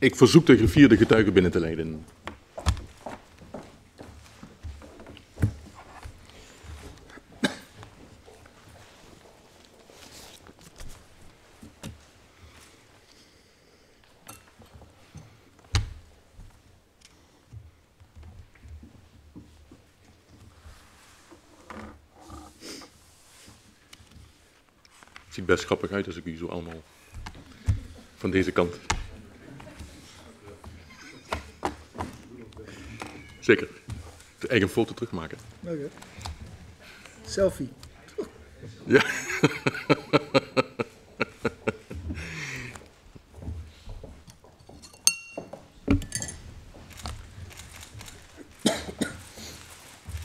Ik verzoek de gevierde getuigen binnen te leiden. Het ziet best grappig uit als ik u zo allemaal van deze kant. Zeker. De eigen foto terugmaken. Oké. Selfie. Ja.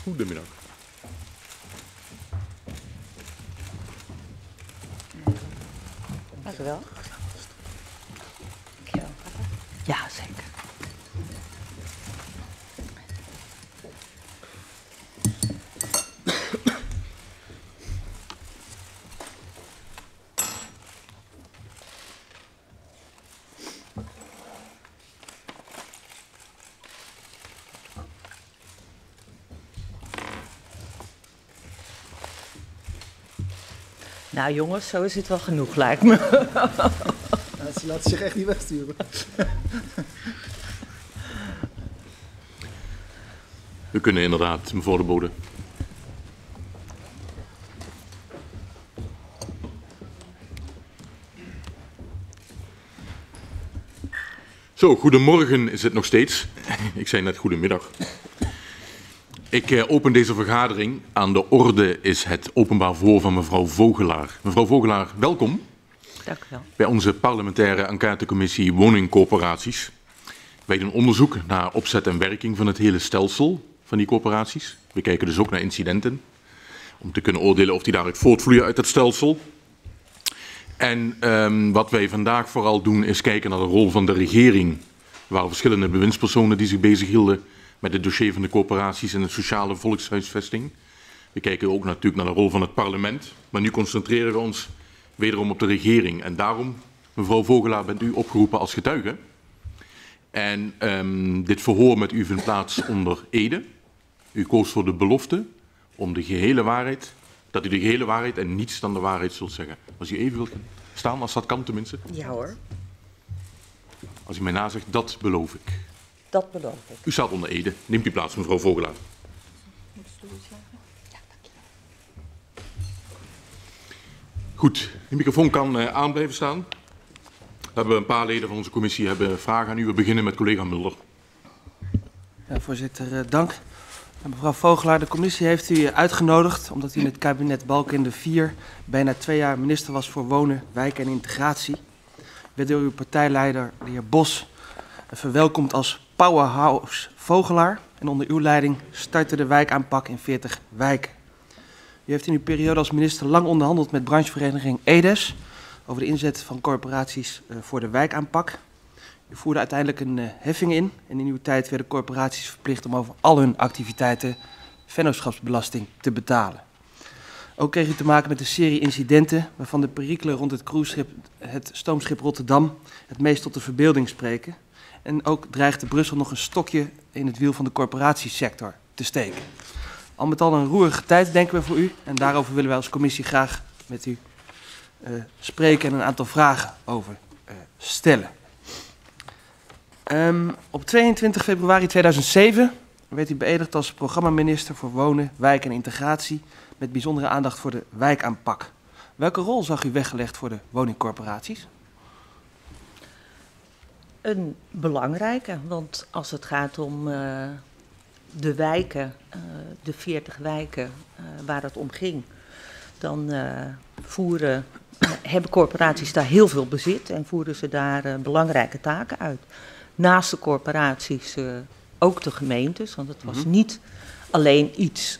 Goedemiddag. Dank u wel. Dankjewel. Ja, zeker. Nou jongens, zo is het wel genoeg lijkt me. Nou, ze laten zich echt niet wegsturen. We kunnen inderdaad, mevrouw de bode. Zo, goedemorgen is het nog steeds. Ik zei net goedemiddag. Ik eh, open deze vergadering. Aan de orde is het openbaar voor van mevrouw Vogelaar. Mevrouw Vogelaar, welkom Dank u wel. bij onze parlementaire enquêtecommissie woningcorporaties. Wij doen onderzoek naar opzet en werking van het hele stelsel van die corporaties. We kijken dus ook naar incidenten, om te kunnen oordelen of die daaruit voortvloeien uit het stelsel. En ehm, wat wij vandaag vooral doen is kijken naar de rol van de regering. Er waren verschillende bewindspersonen die zich bezighielden met het dossier van de corporaties en de sociale volkshuisvesting. We kijken ook natuurlijk naar de rol van het parlement. Maar nu concentreren we ons wederom op de regering. En daarom, mevrouw Vogelaar, bent u opgeroepen als getuige. En ehm, dit verhoor met u vindt plaats onder Ede. U koos voor de belofte om de gehele waarheid, dat u de gehele waarheid en niets dan de waarheid zult zeggen. Als u even wilt staan, als dat kan tenminste. Ja hoor, Als u mij nazegt, dat beloof ik. Dat beloof ik. U staat onder Ede. Neemt u plaats, mevrouw Vogelaar. Goed, de microfoon kan eh, aan blijven staan. We hebben een paar leden van onze commissie hebben vragen aan u. We beginnen met collega Mulder. Ja, voorzitter, eh, dank. En mevrouw Vogelaar, de commissie heeft u uitgenodigd omdat u in het kabinet Balkenende 4 bijna twee jaar minister was voor Wonen, Wijk en Integratie. U werd door uw partijleider, de heer Bos, eh, verwelkomd als powerhouse Vogelaar. En onder uw leiding startte de wijkaanpak in 40 wijken. U heeft in uw periode als minister lang onderhandeld met branchevereniging EDES over de inzet van corporaties eh, voor de wijkaanpak. U voerde uiteindelijk een eh, heffing in en in uw tijd werden corporaties verplicht om over al hun activiteiten vennootschapsbelasting te betalen. Ook kreeg u te maken met een serie incidenten waarvan de perikelen rond het cruiseschip, het stoomschip Rotterdam, het meest tot de verbeelding spreken. En ook dreigde Brussel nog een stokje in het wiel van de corporatiesector te steken. Al met al een roerige tijd, denken we voor u. En daarover willen wij als commissie graag met u eh, spreken en een aantal vragen over eh, stellen. Ehm, op 22 februari 2007 werd u beëdigd als programmaminister voor Wonen, Wijk en Integratie met bijzondere aandacht voor de wijkaanpak. Welke rol zag u weggelegd voor de woningcorporaties? Een belangrijke, want als het gaat om eh, de wijken, eh, de 40 wijken eh, waar het om ging, dan voeren, hebben corporaties daar heel veel bezit en voeren ze daar belangrijke taken uit. Naast de corporaties ook de gemeentes, want het was Mhm. niet alleen iets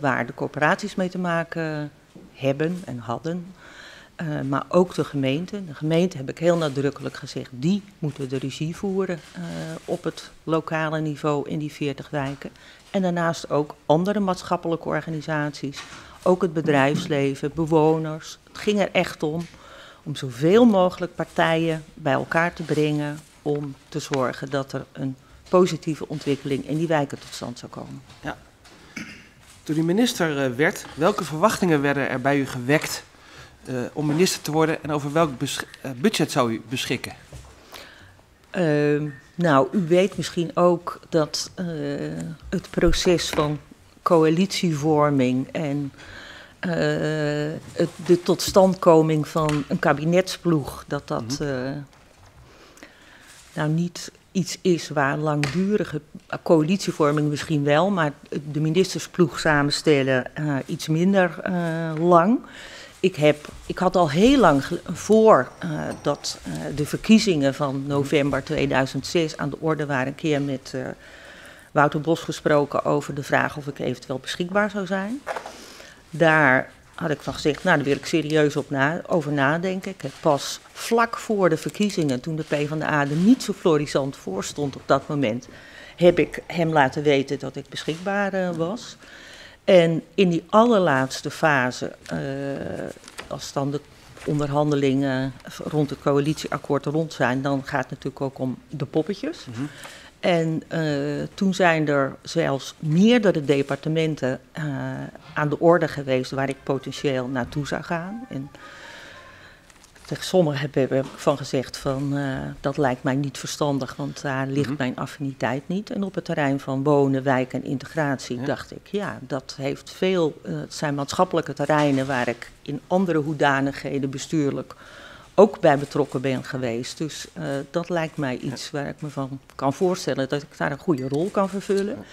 waar de corporaties mee te maken hebben en hadden, eh, maar ook de gemeente. De gemeente, heb ik heel nadrukkelijk gezegd, die moeten de regie voeren eh, op het lokale niveau in die 40 wijken. En daarnaast ook andere maatschappelijke organisaties, ook het bedrijfsleven, bewoners. Het ging er echt om om zoveel mogelijk partijen bij elkaar te brengen om te zorgen dat er een positieve ontwikkeling in die wijken tot stand zou komen. Toen u minister eh, werd, welke verwachtingen werden er bij u gewekt uh, om minister te worden en over welk uh, budget zou u beschikken? Uh, nou, u weet misschien ook dat het proces van coalitievorming en het, de totstandkoming van een kabinetsploeg, dat dat -hmm. nou niet iets is waar langdurige coalitievorming misschien wel, maar de ministersploeg samenstellen uh, iets minder uh, lang. Ik, heb, ik had al heel lang voor uh, dat de verkiezingen van november 2006 aan de orde waren, een keer met Wouter Bos gesproken over de vraag of ik eventueel beschikbaar zou zijn. Daar had ik van gezegd, nou daar wil ik serieus op over nadenken. Ik heb pas vlak voor de verkiezingen, toen de PvdA er niet zo florissant voor stond op dat moment, heb ik hem laten weten dat ik beschikbaar was. En in die allerlaatste fase, uh, als dan de onderhandelingen rond het coalitieakkoord rond zijn, dan gaat het natuurlijk ook om de poppetjes. Mm -hmm. En uh, toen zijn er zelfs meerdere departementen uh, aan de orde geweest waar ik potentieel naartoe zou gaan. En tegen sommigen hebben ik van gezegd van uh, dat lijkt mij niet verstandig, want daar ligt mm -hmm. mijn affiniteit niet. En op het terrein van wonen, wijk en integratie ja. dacht ik, ja, dat heeft veel, het zijn maatschappelijke terreinen waar ik in andere hoedanigheden bestuurlijk ook bij betrokken ben geweest. Dus uh, dat lijkt mij iets waar ik me van kan voorstellen dat ik daar een goede rol kan vervullen.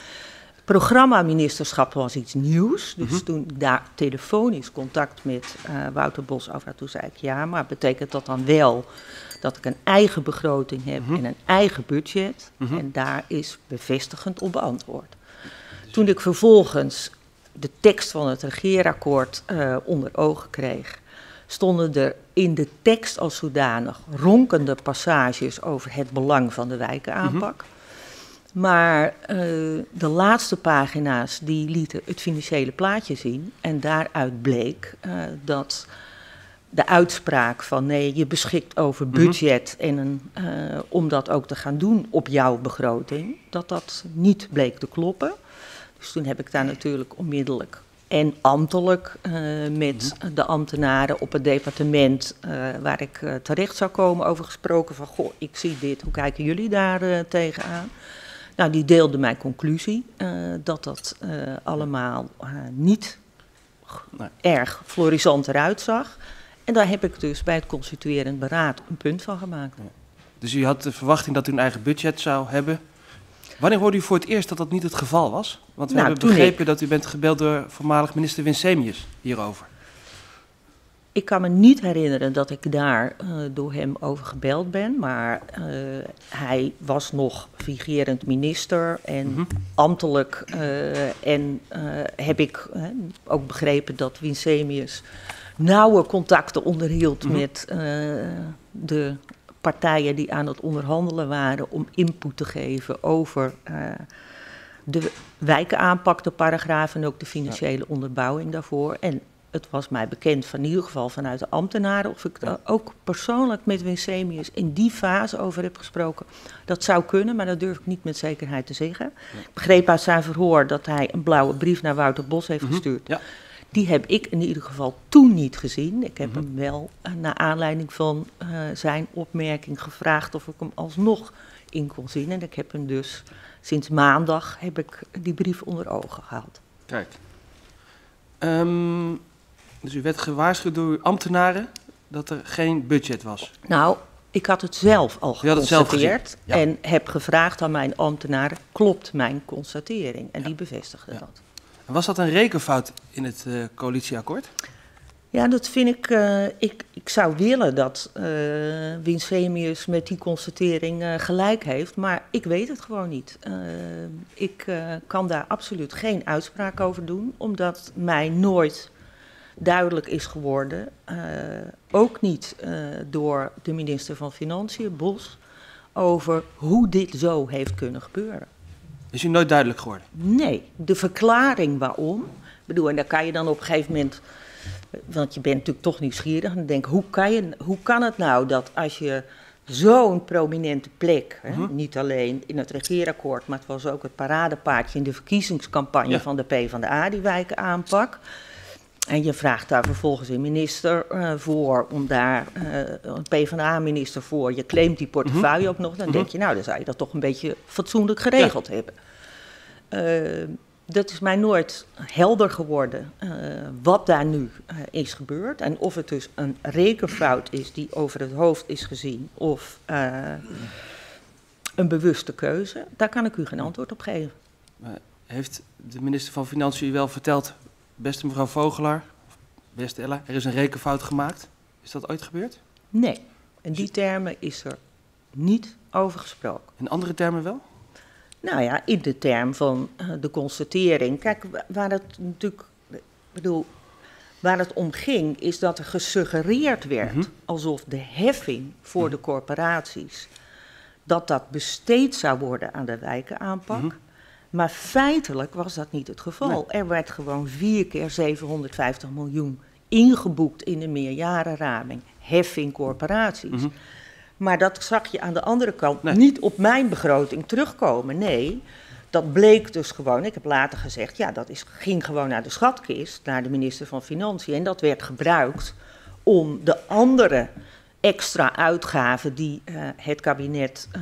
Programma ministerschap was iets nieuws. Dus mm -hmm. toen daar telefonisch contact met uh, Wouter Bos over toen zei ik ja, maar betekent dat dan wel dat ik een eigen begroting heb mm -hmm. en een eigen budget? Mm -hmm. En daar is bevestigend op beantwoord. Toen ik vervolgens de tekst van het regeerakkoord uh, onder ogen kreeg, stonden er in de tekst als zodanig ronkende passages over het belang van de wijkenaanpak. -hmm. Maar uh, de laatste pagina's die lieten het financiële plaatje zien. En daaruit bleek uh, dat de uitspraak van nee, je beschikt over budget mm -hmm. en een, uh, om dat ook te gaan doen op jouw begroting, dat dat niet bleek te kloppen. Dus toen heb ik daar natuurlijk onmiddellijk en ambtelijk uh, met mm-hmm. de ambtenaren op het departement uh, waar ik terecht zou komen over gesproken van goh, ik zie dit, hoe kijken jullie daar tegenaan? Nou, die deelde mijn conclusie dat dat allemaal niet nee. erg florisant eruit zag. En daar heb ik dus bij het constituerend beraad een punt van gemaakt. Ja. Dus u had de verwachting dat u een eigen budget zou hebben? Wanneer hoorde u voor het eerst dat dat niet het geval was? Want we nou, hebben begrepen ik... dat u bent gebeld door voormalig minister Winsemius hierover. Ik kan me niet herinneren dat ik daar uh, door hem over gebeld ben, maar uh, hij was nog vigerend minister en mm -hmm. ambtelijk. Uh, en heb ik ook begrepen dat Winsemius nauwe contacten onderhield mm -hmm. met de partijen die aan het onderhandelen waren om input te geven over de wijkenaanpak, de paragraaf en ook de financiële onderbouwing daarvoor. En het was mij bekend, van in ieder geval vanuit de ambtenaren, of ik ja. ook persoonlijk met Winsemius in die fase over heb gesproken. Dat zou kunnen, maar dat durf ik niet met zekerheid te zeggen. Ik begreep uit zijn verhoor dat hij een blauwe brief naar Wouter Bos heeft mm -hmm. gestuurd. Ja. Die heb ik in ieder geval toen niet gezien. Ik heb mm -hmm. hem wel uh, naar aanleiding van uh, zijn opmerking gevraagd of ik hem alsnog in kon zien. En ik heb hem dus sinds maandag heb ik die brief onder ogen gehad. Kijk. Um, dus u werd gewaarschuwd door uw ambtenaren dat er geen budget was? Nou, ik had het zelf al geconstateerd ja. en heb gevraagd aan mijn ambtenaren, klopt mijn constatering? En ja. die bevestigde ja. dat. Was dat een rekenfout in het uh, coalitieakkoord? Ja, dat vind ik. Uh, ik, ik zou willen dat uh, Winsemius met die constatering uh, gelijk heeft, maar ik weet het gewoon niet. ik kan daar absoluut geen uitspraak over doen, omdat mij nooit duidelijk is geworden, ook niet door de minister van Financiën, Bos, over hoe dit zo heeft kunnen gebeuren. Is u nooit duidelijk geworden? Nee, de verklaring waarom. Ik bedoel, en daar kan je dan op een gegeven moment Want je bent natuurlijk toch nieuwsgierig. En dan denk hoe kan, je, hoe kan het nou dat als je zo'n prominente plek, hè, Mhm. niet alleen in het regeerakkoord, maar het was ook het paradepaardje in de verkiezingscampagne Ja. van de PvdA, die wijkenaanpak. En je vraagt daar vervolgens een minister eh, voor, om daar eh, een PvdA-minister voor. Je claimt die portefeuille ook nog. Dan Mhm. denk je, nou, dan zou je dat toch een beetje fatsoenlijk geregeld hebben. Eh, dat is mij nooit helder geworden wat daar nu is gebeurd. En of het dus een rekenfout is die over het hoofd is gezien of een bewuste keuze. Daar kan ik u geen antwoord op geven. Heeft de minister van Financiën u wel verteld, beste mevrouw Vogelaar, of beste Ella, er is een rekenfout gemaakt? Is dat ooit gebeurd? Nee, in die termen is er niet over gesproken. In andere termen wel? Nou ja, in de term van eh, de constatering. Kijk, wa- waar het natuurlijk. Bedoel, waar het om ging, is dat er gesuggereerd werd Mhm. alsof de heffing voor de corporaties. dat dat besteed zou worden aan de wijkenaanpak. Mhm. Maar feitelijk was dat niet het geval. Er werd gewoon vier keer 750 miljoen ingeboekt in de meerjarenraming. Heffing corporaties. Mhm. Maar dat zag je aan de andere kant Nee. niet op mijn begroting terugkomen. Nee, dat bleek dus gewoon. Ik heb later gezegd, ja, dat is, ging gewoon naar de schatkist, naar de minister van Financiën. En dat werd gebruikt om de andere extra uitgaven die eh, het kabinet eh,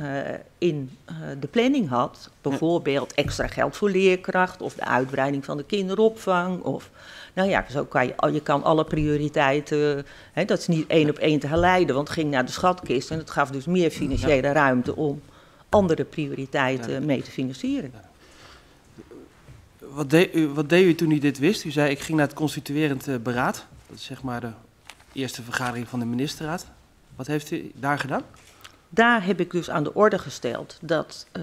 in eh, de planning had. Bijvoorbeeld extra geld voor leerkracht of de uitbreiding van de kinderopvang. Of, nou ja, zo kan je, al- je kan alle prioriteiten, hè, dat is niet één op één te herleiden, want het ging naar de schatkist en het gaf dus meer financiële ruimte om andere prioriteiten mee te financieren. Wat deed, u, wat deed u toen u dit wist? U zei, ik ging naar het constituerend beraad. Dat is zeg maar de eerste vergadering van de ministerraad. Wat heeft u daar gedaan? Daar heb ik dus aan de orde gesteld dat eh,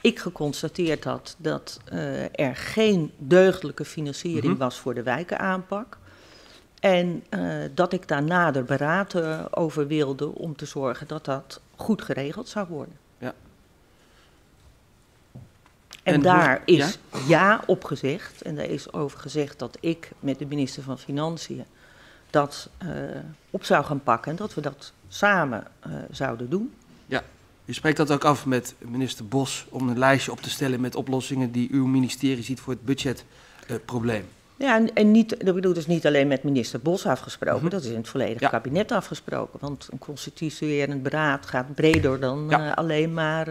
ik geconstateerd had dat eh, er geen deugdelijke financiering Mhm. was voor de wijkenaanpak. En eh, dat ik daar nader beraad eh, over wilde om te zorgen dat dat goed geregeld zou worden. Ja. En, En hoe- daar is ja? ja? op gezegd. En daar is over gezegd dat ik met de minister van Financiën dat eh, op zou gaan pakken. En dat we dat samen eh, zouden doen. U spreekt dat ook af met minister Bos om een lijstje op te stellen met oplossingen die uw ministerie ziet voor het budgetprobleem. Ja, en, en niet, dat bedoel dus niet alleen met minister Bos afgesproken, Mhm. dat is in het volledige Ja. kabinet afgesproken. Want een constituerend beraad gaat breder dan Ja. eh, alleen maar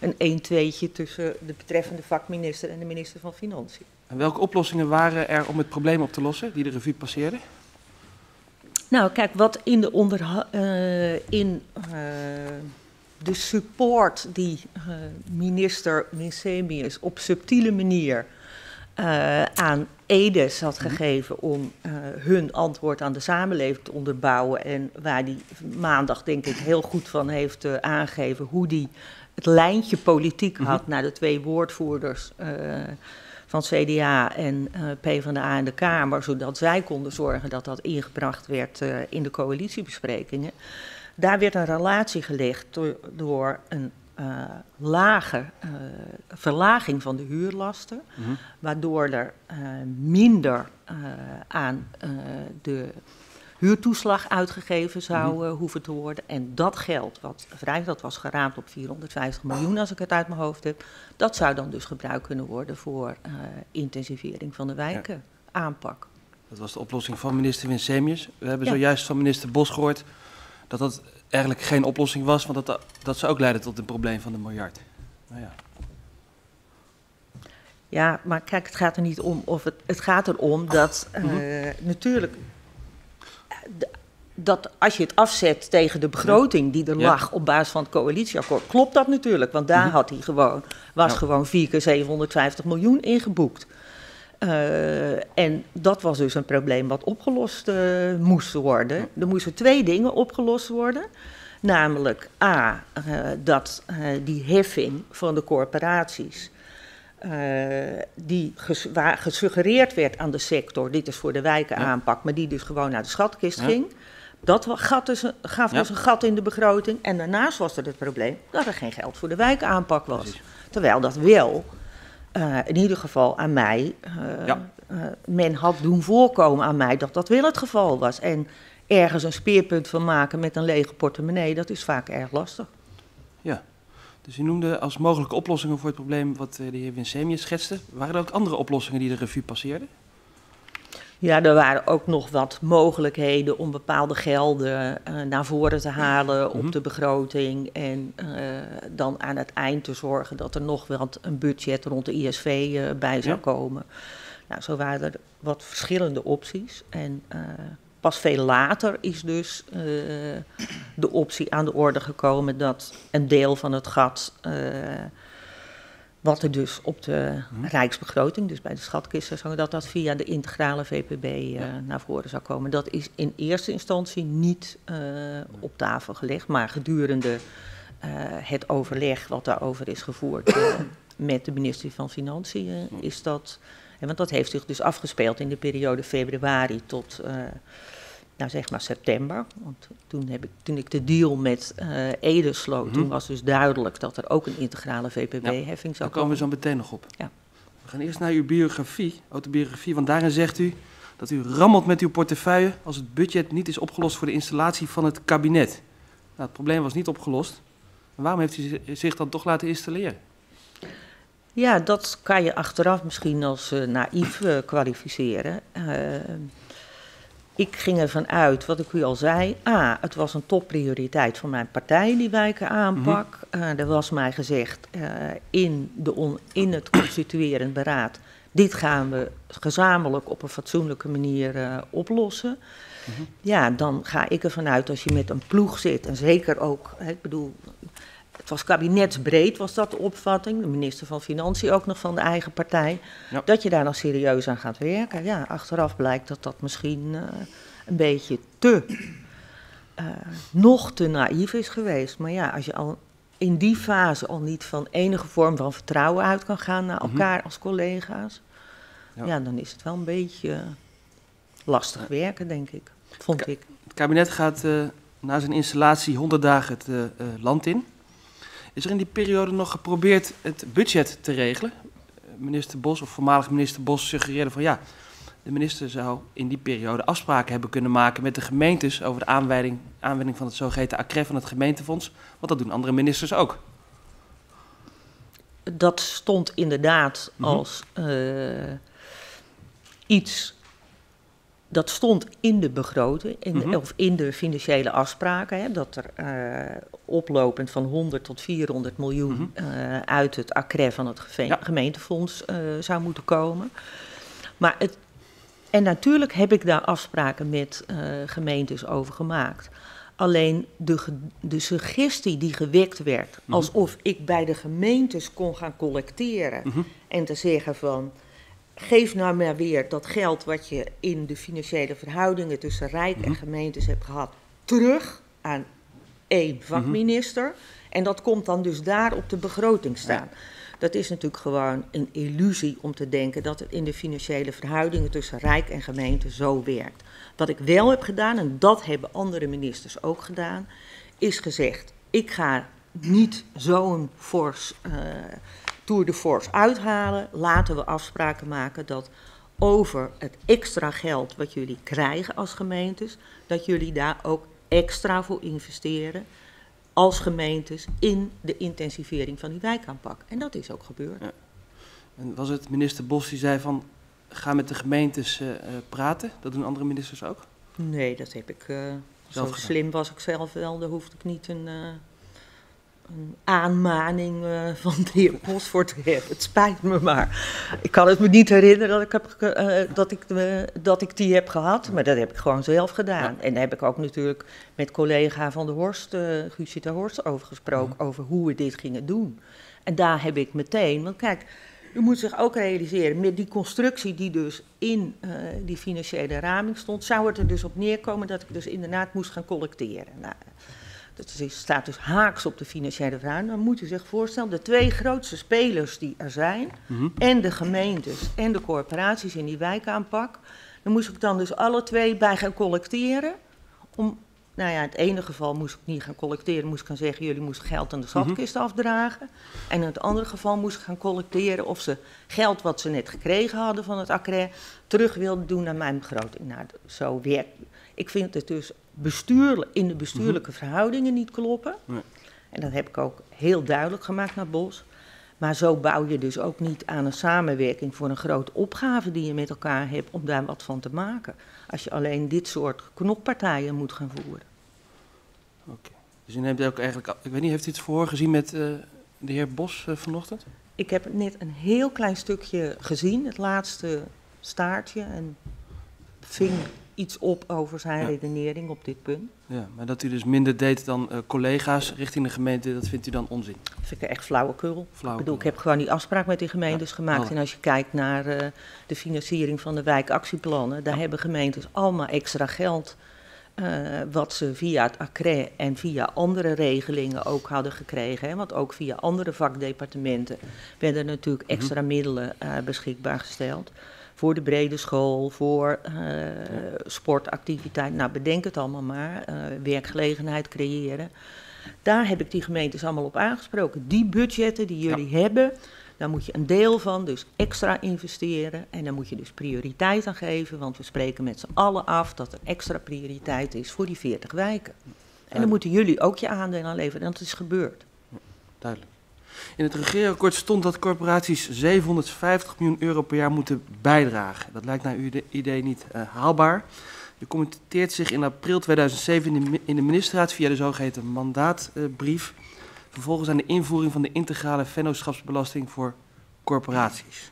een 1-2'tje tussen de betreffende vakminister en de minister van Financiën. En welke oplossingen waren er om het probleem op te lossen die de revue passeerde? Nou, kijk, wat in de onderha- eh, in eh, de support die eh, minister Minsemius op subtiele manier aan Edes had gegeven om hun antwoord aan de samenleving te onderbouwen. En waar die maandag denk ik heel goed van heeft aangegeven hoe die het lijntje politiek had naar de twee woordvoerders van CDA en eh PvdA in de Kamer, zodat zij konden zorgen dat dat ingebracht werd eh, in de coalitiebesprekingen. Daar werd een relatie gelegd door, door een eh, lage verlaging van de huurlasten, Mhm. waardoor er minder aan de huurtoeslag uitgegeven zou eh, hoeven te worden. En dat geld, wat vrij dat was geraamd op 450 miljoen als ik het uit mijn hoofd heb, dat zou dan dus gebruikt kunnen worden voor eh, intensivering van de wijken aanpak. Dat was de oplossing van minister Winsemius. We hebben Ja. zojuist van minister Bos gehoord dat dat eigenlijk geen oplossing was, want dat, dat zou ook leiden tot een probleem van de miljard. Nou ja. Ja, maar kijk, het gaat er niet om of het, het gaat erom dat natuurlijk eh, d- dat als je het afzet tegen de begroting die er Ja. lag op basis van het coalitieakkoord, klopt dat natuurlijk, want daar had hij gewoon was Ja. gewoon vier keer 750 miljoen ingeboekt. Eh, en dat was dus een probleem wat opgelost eh, moest worden. Er moesten twee dingen opgelost worden. Namelijk A, eh, dat die heffing van de corporaties, eh, die ges- waar gesuggereerd werd aan de sector, dit is voor de wijken Ja. aanpak, maar die dus gewoon naar de schatkist Ja. ging. Dat gat dus, een- gaf Ja. dus een gat in de begroting. En daarnaast was er het probleem dat er geen geld voor de wijkaanpak was. Precies. Terwijl dat wel eh, in ieder geval aan mij, eh, Ja. men had doen voorkomen aan mij dat dat wel het geval was. En ergens een speerpunt van maken met een lege portemonnee, dat is vaak erg lastig. Dus u noemde als mogelijke oplossingen voor het probleem wat eh, de heer Winsemius schetste. Waren er ook andere oplossingen die de revue passeerden? Ja, er waren ook nog wat mogelijkheden om bepaalde gelden eh, naar voren te halen Mhm. op de begroting. En eh, dan aan het eind te zorgen dat er nog wat een budget rond de ISV bij zou Ja. komen. Nou, zo waren er wat verschillende opties. En pas veel later is dus eh, de optie aan de orde gekomen dat een deel van het gat. eh, wat er dus op de Mhm. Rijksbegroting, dus bij de schatkisten, dat dat via de integrale VPB eh, Ja. naar voren zou komen. Dat is in eerste instantie niet op tafel gelegd, maar gedurende het overleg wat daarover is gevoerd met de minister van Financiën eh, is dat. En want dat heeft zich dus afgespeeld in de periode februari tot, eh, nou zeg maar september. Want toen, heb ik, toen ik de deal met eh Ede sloot, Mhm. toen was dus duidelijk dat er ook een integrale VPB-heffing Daar zou komen komen. we zo meteen nog op. Ja. We gaan eerst naar uw biografie, autobiografie, want daarin zegt u dat u rammelt met uw portefeuille als het budget niet is opgelost voor de installatie van het kabinet. Nou, het probleem was niet opgelost. En waarom heeft u zi- zich dan toch laten installeren? Ja, dat kan je achteraf misschien als eh, naïef eh, kwalificeren. Ik ging ervan uit, wat ik u al zei. A, het was een topprioriteit van mijn partij, die wijkenaanpak. Eh, er was mij gezegd eh, in, de on- in het constituerend beraad... dit gaan we gezamenlijk op een fatsoenlijke manier eh, oplossen. Ja, dan ga ik ervan uit als je met een ploeg zit... en zeker ook, ik bedoel, het was kabinetsbreed, was dat de opvatting. De minister van Financiën ook nog van de eigen partij. Ja. Dat je daar dan serieus aan gaat werken. Ja, achteraf blijkt dat dat misschien eh, een beetje te, eh, nog te naïef is geweest. Maar ja, als je al in die fase al niet van enige vorm van vertrouwen uit kan gaan naar Mhm. elkaar als collega's. Ja. Ja. dan is het wel een beetje lastig werken, denk ik. Vond Ka- ik. Het kabinet gaat eh, na zijn installatie 100 dagen het land in. Is er in die periode nog geprobeerd het budget te regelen? Minister Bos of voormalig minister Bos suggereerde van ja, de minister zou in die periode afspraken hebben kunnen maken met de gemeentes over de aanwending, aanwending van het zogeheten accre van het gemeentefonds. Want dat doen andere ministers ook. dat stond inderdaad Mhm. als eh, iets. Dat stond in de begroting, in Mhm. of in de financiële afspraken, hè, dat er eh, oplopend van 100 tot 400 miljoen Mhm. eh, uit het accre van het Ja. gemeentefonds eh, zou moeten komen. Maar het, en natuurlijk heb ik daar afspraken met gemeentes over gemaakt. Alleen de, de suggestie die gewekt werd, Mhm. alsof ik bij de gemeentes kon gaan collecteren en te zeggen van, geef nou maar weer dat geld wat je in de financiële verhoudingen tussen Rijk en Mhm. gemeentes hebt gehad, terug aan één vakminister. En dat komt dan dus daar op de begroting staan. Dat is natuurlijk gewoon een illusie om te denken dat het in de financiële verhoudingen tussen Rijk en gemeente zo werkt. Wat ik wel heb gedaan, en dat hebben andere ministers ook gedaan, is gezegd: ik ga niet zo'n fors eh, tour de force uithalen. Laten we afspraken maken dat over het extra geld wat jullie krijgen als gemeentes, dat jullie daar ook extra voor investeren als gemeentes in de intensivering van die wijkaanpak. En dat is ook gebeurd. En was het minister Bos die zei van ga met de gemeentes eh, eh, praten? Dat doen andere ministers ook? Nee, dat heb ik. eh, zo gedaan. slim was ik zelf wel. Daar hoefde ik niet een, een aanmaning eh, van de heer Bos voor te hebben. Het spijt me maar. Ik kan het me niet herinneren dat ik, heb, eh, dat ik, eh, dat ik die heb gehad. Maar dat heb ik gewoon zelf gedaan. En daar heb ik ook natuurlijk met collega van de Horst, Guusita Horst, over gesproken. Over hoe we dit gingen doen. En daar heb ik meteen. Want kijk. U moet zich ook realiseren, met die constructie die dus in uh, die financiële raming stond, zou het er dus op neerkomen dat ik dus inderdaad moest gaan collecteren. Nou, dat is, staat dus haaks op de financiële verhouding. Dan moet u zich voorstellen, de twee grootste spelers die er zijn, Mhm. en de gemeentes en de corporaties in die wijkaanpak, dan moest ik dan dus alle twee bij gaan collecteren om Nou ja, in het ene geval moest ik niet gaan collecteren, moest ik gaan zeggen, jullie moesten geld aan de schatkist afdragen. En in het andere geval moest ik gaan collecteren of ze geld wat ze net gekregen hadden van het accre terug wilden doen naar mijn begroting. Nou, zo werkt. Ik vind het dus bestuurlijk, in de bestuurlijke verhoudingen niet kloppen. Nee. En dat heb ik ook heel duidelijk gemaakt naar Bos. Maar zo bouw je dus ook niet aan een samenwerking voor een grote opgave die je met elkaar hebt om daar wat van te maken. Als je alleen dit soort knokpartijen moet gaan voeren. Oké. Dus u neemt ook eigenlijk... Ik weet niet, heeft u het verhoor gezien met eh, de heer Bos eh, vanochtend? Ik heb net een heel klein stukje gezien, het laatste staartje, en ving iets op over zijn Ja. redenering op dit punt. Ja, maar dat u dus minder deed dan eh, collega's richting de gemeente, dat vindt u dan onzin? Dat vind ik echt flauwekul. Ik bedoel, ik heb gewoon die afspraak met die gemeentes Ja, gemaakt. alle. En als je kijkt naar eh, de financiering van de wijkactieplannen, daar hebben gemeentes allemaal extra geld. eh, wat ze via het accre en via andere regelingen ook hadden gekregen. Hè, want ook via andere vakdepartementen werden natuurlijk extra middelen beschikbaar gesteld. Voor de brede school, voor eh, sportactiviteit. Nou, bedenk het allemaal maar. eh, werkgelegenheid creëren. Daar heb ik die gemeentes allemaal op aangesproken. Die budgetten die jullie hebben, daar moet je een deel van dus extra investeren. En daar moet je dus prioriteit aan geven, want we spreken met z'n allen af dat er extra prioriteit is voor die 40 wijken. En dan moeten jullie ook je aandeel aan leveren, en dat is gebeurd. Duidelijk. In het regeerakkoord stond dat corporaties 750 miljoen euro per jaar moeten bijdragen. Dat lijkt naar uw ide- idee niet eh, haalbaar. U commenteert zich in april 2007 in de, in ministerraad via de zogeheten mandaatbrief. vervolgens aan de invoering van de integrale vennootschapsbelasting voor corporaties.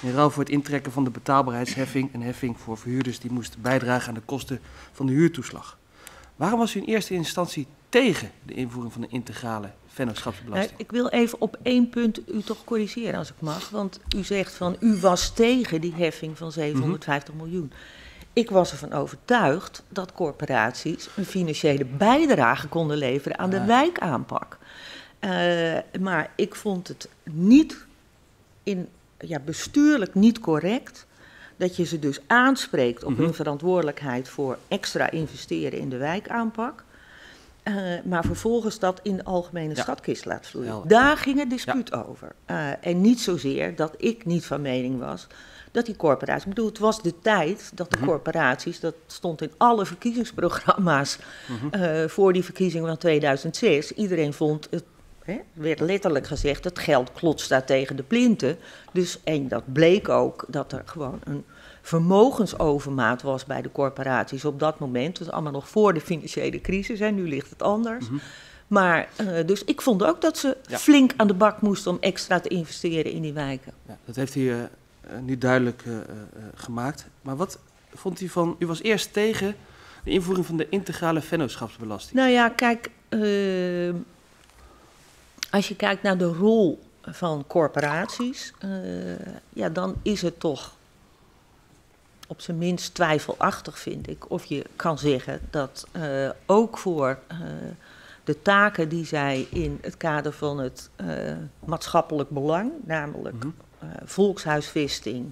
In ruil voor het intrekken van de betaalbaarheidsheffing, een heffing voor verhuurders die moesten bijdragen aan de kosten van de huurtoeslag. Waarom was u in eerste instantie tegen de invoering van de integrale vennootschapsbelasting? Nou, ik wil even op één punt u toch corrigeren als ik mag. Want u zegt van u was tegen die heffing van 750 miljoen. Ik was ervan overtuigd dat corporaties een financiële bijdrage konden leveren aan de wijkaanpak. Eh, maar ik vond het niet in, ja, bestuurlijk niet correct dat je ze dus aanspreekt op Mhm. hun verantwoordelijkheid voor extra investeren in de wijkaanpak. Eh, maar vervolgens dat in de algemene Ja. schatkist laat vloeien. Daar ging het dispuut over. Eh, en niet zozeer dat ik niet van mening was dat die corporaties. Ik bedoel, het was de tijd dat de Mhm. corporaties, dat stond in alle verkiezingsprogramma's Mhm. eh, voor die verkiezingen van 2006. Iedereen vond het. Hè, er werd letterlijk gezegd, het geld klotst daar tegen de plinten. Dus, en dat bleek ook dat er gewoon een vermogensovermaat was bij de corporaties op dat moment. Dat is allemaal nog voor de financiële crisis, en nu ligt het anders. Mhm. Maar, eh, dus ik vond ook dat ze Ja. flink aan de bak moesten om extra te investeren in die wijken. Ja, dat heeft u eh, eh, nu duidelijk gemaakt. Maar wat vond u van... U was eerst tegen de invoering van de integrale vennootschapsbelasting. Nou ja, kijk, als je kijkt naar de rol van corporaties, ja, dan is het toch op zijn minst twijfelachtig, vind ik, of je kan zeggen dat eh, ook voor eh, de taken die zij in het kader van het eh, maatschappelijk belang, namelijk eh, volkshuisvesting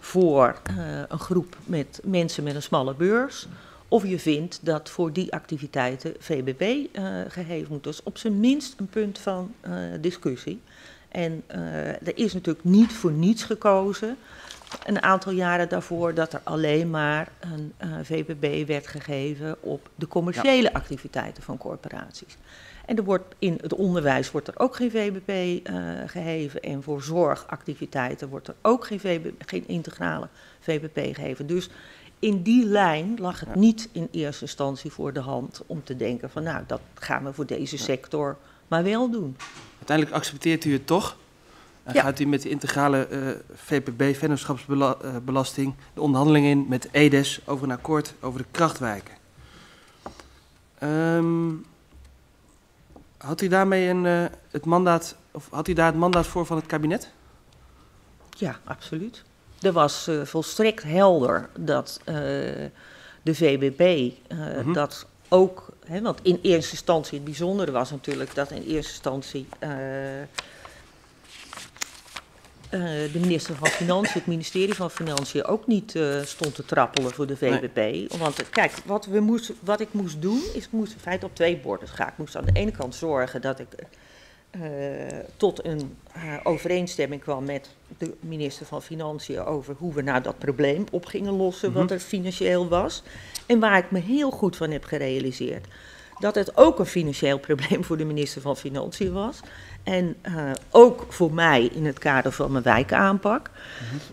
voor een groep met mensen met een smalle beurs. Of je vindt dat voor die activiteiten VBB eh, geheven moet. Dus op zijn minst een punt van discussie. En eh, er is natuurlijk niet voor niets gekozen, een aantal jaren daarvoor, dat er alleen maar een VBB werd gegeven op de commerciële activiteiten van corporaties. En er wordt in het onderwijs wordt er ook geen VBB eh, geheven. En voor zorgactiviteiten wordt er ook geen, geen integrale VBP gegeven. Dus in die lijn lag het niet in eerste instantie voor de hand om te denken van nou, dat gaan we voor deze sector maar wel doen. Uiteindelijk accepteert u het toch? En Ja. gaat u met de integrale eh, VPB, vennootschapsbelasting, de onderhandeling in met EDES over een akkoord over de krachtwijken. Ehm, had u daarmee een, eh, het mandaat, of had u daar het mandaat voor van het kabinet? Ja, absoluut. Er was eh, volstrekt helder dat de VBB Mhm. dat ook, hè, want in eerste instantie, het bijzondere was natuurlijk dat in eerste instantie de minister van Financiën, het ministerie van Financiën, ook niet eh, stond te trappelen voor de VVP. Want kijk, wat, we moest, wat ik moest doen, is ik moest in feite op twee borden gaan. Ik moest aan de ene kant zorgen dat ik eh, tot een eh, overeenstemming kwam met de minister van Financiën over hoe we nou dat probleem op gingen lossen, wat er financieel was. En waar ik me heel goed van heb gerealiseerd dat het ook een financieel probleem voor de minister van Financiën was. En eh, ook voor mij in het kader van mijn wijkaanpak.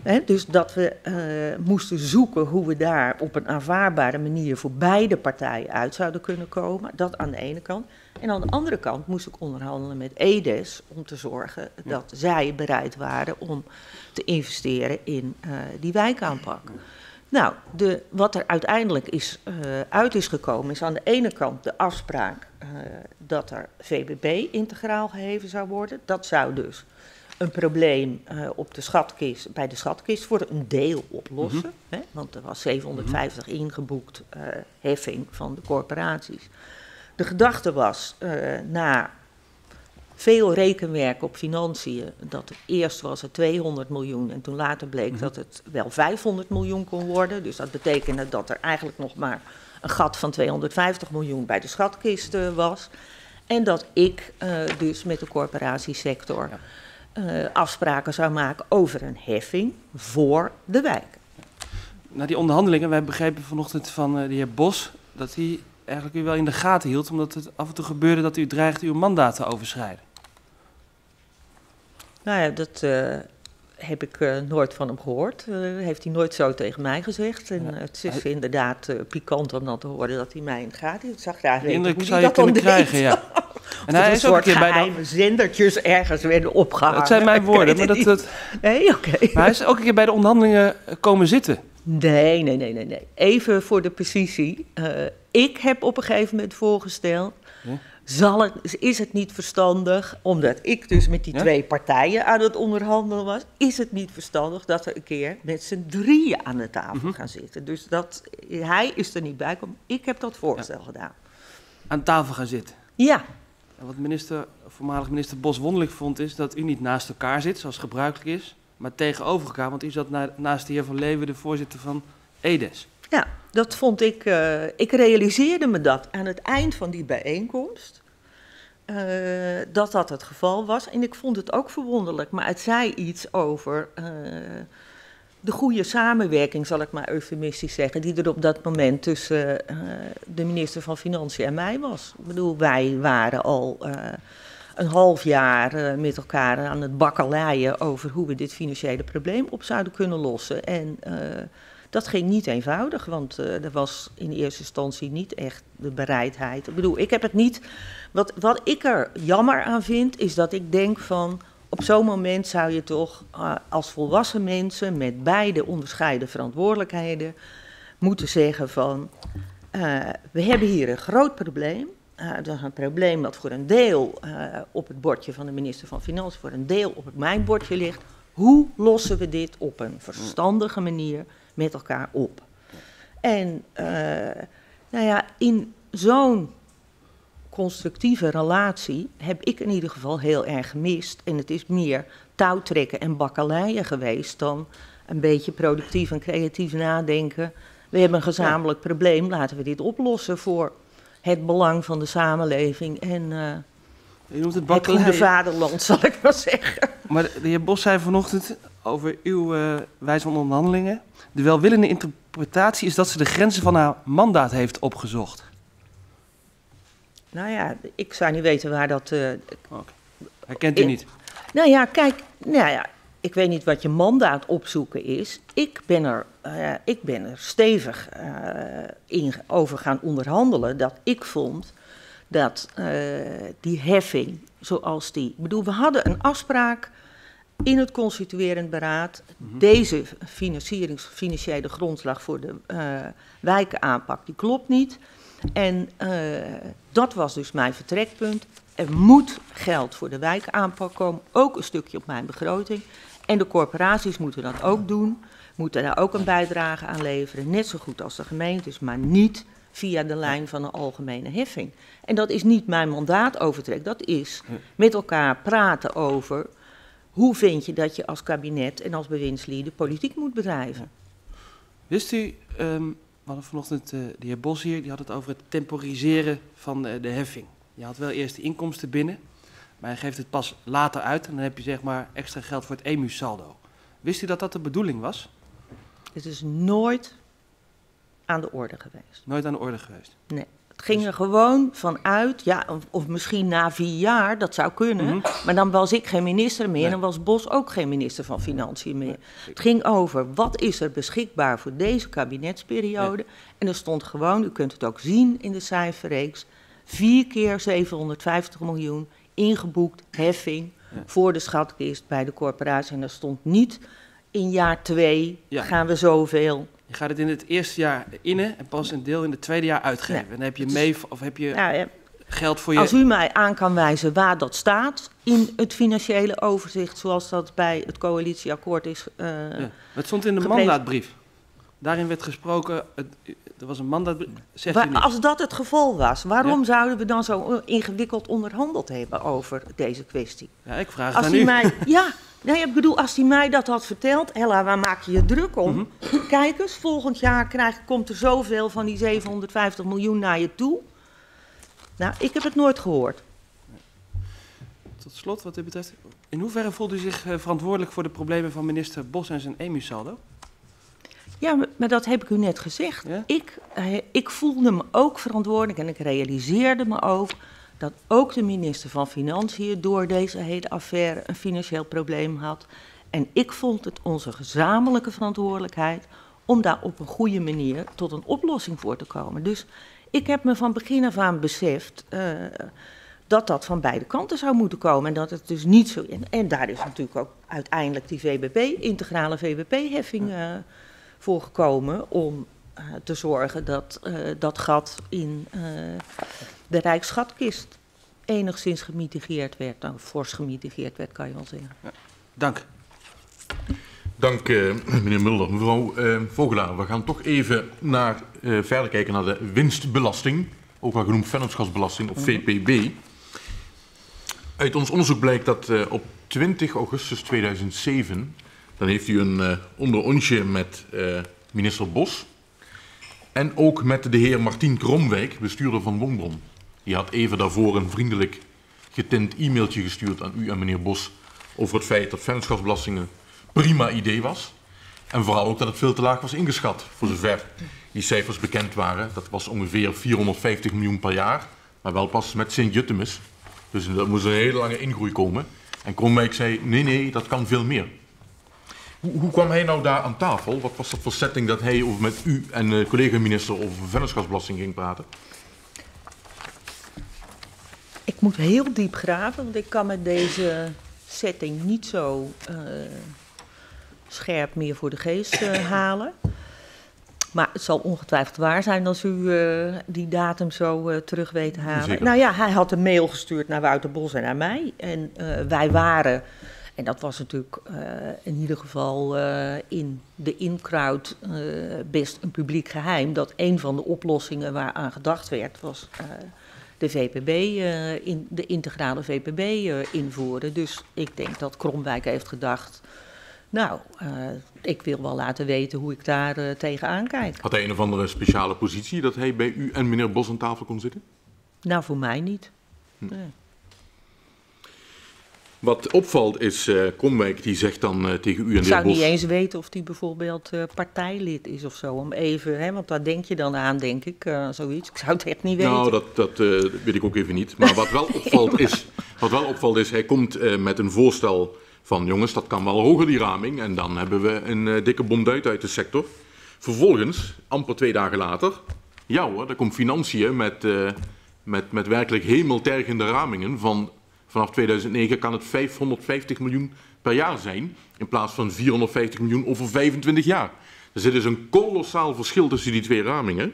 Hè, dus dat we eh, moesten zoeken hoe we daar op een aanvaardbare manier voor beide partijen uit zouden kunnen komen. Dat aan de ene kant. En aan de andere kant moest ik onderhandelen met EDES om te zorgen dat zij bereid waren om te investeren in eh, die wijkaanpak. Nou, de, wat er uiteindelijk is, eh, uit is gekomen, is aan de ene kant de afspraak eh, dat er VBB integraal geheven zou worden. Dat zou dus een probleem eh, op de schatkist, bij de schatkist voor een deel oplossen. hè, want er was 750 ingeboekt eh, heffing van de corporaties. De gedachte was, na veel rekenwerk op financiën, dat het eerst was het 200 miljoen en toen later bleek dat het wel 500 miljoen kon worden. Dus dat betekende dat er eigenlijk nog maar een gat van 250 miljoen bij de schatkist eh, was. En dat ik eh, dus met de corporatiesector eh, afspraken zou maken over een heffing voor de wijk. Na die onderhandelingen, wij begrepen vanochtend van de heer Bos dat hij eigenlijk u wel in de gaten hield, omdat het af en toe gebeurde dat u dreigde uw mandaat te overschrijden. Nou ja, dat eh, heb ik eh, nooit van hem gehoord. Eh, heeft hij nooit zo tegen mij gezegd. En het is Hij- inderdaad pikant om dan te horen dat hij mij in de gaten hield. Ik zag Die weten indruk zou je kunnen deed. krijgen, ja. En hij is ook een keer bij de, zendertjes ergens werden opgehangen. dat zijn mijn woorden, maar het dat, niet. dat, Nee, oké. maar hij is ook een keer bij de onderhandelingen komen zitten. Nee, nee, nee, nee, nee. Even voor de precisie. Ik heb op een gegeven moment voorgesteld. Ja? Zal het, is het niet verstandig, omdat ik dus met die Ja? twee partijen aan het onderhandelen was, is het niet verstandig dat we een keer met z'n drieën aan de tafel Mhm. gaan zitten? Dus dat, hij is er niet bij gekomen. Ik heb dat voorstel gedaan. Aan tafel gaan zitten. Ja, En wat minister, voormalig minister Bos wonderlijk vond, is dat u niet naast elkaar zit, zoals gebruikelijk is, maar tegenover elkaar. Want u zat na- naast de heer Van Leeuwen, de voorzitter van EDES. Ja, dat vond ik. eh, ik realiseerde me dat aan het eind van die bijeenkomst. eh, dat dat het geval was. En ik vond het ook verwonderlijk. Maar het zei iets over eh, de goede samenwerking, zal ik maar eufemistisch zeggen. die er op dat moment tussen de minister van Financiën en mij was. Ik bedoel, wij waren al. een half jaar met elkaar aan het bakkeleien over hoe we dit financiële probleem op zouden kunnen lossen. En dat ging niet eenvoudig, want eh, er was in eerste instantie niet echt de bereidheid. Ik bedoel, ik heb het niet. Wat, wat ik er jammer aan vind, is dat ik denk van. Op zo'n moment zou je toch eh, als volwassen mensen met beide onderscheiden verantwoordelijkheden moeten zeggen van. eh, we hebben hier een groot probleem. Dat is een probleem dat voor een deel op het bordje van de minister van Financiën, voor een deel op mijn bordje ligt. Hoe lossen we dit op een verstandige manier met elkaar op? En eh, nou ja, in zo'n constructieve relatie heb ik in ieder geval heel erg gemist. En het is meer touwtrekken en bakkeleien geweest dan een beetje productief en creatief nadenken. We hebben een gezamenlijk probleem, laten we dit oplossen voor het belang van de samenleving en eh, U noemt het bakkelei. vaderland, zal ik maar zeggen. Maar de heer Bos zei vanochtend over uw eh, wijze van onderhandelingen. De welwillende interpretatie is dat ze de grenzen van haar mandaat heeft opgezocht. Nou ja, ik zou niet weten waar dat... eh, Herkent u niet? Nou ja, kijk, nou ja, ik weet niet wat je mandaat opzoeken is. Ik ben er, eh, ik ben er stevig in over gaan onderhandelen dat ik vond dat eh, die heffing, zoals die... Ik bedoel, we hadden een afspraak in het constituerend beraad. Deze financierings, financiële grondslag voor de eh wijkenaanpak, die klopt niet. En eh, dat was dus mijn vertrekpunt. Er moet geld voor de wijkaanpak komen, ook een stukje op mijn begroting. En de corporaties moeten dat ook doen, moeten daar ook een bijdrage aan leveren, net zo goed als de gemeentes, maar niet via de lijn van een algemene heffing. En dat is niet mijn mandaat overtrek, dat is met elkaar praten over hoe vind je dat je als kabinet en als bewindslieden politiek moet bedrijven? Wist u, um, we hadden vanochtend uh, de heer Bos hier, die had het over het temporiseren van de, de heffing. Je had wel eerst de inkomsten binnen, maar hij geeft het pas later uit en dan heb je zeg maar extra geld voor het EMU-saldo. Wist u dat dat de bedoeling was? Het is nooit aan de orde geweest. Nooit aan de orde geweest? Nee. Het ging er gewoon vanuit, ja, of, of misschien na vier jaar, dat zou kunnen. Mm -hmm. Maar dan was ik geen minister meer en dan was Bos ook geen minister van Financiën meer. Het ging over wat is er beschikbaar voor deze kabinetsperiode. En er stond gewoon, u kunt het ook zien in de cijferreeks, vier keer 750 miljoen ingeboekt heffing ja. voor de schatkist bij de corporatie. En er stond niet in jaar twee ja. gaan we zoveel je gaat het in het eerste jaar innen en pas een deel in het tweede jaar uitgeven. Ja, en dan heb je mee of heb je ja, ja. geld voor je. Als u mij aan kan wijzen waar dat staat in het financiële overzicht, zoals dat bij het coalitieakkoord is. Uh, het stond in de mandaatbrief. Daarin werd gesproken, het, er was een mandaatbrief. Waar, als dat het geval was, waarom zouden we dan zo ingewikkeld onderhandeld hebben over deze kwestie? Ja, ik vraag als het aan u. Mij, ja, Nee, ik bedoel, als hij mij dat had verteld, Ella, waar maak je je druk om? Mm -hmm. Kijk eens, volgend jaar krijg, komt er zoveel van die 750 miljoen naar je toe. Nou, ik heb het nooit gehoord. Tot slot, wat u betreft, in hoeverre voelt u zich uh, verantwoordelijk voor de problemen van minister Bos en zijn EMU-saldo? Ja, maar, dat heb ik u net gezegd. Ja? Ik, uh, ik voelde me ook verantwoordelijk en ik realiseerde me ook dat ook de minister van Financiën door deze hele affaire een financieel probleem had. En ik vond het onze gezamenlijke verantwoordelijkheid om daar op een goede manier tot een oplossing voor te komen. Dus ik heb me van begin af aan beseft uh, dat dat van beide kanten zou moeten komen. En dat het dus niet zo. En, en daar is natuurlijk ook uiteindelijk die VBP, integrale VBP-heffing, uh, voor gekomen om uh, te zorgen dat dat gat in de Rijksschatkist enigszins gemitigeerd werd. Nou, fors gemitigeerd werd, kan je wel zeggen. Ja. Dank. Dank, uh, meneer Mulder. Mevrouw uh, Vogelaar, we gaan toch even naar, uh, verder kijken naar de winstbelasting, ook wel genoemd vennootschapsbelasting of VPB. Uit ons onderzoek blijkt dat op 20 augustus 2007, dan heeft u een onderontje met minister Bos en ook met de heer Martien Kromwijk, bestuurder van Woonbron. Die had even daarvoor een vriendelijk getint e-mailtje gestuurd aan u en meneer Bos over het feit dat vennootschapsbelasting een prima idee was. En vooral ook dat het veel te laag was ingeschat, voor zover die cijfers bekend waren. Dat was ongeveer 450 miljoen per jaar, maar wel pas met Sint-Jutemus. Dus er moest een hele lange ingroei komen. En Kromwijk zei, nee, nee, dat kan veel meer. Hoe, hoe, kwam hij nou daar aan tafel? Wat was dat voor setting dat hij over met u en de collega-minister over vennootschapsbelasting ging praten? Ik moet heel diep graven, want ik kan met deze setting niet zo uh, scherp meer voor de geest uh, halen. Maar het zal ongetwijfeld waar zijn als u uh, die datum zo terug weet te halen. Zeker. Nou ja, hij had een mail gestuurd naar Wouter Bos en naar mij. En wij waren, en dat was natuurlijk in ieder geval in de in-crowd best een publiek geheim, dat een van de oplossingen waaraan gedacht werd was de VPB, uh, in, de integrale VPB uh, invoeren. Dus ik denk dat Kromwijk heeft gedacht, nou, uh, ik wil wel laten weten hoe ik daar tegenaan kijk. Had hij een of andere speciale positie dat hij bij u en meneer Bos aan tafel kon zitten? Nou, voor mij niet. Hm. Nee. Wat opvalt is, uh, Komwijk die zegt dan uh, tegen u en de Ik zou Bos... niet eens weten of hij bijvoorbeeld uh, partijlid is of zo. Om even, hè, want daar denk je dan aan, denk ik, zoiets. Ik zou het echt niet weten. Nou, dat, dat weet ik ook even niet. Maar wat wel opvalt is, wat wel opvalt is hij komt met een voorstel van... jongens, dat kan wel hoger die raming. En dan hebben we een dikke bomduit uit de sector. Vervolgens, amper twee dagen later... ja hoor, daar komt financiën met, met, met werkelijk hemeltergende ramingen van Vanaf 2009 kan het 550 miljoen per jaar zijn, in plaats van 450 miljoen over 25 jaar. Er zit dus een kolossaal verschil tussen die twee ramingen.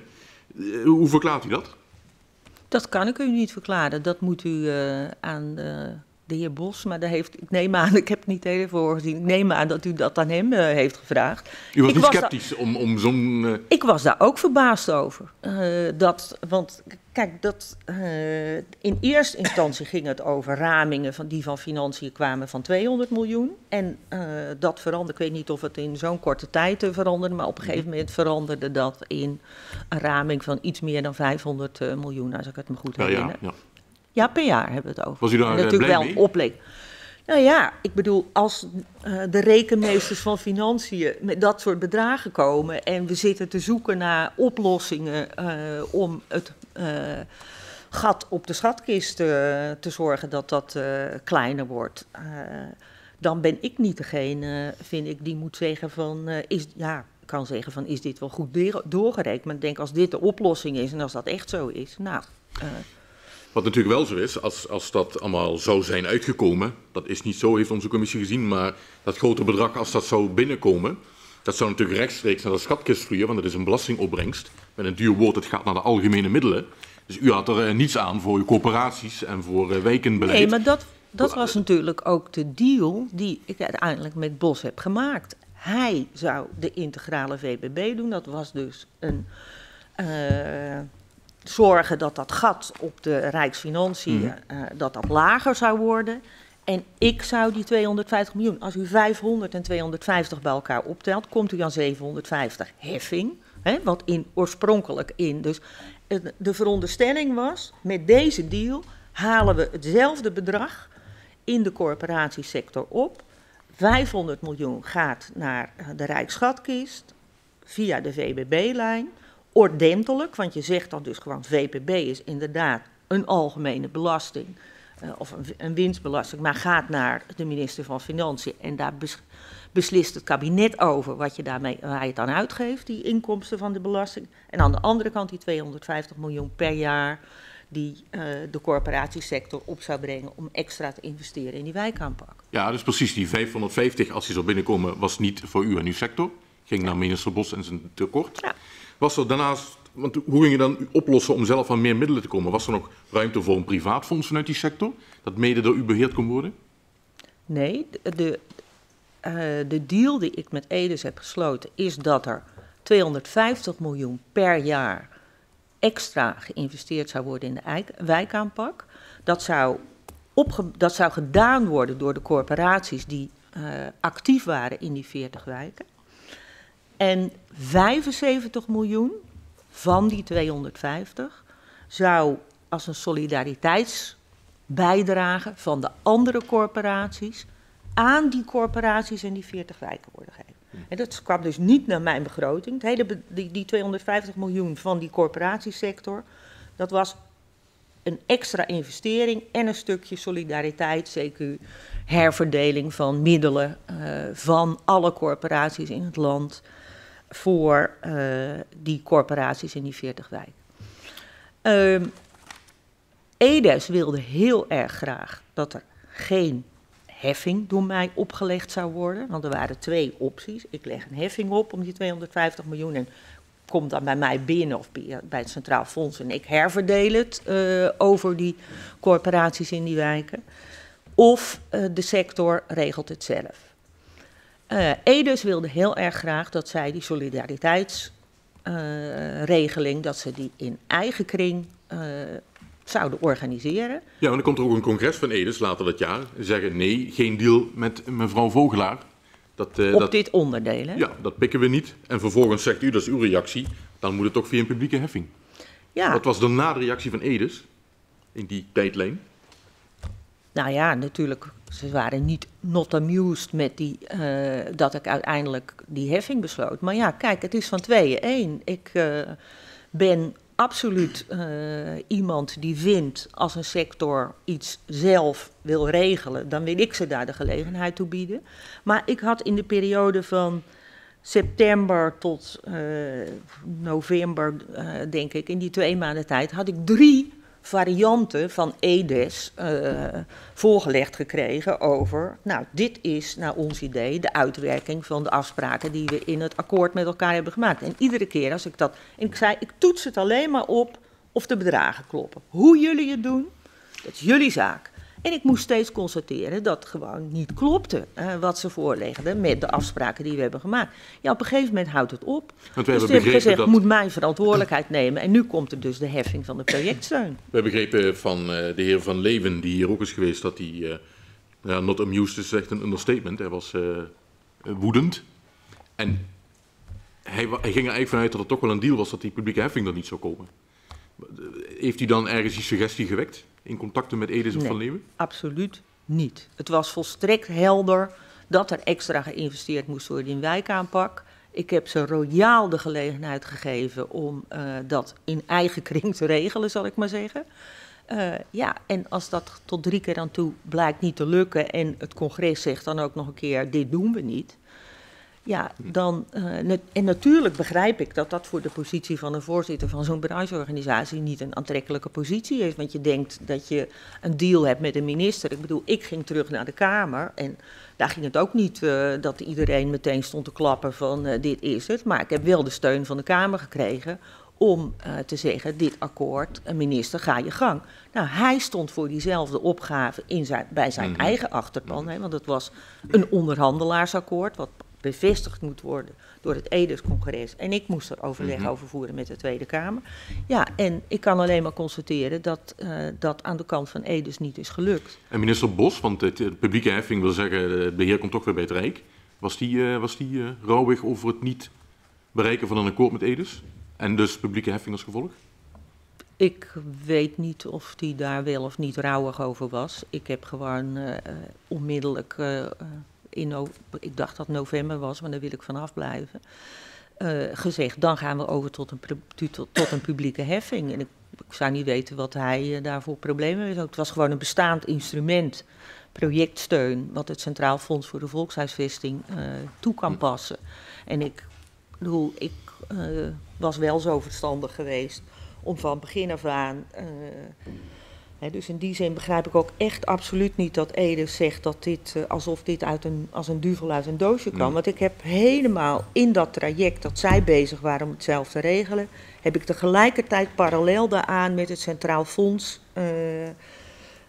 Hoe verklaart u dat? Dat kan ik u niet verklaren. Dat moet u uh, aan de de heer Bos, maar daar heeft, ik neem aan, ik heb het niet voor gezien, ik neem aan dat u dat aan hem uh, heeft gevraagd. U was ik niet sceptisch om, om zo'n... Uh... Ik was daar ook verbaasd over. Uh, dat, want kijk, dat, in eerste instantie ging het over ramingen van, die van financiën kwamen van 200 miljoen. En dat veranderde, ik weet niet of het in zo'n korte tijd veranderde, maar op een gegeven moment veranderde dat in een raming van iets meer dan 500 miljoen, als ik het me goed herinner. Ja, ja. Ja, per jaar hebben we het over. Was u daar en natuurlijk wel mee? opleek. Nou ja, ik bedoel, als uh, de rekenmeesters van financiën met dat soort bedragen komen en we zitten te zoeken naar oplossingen uh, om het uh, gat op de schatkist te zorgen dat dat kleiner wordt, dan ben ik niet degene, vind ik, die moet zeggen van, is, ja, kan zeggen van, is dit wel goed doorgerekend? Maar ik denk, als dit de oplossing is en als dat echt zo is, nou... Wat natuurlijk wel zo is, als, als dat allemaal zou zijn uitgekomen, dat is niet zo, heeft onze commissie gezien, maar dat grote bedrag, als dat zou binnenkomen, dat zou natuurlijk rechtstreeks naar de schatkist vloeien, want het is een belastingopbrengst. Met een duur woord, het gaat naar de algemene middelen. Dus u had er uh, niets aan voor uw coöperaties en voor uh, wijkenbeleid. Nee, maar dat, dat was natuurlijk ook de deal die ik uiteindelijk met Bos heb gemaakt. Hij zou de integrale VBB doen, dat was dus een... Uh, zorgen dat dat gat op de Rijksfinanciën mm. uh, dat dat lager zou worden. En ik zou die 250 miljoen, als u 500 en 250 bij elkaar optelt, komt u aan 750 heffing. Hè, wat in, oorspronkelijk in. Dus uh, de veronderstelling was, met deze deal halen we hetzelfde bedrag in de corporatiesector op. 500 miljoen gaat naar de Rijksschatkist via de VBB-lijn ordentelijk, want je zegt dan dus gewoon VPB is inderdaad een algemene belasting uh, of een, een, winstbelasting, maar gaat naar de minister van Financiën en daar bes, beslist het kabinet over wat je daarmee, waar je het aan uitgeeft, die inkomsten van de belasting. En aan de andere kant die 250 miljoen per jaar die uh, de corporatiesector op zou brengen om extra te investeren in die wijkaanpak. Ja, dus precies die 550, als die zou binnenkomen, was niet voor u en uw sector. Ging naar minister Bos en zijn tekort. Ja. Was er daarnaast, want hoe ging je dan oplossen om zelf aan meer middelen te komen? Was er nog ruimte voor een privaatfonds vanuit die sector, dat mede door u beheerd kon worden? Nee, de, de, de deal die ik met Edes heb gesloten is dat er 250 miljoen per jaar extra geïnvesteerd zou worden in de wijkaanpak. Dat zou, opge, dat zou gedaan worden door de corporaties die uh, actief waren in die 40 wijken. En 75 miljoen van die 250 zou als een solidariteitsbijdrage van de andere corporaties aan die corporaties en die 40 wijken worden gegeven. En dat kwam dus niet naar mijn begroting. Het hele, die, die 250 miljoen van die corporatiesector, dat was een extra investering en een stukje solidariteit, CQ, herverdeling van middelen uh, van alle corporaties in het land voor uh, die corporaties in die 40 wijken. Um, Edes wilde heel erg graag dat er geen heffing door mij opgelegd zou worden. Want er waren twee opties. Ik leg een heffing op om die 250 miljoen en komt dan bij mij binnen of bij het Centraal Fonds en ik herverdeel het uh, over die corporaties in die wijken. Of uh, de sector regelt het zelf. Uh, Edes wilde heel erg graag dat zij die solidariteitsregeling, dat ze die in eigen kring zouden organiseren. Ja, en dan komt er ook een congres van Edes later dat jaar. En zeggen nee, geen deal met mevrouw Vogelaar. Dat, Op dat, dit onderdeel, hè? Ja, dat pikken we niet. En vervolgens zegt u, dat is uw reactie, dan moet het toch via een publieke heffing. Ja. Wat was de nadereactie van Edes in die tijdlijn? Nou ja, natuurlijk, ze waren niet not amused met die, uh, dat ik uiteindelijk die heffing besloot. Maar ja, kijk, het is van tweeën één. Ik uh, ben absoluut uh, iemand die vindt als een sector iets zelf wil regelen, dan wil ik ze daar de gelegenheid toe bieden. Maar ik had in de periode van september tot november, denk ik, in die twee maanden tijd, had ik drie varianten van EDES uh, voorgelegd gekregen over, nou, dit is naar ons idee de uitwerking van de afspraken die we in het akkoord met elkaar hebben gemaakt. En iedere keer als ik dat, en ik zei, ik toets het alleen maar op of de bedragen kloppen. Hoe jullie het doen, dat is jullie zaak. En ik moest steeds constateren dat het gewoon niet klopte uh, wat ze voorlegden met de afspraken die we hebben gemaakt. Ja, op een gegeven moment houdt het op. Want wij dus hebben gezegd, dat... moet mijn verantwoordelijkheid nemen. En nu komt er dus de heffing van de projectsteun. We hebben begrepen van eh, de heer Van Leven, die hier ook is geweest, dat hij... eh, ja, not amused is echt een understatement. Hij was eh, eh, woedend. En hij, hij ging er eigenlijk vanuit dat het toch wel een deal was dat die publieke heffing er niet zou komen. Heeft u dan ergens die suggestie gewekt in contacten met Edis of Nee. Van Leeuwen? Absoluut niet. Het was volstrekt helder dat er extra geïnvesteerd moest worden in wijkaanpak. Ik heb ze royaal de gelegenheid gegeven om eh, dat in eigen kring te regelen, zal ik maar zeggen. Eh, ja, en als dat tot drie keer aan toe blijkt niet te lukken en het congres zegt dan ook nog een keer, dit doen we niet. Ja, dan, eh, en natuurlijk begrijp ik dat dat voor de positie van een voorzitter van zo'n brancheorganisatie niet een aantrekkelijke positie is. Want je denkt dat je een deal hebt met een minister. Ik bedoel, ik ging terug naar de Kamer en daar ging het ook niet eh, dat iedereen meteen stond te klappen van eh, dit is het. Maar ik heb wel de steun van de Kamer gekregen om te zeggen, dit akkoord, een minister, ga je gang. Nou, hij stond voor diezelfde opgave in zijn, bij zijn Mhm. eigen achterban, hè, want het was een onderhandelaarsakkoord, wat bevestigd moet worden door het Edes-congres. En ik moest er overleg Mhm. over voeren met de Tweede Kamer. Ja, en ik kan alleen maar constateren dat eh, dat aan de kant van Edes niet is gelukt. En minister Bos, want het, de publieke heffing wil zeggen, eh, het beheer komt toch weer bij het Rijk. Was die, eh, was die eh, rouwig over het niet bereiken van een akkoord met Edis? En dus publieke heffing als gevolg? Ik weet niet of die daar wel of niet rouwig over was. Ik heb gewoon eh, eh, onmiddellijk, eh, eh, in no- ik dacht dat november was, maar daar wil ik vanaf blijven, eh, gezegd, dan gaan we over tot een, tot, een publieke heffing. En ik, ik zou niet weten wat hij eh, daarvoor problemen heeft. Het was gewoon een bestaand instrument, projectsteun, wat het Centraal Fonds voor de Volkshuisvesting eh, toe kan passen. En ik bedoel, ik was wel zo verstandig geweest om van begin af aan. Dus in die zin begrijp ik ook echt absoluut niet dat Ede zegt dat dit eh, alsof dit uit een, als een duvel uit een doosje kwam. Nee. Want ik heb helemaal in dat traject dat zij bezig waren om het zelf te regelen, heb ik tegelijkertijd parallel daaraan met het Centraal Fonds eh,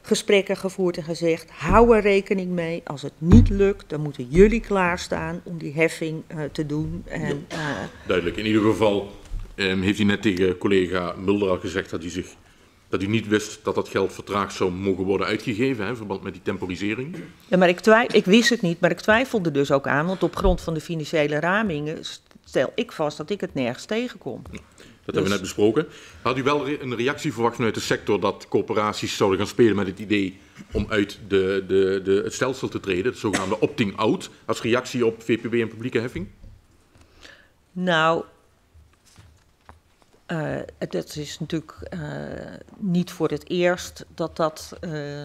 gesprekken gevoerd en gezegd: hou er rekening mee. Als het niet lukt, dan moeten jullie klaarstaan om die heffing eh, te doen. En, Duidelijk. In ieder geval ehm, heeft hij net tegen collega Mulder al gezegd dat hij, zich, dat hij niet wist dat dat geld vertraagd zou mogen worden uitgegeven, hè, in verband met die temporisering. Ja, maar ik, twij- ik wist het niet, maar ik twijfelde dus ook aan, want op grond van de financiële ramingen stel ik vast dat ik het nergens tegenkom. Dat hebben we net besproken. Had u wel een reactie verwacht vanuit de sector dat corporaties zouden gaan spelen met het idee om uit de, de, de, het stelsel te treden, het zogenaamde opting-out, als reactie op VPB en publieke heffing? Nou, eh, het het is natuurlijk eh, niet voor het eerst dat dat eh,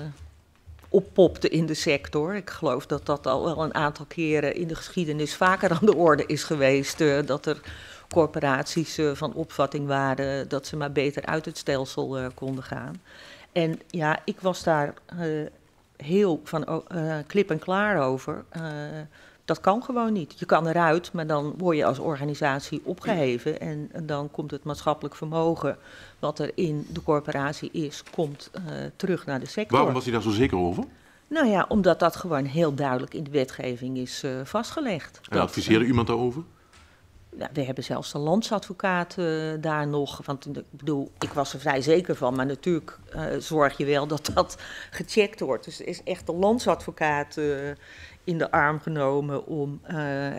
oppopte in de sector. Ik geloof dat dat al wel een aantal keren in de geschiedenis vaker aan de orde is geweest. eh, dat er corporaties eh, van opvatting waren dat ze maar beter uit het stelsel eh, konden gaan. En ja, ik was daar eh, heel van eh, klip en klaar over. Eh, dat kan gewoon niet. Je kan eruit, maar dan word je als organisatie opgeheven. En, en dan komt het maatschappelijk vermogen wat er in de corporatie is, komt eh, terug naar de sector. Waarom was hij daar zo zeker over? Nou ja, omdat dat gewoon heel duidelijk in de wetgeving is eh, vastgelegd. En Dat, adviseerde iemand daarover? ja, we hebben zelfs de landsadvocaat eh, daar nog. Want ik bedoel, ik was er vrij zeker van. Maar natuurlijk eh, zorg je wel dat dat gecheckt wordt. Dus er is echt de landsadvocaat eh, in de arm genomen om eh,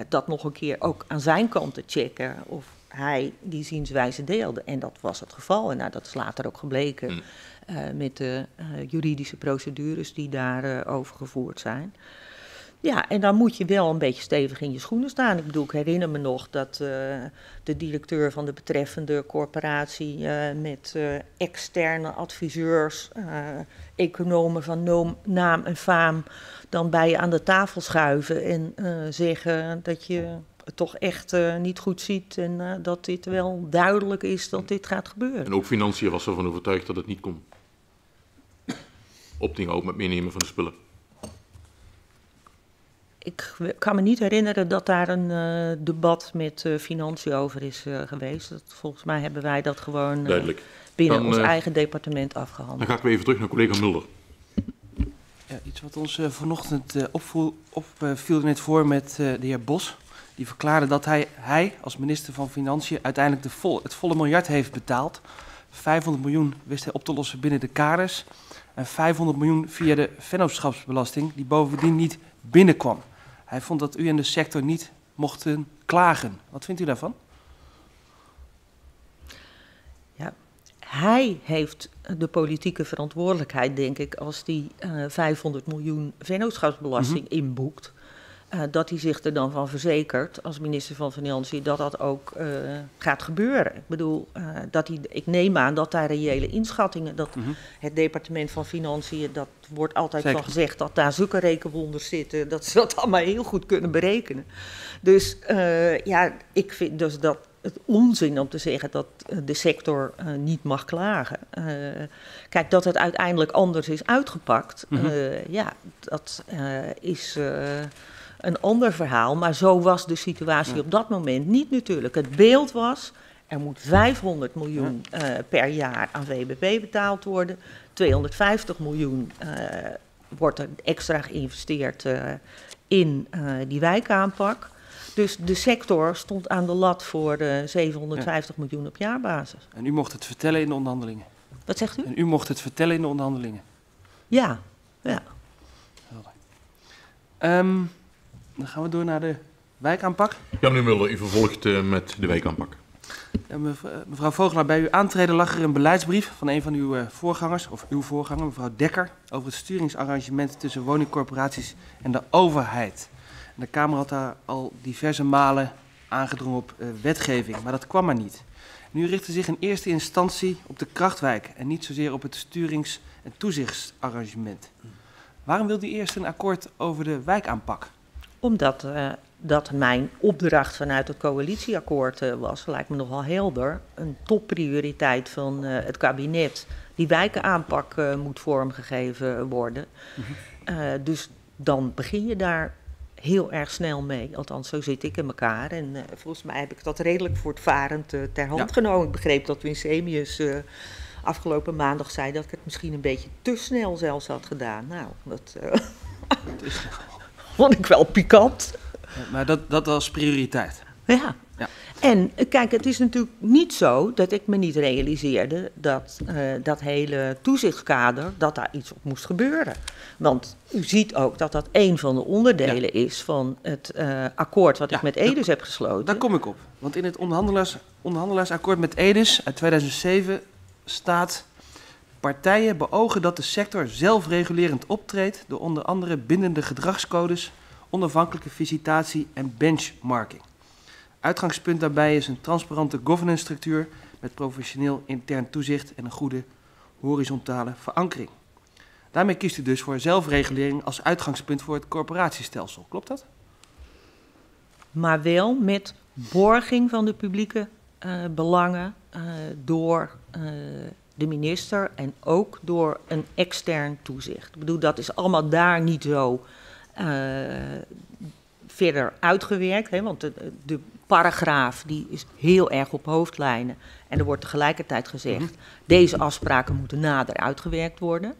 dat nog een keer ook aan zijn kant te checken. Of hij die zienswijze deelde. En dat was het geval. En nou, dat is later ook gebleken Hmm. eh, met de eh, juridische procedures die daarover over gevoerd zijn. Ja, en dan moet je wel een beetje stevig in je schoenen staan. Ik bedoel, ik herinner me nog dat eh, de directeur van de betreffende corporatie eh, met eh, externe adviseurs, economen van naam en faam, dan bij je aan de tafel schuiven en zeggen dat je het toch echt niet goed ziet en dat dit wel duidelijk is dat dit gaat gebeuren. En ook financiën was ervan overtuigd dat het niet kon. Opting-out met meenemen van de spullen. Ik kan me niet herinneren dat daar een eh, debat met eh, financiën over is eh, geweest. Dat, volgens mij hebben wij dat gewoon eh, binnen Dan, ons eigen departement Dan afgehandeld. ga ik weer even terug naar collega Mulder. Iets wat ons uh, vanochtend uh, opviel op, uh, in het voor met de heer Bos. Die verklaarde dat hij, hij als minister van Financiën uiteindelijk de vol, het volle miljard heeft betaald. 500 miljoen wist hij op te lossen binnen de kaders. En 500 miljoen via de vennootschapsbelasting, die bovendien niet binnenkwam. Hij vond dat u en de sector niet mochten klagen. Wat vindt u daarvan? Ja, hij heeft de politieke verantwoordelijkheid, denk ik, als die uh, 500 miljoen vennootschapsbelasting mm -hmm. inboekt. Uh, dat hij zich er dan van verzekert als minister van Financiën dat dat ook uh, gaat gebeuren. Ik bedoel, uh, dat hij, ik neem aan dat daar reële inschattingen, dat mm -hmm. het departement van Financiën, dat wordt altijd Zeker. van gezegd dat daar zulke rekenwonders zitten, dat ze dat allemaal heel goed kunnen berekenen. Dus ja, ik vind dus dat het onzin om te zeggen dat de sector uh, niet mag klagen. Uh, kijk, dat het uiteindelijk anders is uitgepakt, mm -hmm. uh, ja, dat is een ander verhaal. Maar zo was de situatie op dat moment niet natuurlijk. Het beeld was, er moet 500 miljoen ja. per jaar aan VBP betaald worden. 250 miljoen wordt er extra geïnvesteerd in die wijkaanpak. Dus de sector stond aan de lat voor uh, 750 ja. miljoen op jaarbasis. En u mocht het vertellen in de onderhandelingen? Wat zegt u? En u mocht het vertellen in de onderhandelingen? Ja, ja. Um, dan gaan we door naar de wijkaanpak. Ja, meneer Mulder, u vervolgt uh, met de wijkaanpak. Ja, mevrouw Vogelaar, bij uw aantreden lag er een beleidsbrief van een van uw uh, voorgangers, of uw voorganger, mevrouw Dekker, over het sturingsarrangement tussen woningcorporaties en de overheid. De Kamer had daar al diverse malen aangedrongen op uh, wetgeving, maar dat kwam maar niet. Nu richtte zich in eerste instantie op de krachtwijk en niet zozeer op het sturings- en toezichtsarrangement. Waarom wilde u eerst een akkoord over de wijkaanpak? Omdat uh, dat mijn opdracht vanuit het coalitieakkoord uh, was, lijkt me nogal helder. Een topprioriteit van uh, het kabinet. Die wijkenaanpak moet vormgegeven worden. -hmm. dus dan begin je daar heel erg snel mee. Althans, zo zit ik in elkaar. En uh, volgens mij heb ik dat redelijk voortvarend uh, ter hand ja. genomen. Ik begreep dat Winsemius uh, afgelopen maandag zei dat ik het misschien een beetje te snel zelfs had gedaan. Nou, dat vond ik wel pikant. Maar dat, dat was prioriteit. Ja. ja. En kijk, het is natuurlijk niet zo dat ik me niet realiseerde dat uh, dat hele toezichtskader, dat daar iets op moest gebeuren. Want u ziet ook dat dat een van de onderdelen ja. is van het uh, akkoord wat ja, ik met dat, heb gesloten. Daar kom ik op. Want in het onderhandelaars, onderhandelaarsakkoord met Edis uit 2007 staat... Partijen beogen dat de sector zelfregulerend optreedt door onder andere bindende gedragscodes, onafhankelijke visitatie en benchmarking. Uitgangspunt daarbij is een transparante governance structuur met professioneel intern toezicht en een goede horizontale verankering. Daarmee kiest u dus voor zelfregulering als uitgangspunt voor het corporatiestelsel. Klopt dat? Maar wel met borging van de publieke uh, belangen uh, door uh, de minister en ook door een extern toezicht. Ik bedoel, dat is allemaal daar niet zo verder uitgewerkt, hè, want de, de paragraaf die is heel erg op hoofdlijnen. En er wordt tegelijkertijd gezegd, -hmm. deze afspraken moeten nader uitgewerkt worden.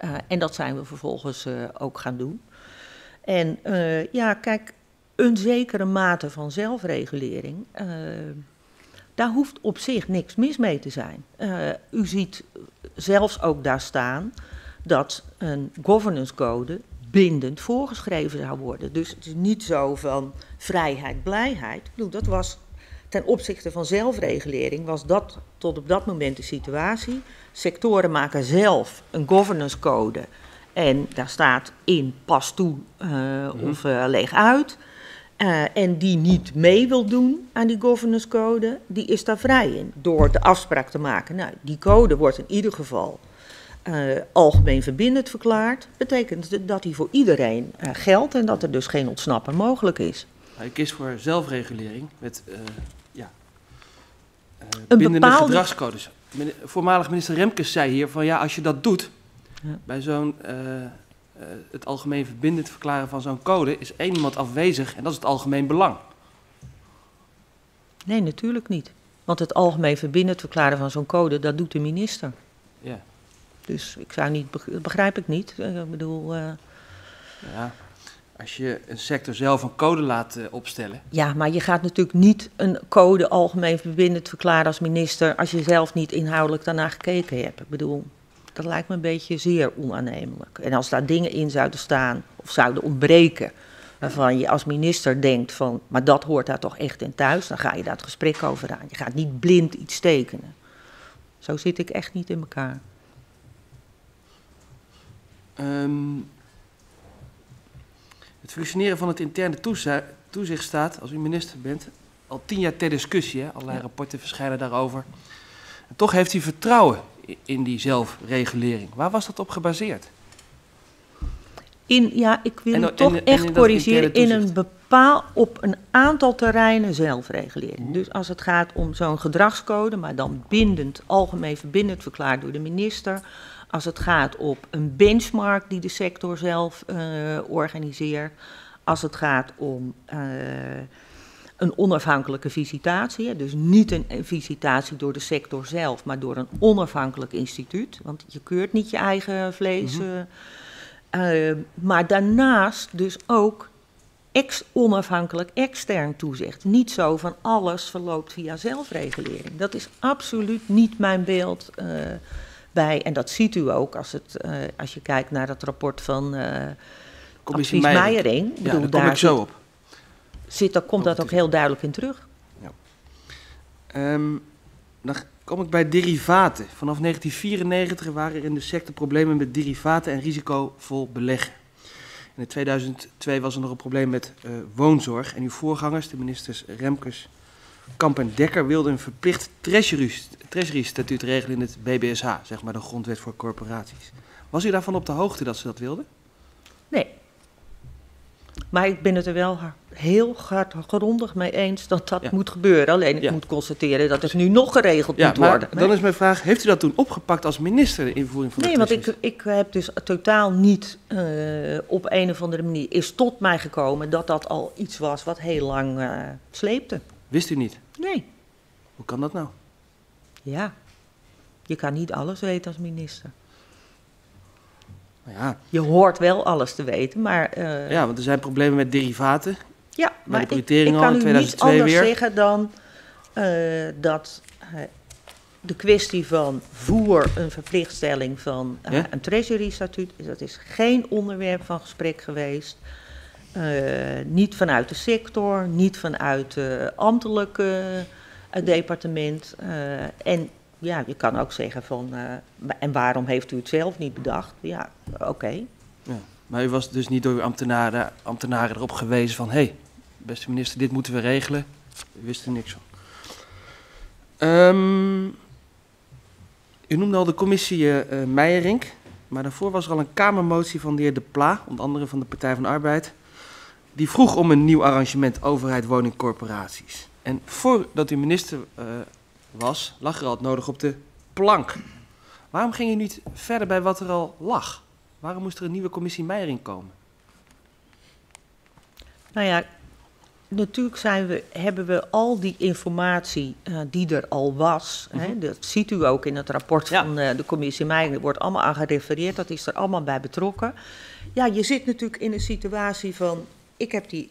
Uh, en dat zijn we vervolgens uh, ook gaan doen. En ja, kijk, een zekere mate van zelfregulering, daar hoeft op zich niks mis mee te zijn. u ziet zelfs ook daar staan dat een governance code bindend voorgeschreven zou worden. Dus het is niet zo van vrijheid, blijheid. Ik bedoel, dat was ten opzichte van zelfregulering, was dat tot op dat moment de situatie. Sectoren maken zelf een governance code en daar staat in pas toe uh, mm-hmm. of uh, leeg uit. Uh, en die niet mee wil doen aan die governance code, die is daar vrij in. Door de afspraak te maken. Nou, die code wordt in ieder geval uh, algemeen verbindend verklaard, betekent dat die voor iedereen uh, geldt en dat er dus geen ontsnappen mogelijk is. Hij kiest voor zelfregulering met ja, bindende bepaalde... gedragscodes. Voormalig minister Remkes zei hier van ja, als je dat doet, ja. bij zo'n het algemeen verbindend verklaren van zo'n code, is één iemand afwezig en dat is het algemeen belang. Nee, natuurlijk niet. Want het algemeen verbindend verklaren van zo'n code, dat doet de minister. Ja. Dus ik zou niet, begrijp ik niet. Ik bedoel, uh, Ja, als je een sector zelf een code laat uh, opstellen. Ja, maar je gaat natuurlijk niet een code algemeen verbindend verklaren als minister als je zelf niet inhoudelijk daarna gekeken hebt. Ik bedoel, dat lijkt me een beetje zeer onaannemelijk. En als daar dingen in zouden staan of zouden ontbreken waarvan je als minister denkt van, maar dat hoort daar toch echt in thuis, dan ga je daar het gesprek over aan. Je gaat niet blind iets tekenen. Zo zit ik echt niet in elkaar. Um, het functioneren van het interne toezicht staat, als u minister bent, al tien jaar ter discussie. Hè? Allerlei rapporten verschijnen daarover. En toch heeft u vertrouwen in die zelfregulering. Waar was dat op gebaseerd? In, ja, ik wil en, toch echt corrigeren. In een bepaal, op een aantal terreinen zelfregulering. Dus als het gaat om zo'n gedragscode, maar dan bindend, algemeen verbindend verklaard door de minister. Als het gaat op een benchmark die de sector zelf uh, organiseert. Als het gaat om uh, een onafhankelijke visitatie. Dus niet een visitatie door de sector zelf, maar door een onafhankelijk instituut. Want je keurt niet je eigen vlees. Mm -hmm. uh, maar daarnaast dus ook ex onafhankelijk extern toezicht. Niet zo van alles verloopt via zelfregulering. Dat is absoluut niet mijn beeld bij. En dat ziet u ook als, het, uh, als je kijkt naar het rapport van Commissie Meijering. Ja, bedoel, daar kom ik zo op. Zit, daar komt dat ook heel duidelijk in terug. Ja. Um, dan kom ik bij derivaten. Vanaf 1994 waren er in de sector problemen met derivaten en risicovol beleggen. In 2002 was er nog een probleem met uh, woonzorg. En uw voorgangers, de ministers Remkes, Kamp en Dekker, wilden een verplicht treasury treasury-statuut regelen in het BBSH, zeg maar de grondwet voor corporaties. Was u daarvan op de hoogte dat ze dat wilden? Nee. Maar ik ben het er wel heel hard grondig mee eens dat dat moet gebeuren. Alleen ik moet constateren dat het nu nog geregeld ja, moet worden. Dan is mijn vraag, heeft u dat toen opgepakt als minister, de invoering van de Nee, want ik, ik heb dus totaal niet uh, op een of andere manier... is tot mij gekomen dat dat al iets was wat heel lang uh, sleepte. Wist u niet? Nee. Hoe kan dat nou? Ja, je kan niet alles weten als minister. Ja. Je hoort wel alles te weten, maar... Uh, ja, want er zijn problemen met derivaten. Ja, maar ik, ik kan u niet anders weer. zeggen dan uh, dat uh, de kwestie van voer een verplichtstelling van ja? een treasury-statuut... dat is geen onderwerp van gesprek geweest. niet vanuit de sector, niet vanuit de ambtelijke het departement. En ja, je kan ook zeggen van, en waarom heeft u het zelf niet bedacht? Ja, oké. Okay. Ja, maar u was dus niet door uw ambtenaren, ambtenaren erop gewezen van, hé, hey, beste minister, dit moeten we regelen. U wist er niks van. Um, u noemde al de commissie uh, Meijerink, maar daarvoor was er al een Kamermotie van de heer De Pla, onder andere van de Partij van de Arbeid, die vroeg om een nieuw arrangement overheid woningcorporaties. En voordat u minister uh, was, lag er al het nodig op de plank. Waarom ging u niet verder bij wat er al lag? Waarom moest er een nieuwe commissie Meijering komen? Nou ja, natuurlijk zijn we, hebben we al die informatie uh, die er al was. Mm -hmm. hè, mhm. dat ziet u ook in het rapport ja. van uh, de commissie Meijering. Er wordt allemaal aan gerefereerd, dat is er allemaal bij betrokken. Ja, je zit natuurlijk in een situatie van... ik heb die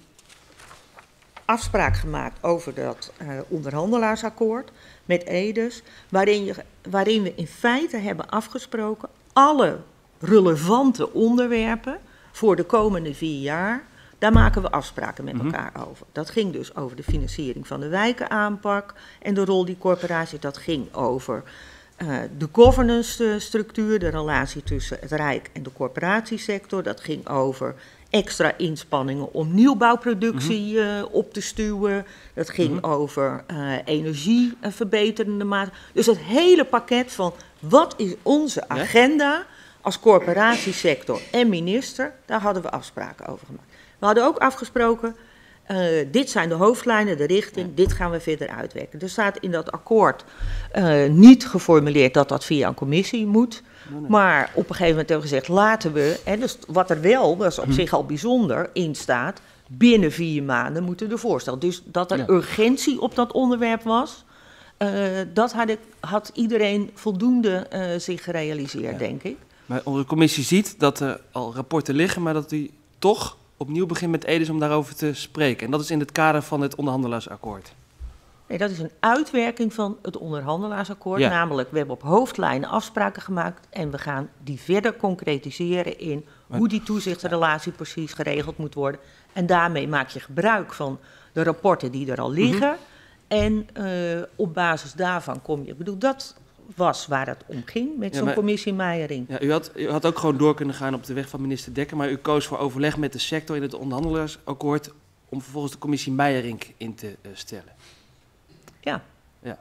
afspraak gemaakt over dat uh, onderhandelaarsakkoord met Edes, waarin, je, waarin we in feite hebben afgesproken alle relevante onderwerpen voor de komende vier jaar. Daar maken we afspraken met mhm. elkaar mm -hmm. over. Dat ging dus over de financiering van de wijkenaanpak en de rol die corporaties. Dat ging over uh, de governance structuur, de relatie tussen het Rijk en de corporatiesector. Dat ging over extra inspanningen om nieuwbouwproductie mm -hmm. uh, op te stuwen. Dat ging mm -hmm. over uh, energieverbeterende maatregelen. Dus het hele pakket van wat is onze agenda als corporatiesector en minister, daar hadden we afspraken over gemaakt. We hadden ook afgesproken, uh, dit zijn de hoofdlijnen, de richting, ja. dit gaan we verder uitwerken. Er staat in dat akkoord niet geformuleerd dat dat via een commissie moet. Nee, nee. Maar op een gegeven moment hebben we gezegd, laten we, en dus wat er wel, dat is op hm. zich al bijzonder, in staat, binnen vier maanden moeten de voorstellen. Dus dat er ja. urgentie op dat onderwerp was, uh, dat had, ik, had, iedereen voldoende zich gerealiseerd, ja. denk ik. Maar onze commissie ziet dat er al rapporten liggen, maar dat die toch opnieuw begint met Edes om daarover te spreken. En dat is in het kader van het onderhandelaarsakkoord. Nee, dat is een uitwerking van het onderhandelaarsakkoord. Ja. Namelijk, we hebben op hoofdlijnen afspraken gemaakt en we gaan die verder concretiseren in hoe die toezichtsrelatie precies geregeld moet worden. En daarmee maak je gebruik van de rapporten die er al liggen. En eh, op basis daarvan kom je. Ik bedoel, dat was waar het om ging met zo'n commissie Meijering. Ja, u, had, u had ook gewoon door kunnen gaan op de weg van minister Dekker, maar u koos voor overleg met de sector in het onderhandelaarsakkoord om vervolgens de commissie Meijerink in te eh, stellen. Ja. Ja.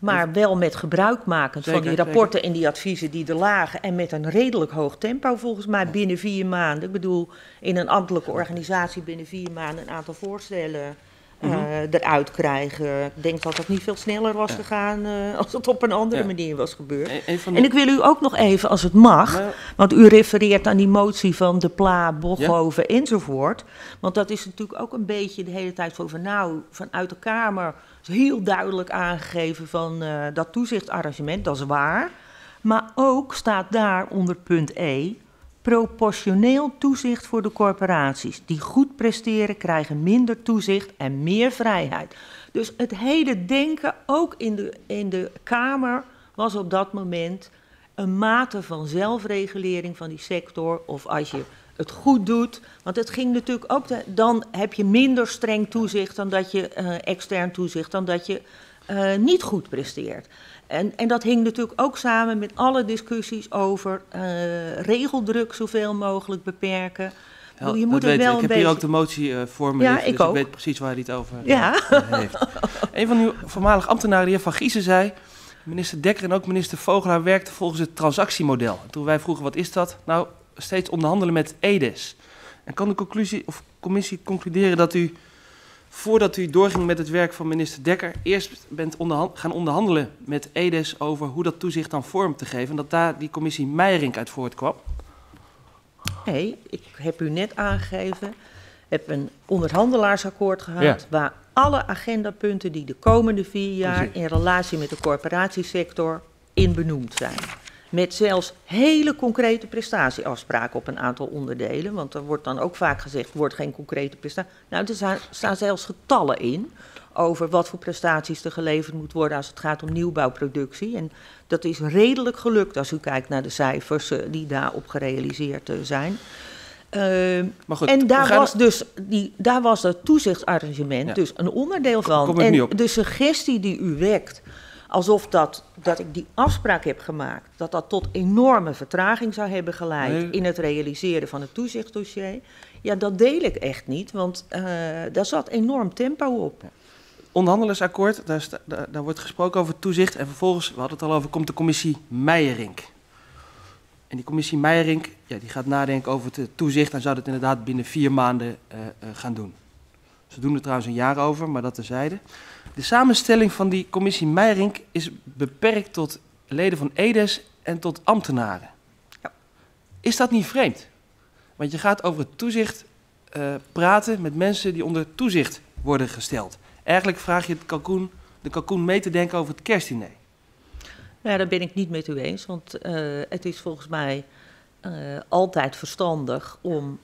Maar wel met gebruik maken van die rapporten en die adviezen die er lagen. En met een redelijk hoog tempo volgens mij binnen vier maanden. Ik bedoel, in een ambtelijke organisatie binnen vier maanden een aantal voorstellen eh, Mhm. eruit krijgen. Ik denk dat dat niet veel sneller was Ja. gegaan eh, als het op een andere Ja. manier was gebeurd. De- En ik wil u ook nog even, als het mag, want u refereert aan die motie van De Pla, Boghoven enzovoort. Want dat is natuurlijk ook een beetje de hele tijd van nou, vanuit de Kamer is heel duidelijk aangegeven van eh, dat toezichtarrangement, dat is waar. Maar ook staat daar onder punt E, proportioneel toezicht voor de corporaties. Die goed presteren krijgen minder toezicht en meer vrijheid. Dus het hele denken, ook in de, in de Kamer, was op dat moment een mate van zelfregulering van die sector. Of als je het goed doet. Want het ging natuurlijk ook. dan heb je minder streng toezicht dan dat je eh, extern toezicht, dan dat je eh, niet goed presteert. En, en dat hing natuurlijk ook samen met alle discussies over eh, regeldruk zoveel mogelijk beperken. Ik bedoel, je moet weet ik. wel Ik heb hier ook de motie eh, voor me Ja, liggen, ik dus ook. ik weet precies waar hij het over eh, Ja. heeft. Een van uw voormalig ambtenaren, de heer Van Giezen, zei... Minister Dekker en ook minister Vogelaar werkten volgens het transactiemodel. En toen wij vroegen, wat is dat? Nou, steeds onderhandelen met EDES. En kan de conclusie, of commissie concluderen dat u, voordat u doorging met het werk van minister Dekker... eerst bent onderhan- gaan onderhandelen met EDES over hoe dat toezicht dan vorm te geven... en dat daar die commissie Meijerink uit voortkwam? Nee, ik heb u net aangegeven. heb een onderhandelaarsakkoord gehad. Ja. waar alle agendapunten die de komende vier jaar. In relatie met de corporatiesector. in benoemd zijn. Met zelfs hele concrete prestatieafspraken op een aantal onderdelen. Want er wordt dan ook vaak gezegd: er wordt geen concrete prestatie. Nou, er staan zelfs getallen in. over wat voor prestaties er geleverd moet worden. als het gaat om nieuwbouwproductie. En dat is redelijk gelukt als u kijkt naar de cijfers eh, die daarop gerealiseerd eh, zijn. Ehm, Maar goed, en daar was dus die, daar was dat toezichtsarrangement Ja. dus een onderdeel van. En op. de suggestie die u wekt, alsof dat, dat ik die afspraak heb gemaakt, dat dat tot enorme vertraging zou hebben geleid Nee. in het realiseren van het toezichtsdossier, ja, dat deel ik echt niet, want eh, daar zat enorm tempo op. onderhandelingsakkoord, daar, sta- daar, daar wordt gesproken over toezicht. En vervolgens, we hadden het al over, komt de commissie Meijerink. En die commissie Meijerink, ja, die gaat nadenken over het eh, toezicht en zou dat inderdaad binnen vier maanden eh, gaan doen. Ze doen er trouwens een jaar over, maar dat terzijde. De samenstelling van die commissie Meijerink is beperkt tot leden van EDES en tot ambtenaren. Ja. Is dat niet vreemd? Want je gaat over het toezicht eh, praten met mensen die onder toezicht worden gesteld. Eigenlijk vraag je het kalkoen, de kalkoen mee te denken over het kerstdiner. Ja, daar ben ik niet met u eens, want eh, het is volgens mij eh, altijd verstandig om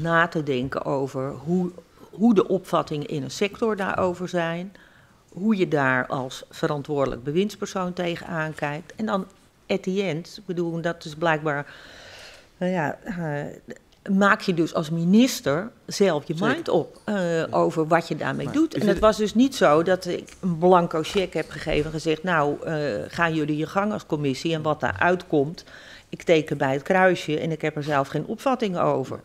na te denken over hoe, hoe de opvattingen in een sector daarover zijn, hoe je daar als verantwoordelijk bewindspersoon tegenaan kijkt. En dan at the end, ik bedoel, dat is blijkbaar, nou ja, eh, maak je dus als minister zelf je Zeker. mind op eh, over wat je daarmee Maar doet. En het- het was dus niet zo dat ik een blanco cheque heb gegeven en gezegd, nou, eh, gaan jullie je gang als commissie en wat daaruit komt, ik teken bij het kruisje en ik heb er zelf geen opvatting over.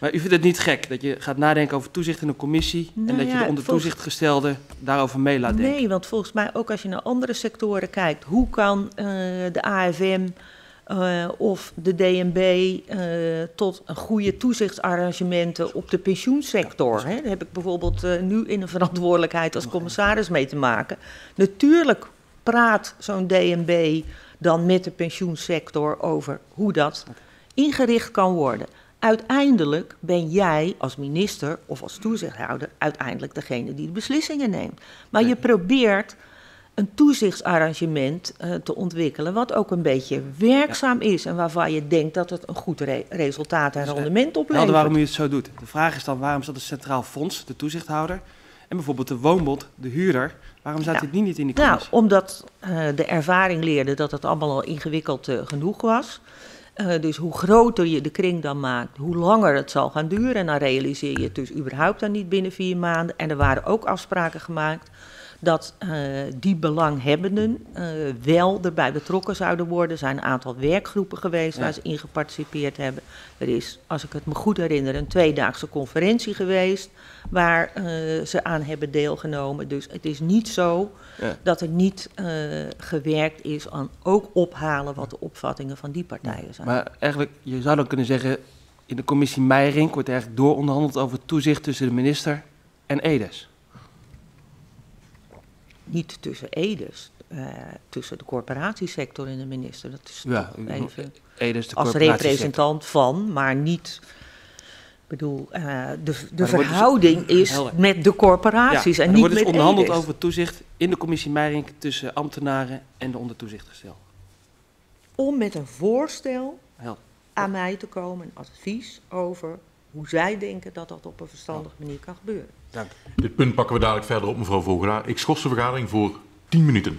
Maar u vindt het niet gek dat je gaat nadenken over toezicht in een commissie... en Nou dat je de onder volgens- toezicht gestelde daarover mee laat denken? Nee, want volgens mij ook als je naar andere sectoren kijkt, hoe kan eh, de AFM eh, of de DNB eh, tot een goede toezichtsarrangementen op de pensioensector? Hè? Daar heb ik bijvoorbeeld nu in een verantwoordelijkheid als commissaris mee te maken. Natuurlijk praat zo'n DNB dan met de pensioensector over hoe dat ingericht kan worden. Uiteindelijk ben jij als minister of als toezichthouder uiteindelijk degene die de beslissingen neemt. Maar je probeert een toezichtsarrangement eh, te ontwikkelen, wat ook een beetje werkzaam is en waarvan je denkt dat het een goed re- resultaat en Dus, eh, rendement Helder oplevert. waarom u het zo doet. De vraag is dan waarom staat het Centraal Fonds, de toezichthouder, en bijvoorbeeld de Woonbond, de huurder, waarom staat Ja. dit niet in die Nou, commissie? omdat eh, de ervaring leerde dat het allemaal al ingewikkeld genoeg was. Eh, dus hoe groter je de kring dan maakt, hoe langer het zal gaan duren. En dan realiseer je het dus überhaupt dan niet binnen vier maanden. En er waren ook afspraken gemaakt dat eh, die belanghebbenden eh, wel erbij betrokken zouden worden. Er zijn een aantal werkgroepen geweest waar ze in geparticipeerd hebben. Er is, als ik het me goed herinner, een tweedaagse conferentie geweest waar eh, ze aan hebben deelgenomen. Dus het is niet zo Ja. dat er niet gewerkt is aan ook ophalen wat de opvattingen van die partijen zijn. Maar eigenlijk, je zou dan kunnen zeggen, in de commissie Meijering wordt eigenlijk dooronderhandeld over toezicht tussen de minister en Edes. Niet tussen Edes, eh, tussen de corporatiesector en de minister. Dat is Ja, even Edes, de als representant van, maar niet. Ik bedoel, eh, de, de dus- verhouding is Helder. met de corporaties Ja, en er niet wordt dus met onderhandeld Edes. over toezicht in de commissie Meijering tussen ambtenaren en de onder toezicht gestel. Om met een voorstel Helder. aan mij te komen, een advies over hoe zij denken dat dat op een verstandige manier kan gebeuren. Dank. Dit punt pakken we dadelijk verder op, mevrouw Vogelaar. Ik schors de vergadering voor 10 minuten.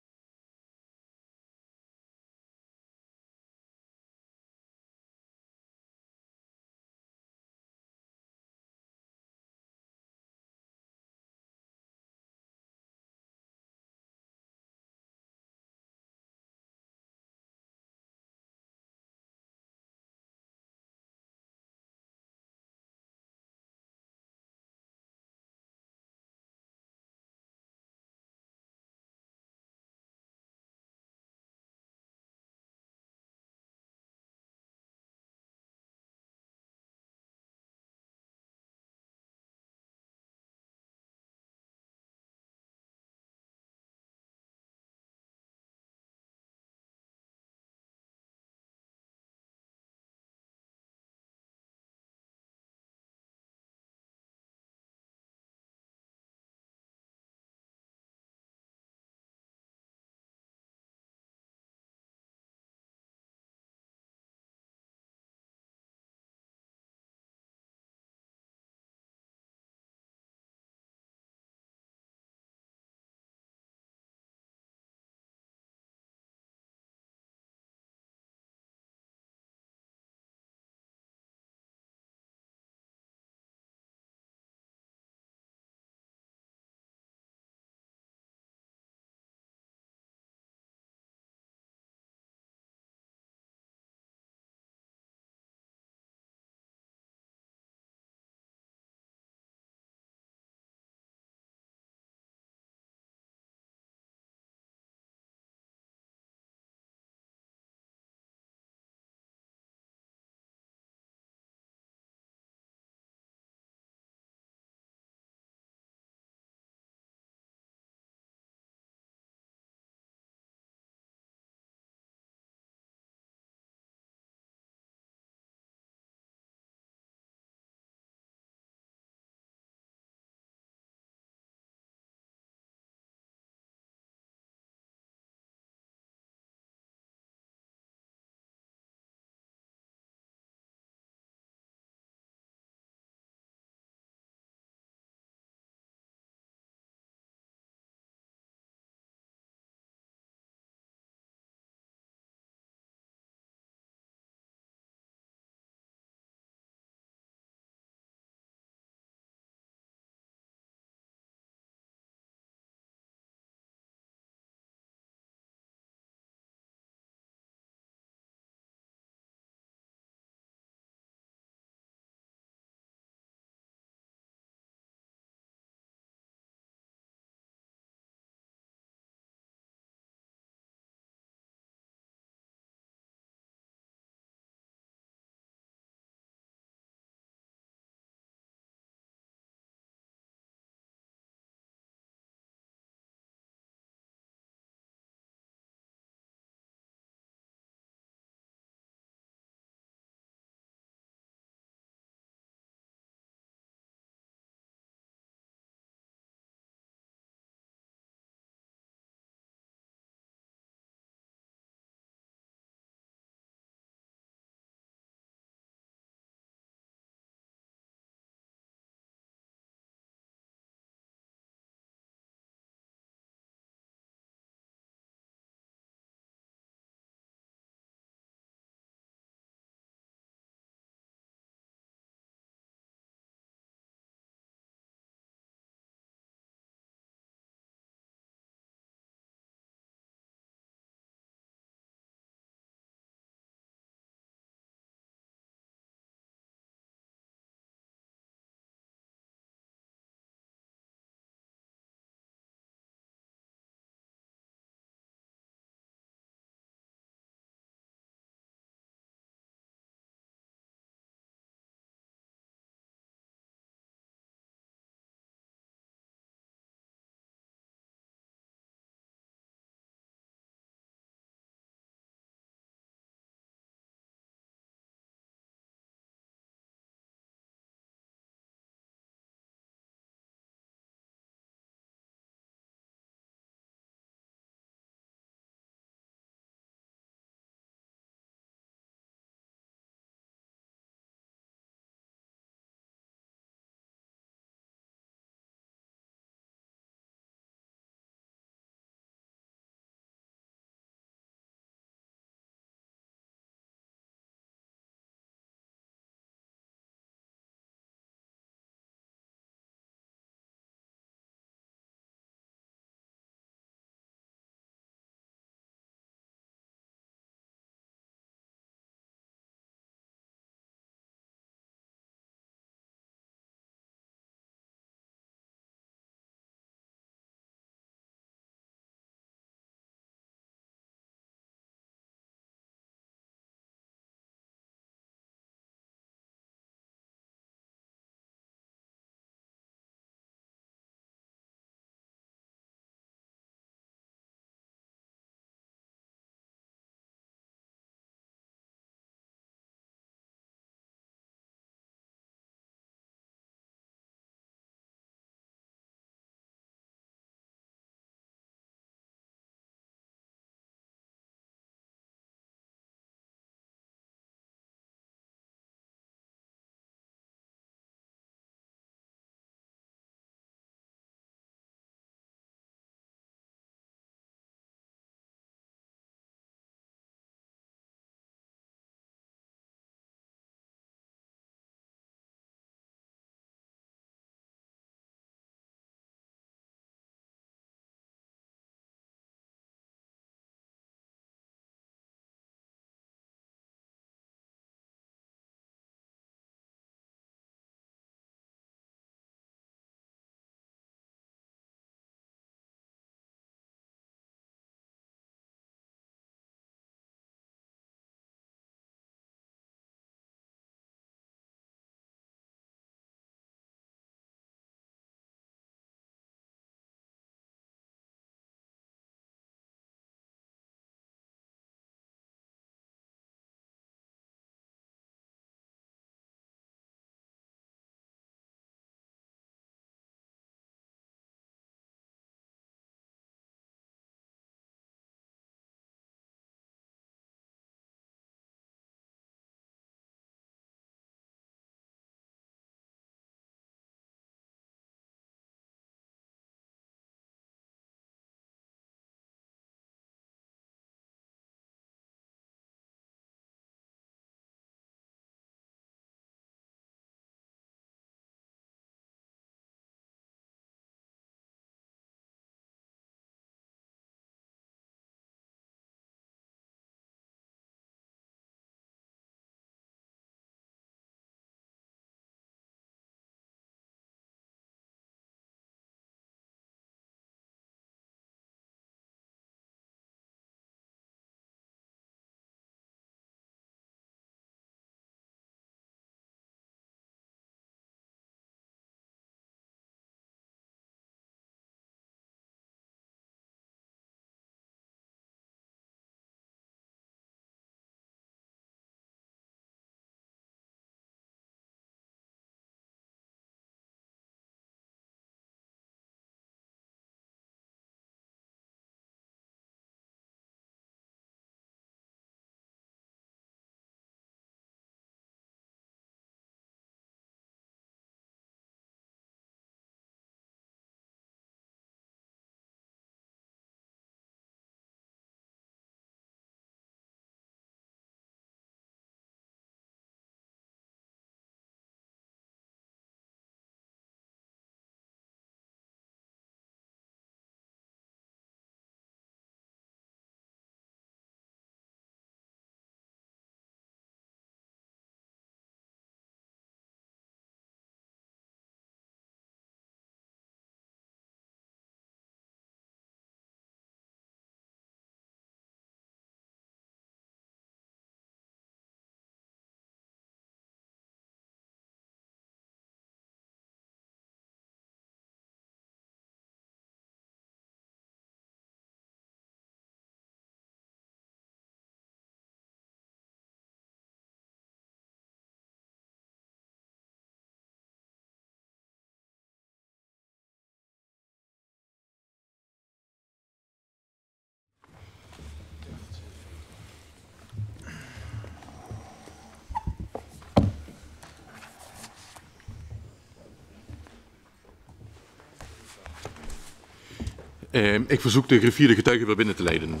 Ik verzoek de griffier getuigen weer binnen te leiden.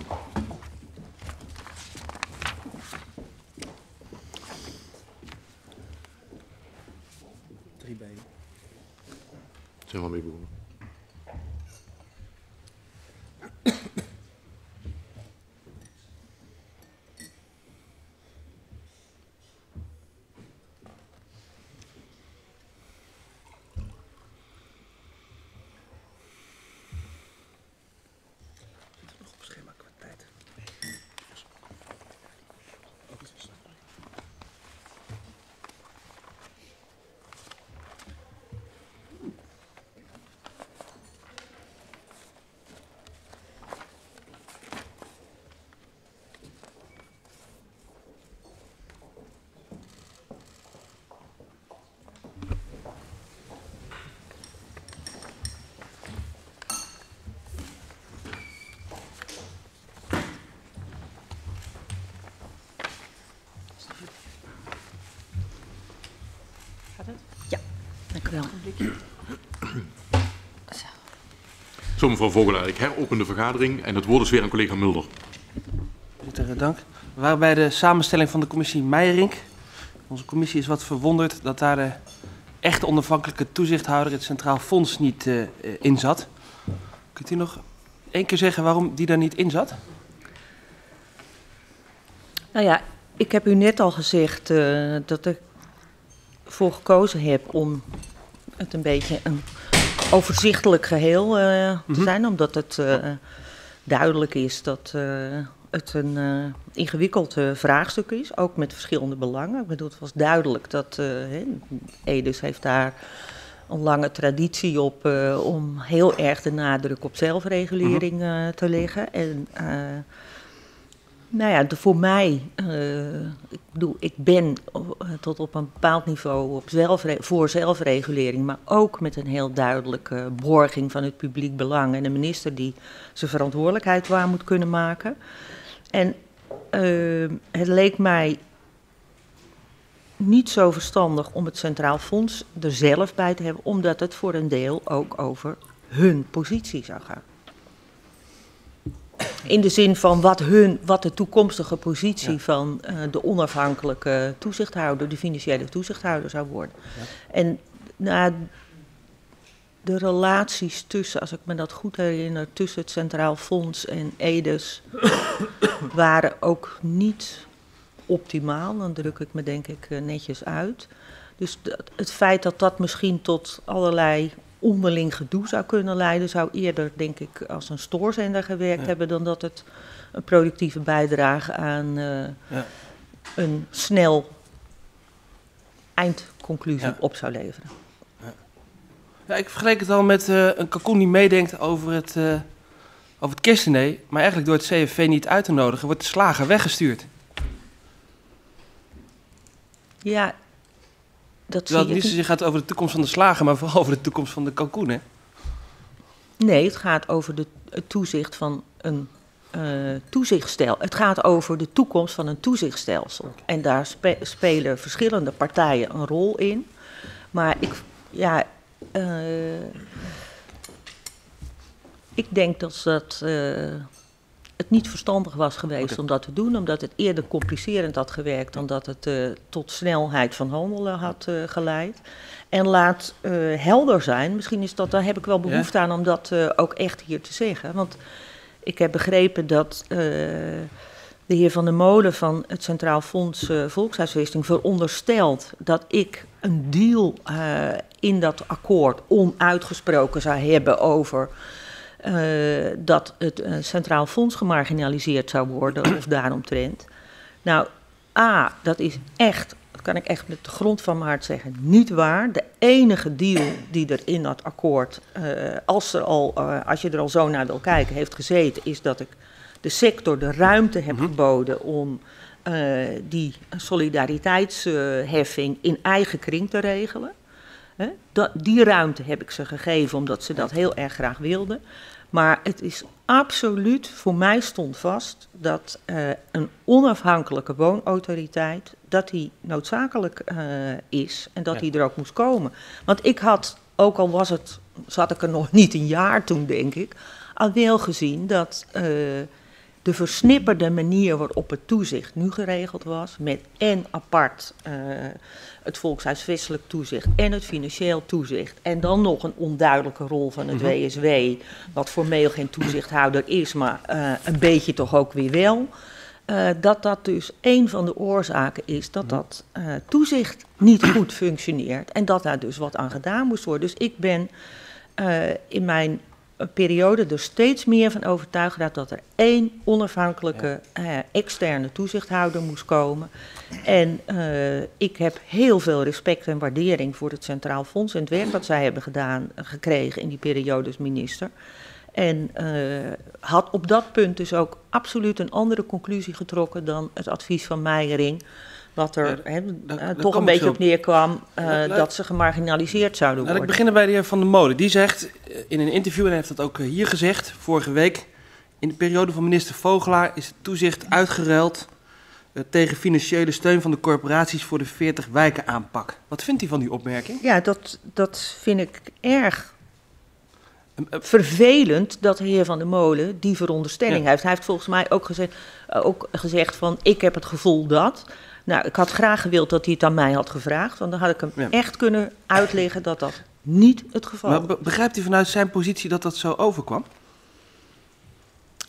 Drie bij. Zijn we al mee begonnen? Nog op schema qua tijd. Dank u wel. Zo, mevrouw Vogelaar, ik heropen de vergadering en het woord is weer aan collega Mulder. Voorzitter, eh, dank. We waren bij de samenstelling van de commissie Meijerink. Onze commissie is wat verwonderd dat daar de echte onafhankelijke toezichthouder, het Centraal Fonds, niet eh, eh, in zat. Kunt u nog één keer zeggen waarom die daar niet in zat? Nou ja, ik heb u net al gezegd eh, dat ik voor gekozen heb om het een beetje een overzichtelijk geheel eh, te Mhm. zijn, omdat het eh, duidelijk is dat eh, het een ingewikkeld vraagstuk is, ook met verschillende belangen. Ik bedoel, het was duidelijk dat Edis heeft daar een lange traditie op om heel erg de nadruk op zelfregulering eh, te leggen. En nou ja, voor mij, eh, ik bedoel, ik ben eh, tot op een bepaald niveau voor zelfregulering, maar ook met een heel duidelijke borging van het publiek belang en een minister die zijn verantwoordelijkheid waar moet kunnen maken. En eh, het leek mij niet zo verstandig om het Centraal Fonds er zelf bij te hebben, omdat het voor een deel ook over hun positie zou gaan. In de zin van wat, hun, wat de toekomstige positie Ja. van eh, de onafhankelijke toezichthouder, de financiële toezichthouder zou worden. En nou, de relaties tussen, als ik me dat goed herinner, tussen het Centraal Fonds en Edes waren ook niet optimaal. Dan druk ik me denk ik eh, netjes uit. Dus dat- het feit dat dat misschien tot allerlei onderling gedoe zou kunnen leiden, zou eerder, denk ik, als een stoorzender gewerkt Ja. hebben dan dat het een productieve bijdrage aan eh, Ja. een snel eindconclusie Ja. op zou leveren. Ja, ik vergeleek het al met eh, een kalkoen die meedenkt over het, eh over het kerstdiner, maar eigenlijk door het CFV niet uit te nodigen, wordt de slager weggestuurd. Ja, dat Terwijl het niet zozeer gaat over de toekomst van de slager, maar vooral over de toekomst van de kalkoen, hè? Nee, het gaat over de, het toezicht van een toezichtstelsel. Het gaat over de toekomst van een toezichtstelsel. En daar spe- spelen verschillende partijen een rol in. Maar ik, ja, eh, ik denk dat dat, eh, het niet verstandig was geweest om dat te doen, omdat het eerder complicerend had gewerkt dan dat het eh, tot snelheid van handelen had eh, geleid. En laat eh, helder zijn, misschien is dat, daar heb ik wel behoefte aan om dat ook echt hier te zeggen. Want ik heb begrepen dat de heer Van der Molen van het Centraal Fonds eh, Volkshuisvesting veronderstelt dat ik een deal in dat akkoord onuitgesproken zou hebben over dat het eh, Centraal Fonds gemarginaliseerd zou worden of daaromtrent. Nou, A, dat is echt, dat kan ik echt met de grond van mijn hart zeggen, niet waar. De enige deal die er in dat akkoord, eh, als, er al, eh, als je er al zo naar wil kijken, heeft gezeten, is dat ik de sector de ruimte heb geboden om eh, die solidariteitsheffing in eigen kring te regelen. Hè? Dat, die ruimte heb ik ze gegeven omdat ze dat heel erg graag wilden. Maar het is absoluut, voor mij stond vast dat eh, een onafhankelijke woonautoriteit, dat die noodzakelijk eh, is en dat Ja. die er ook moest komen. Want ik had, ook al was het, zat ik er nog niet een jaar toen, denk ik, al wel gezien dat eh, de versnipperde manier waarop het toezicht nu geregeld was, met en apart eh, het volkshuisvestelijk toezicht en het financieel toezicht, en dan nog een onduidelijke rol van het Mhm. WSW, wat formeel geen toezichthouder is, maar eh, een beetje toch ook weer wel. eh, dat dat dus een van de oorzaken is dat dat eh, toezicht niet goed functioneert en dat daar dus wat aan gedaan moest worden. Dus ik ben in mijn eh, periode er steeds meer van overtuigd dat er één onafhankelijke eh, externe toezichthouder moest komen. En eh, ik heb heel veel respect en waardering voor het Centraal Fonds en het werk wat zij hebben gedaan, eh, gekregen in die periode als minister. En had op dat punt dus ook absoluut een andere conclusie getrokken dan het advies van Meijering. Wat er Ja, eh, toch een beetje op neerkwam eh, dat ze gemarginaliseerd zouden Laat ik worden. beginnen bij de heer Van der Molen. Die zegt eh, in een interview, en hij heeft dat ook hier gezegd, vorige week... in de periode van minister Vogelaar is het toezicht uitgeruild... tegen financiële steun van de corporaties voor de 40 wijken aanpak. Wat vindt u van die opmerking? Ja, dat, dat vind ik erg vervelend dat de heer Van der Molen die veronderstelling Ja. heeft. Hij heeft volgens mij ook gezegd, ook gezegd van ik heb het gevoel dat. Nou, ik had graag gewild dat hij het aan mij had gevraagd, want dan had ik hem Ja. echt kunnen uitleggen dat dat niet het geval Maar is. be- begrijpt u vanuit zijn positie dat dat zo overkwam?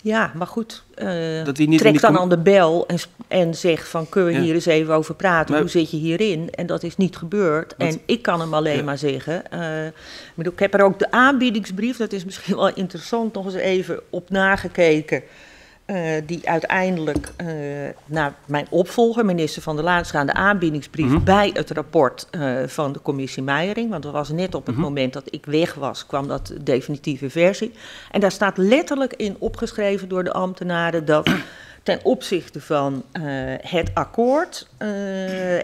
Ja, maar goed, eh, Dat hij niet trek dan aan de bel en, en zeg van kun je Ja. hier eens even over praten, Maar- hoe zit je hierin? En dat is niet gebeurd. Want- en ik kan hem alleen Ja. maar zeggen, eh, ik, bedoel, ik heb er ook de aanbiedingsbrief, dat is misschien wel interessant, nog eens even op nagekeken. Eh, die uiteindelijk eh, naar mijn opvolger, minister Van der Laan, de aanbiedingsbrief Mhm. bij het rapport eh, van de commissie Meijering. Want dat was net op het Mhm. moment dat ik weg was, kwam dat de definitieve versie. En daar staat letterlijk in opgeschreven door de ambtenaren dat ten opzichte van het akkoord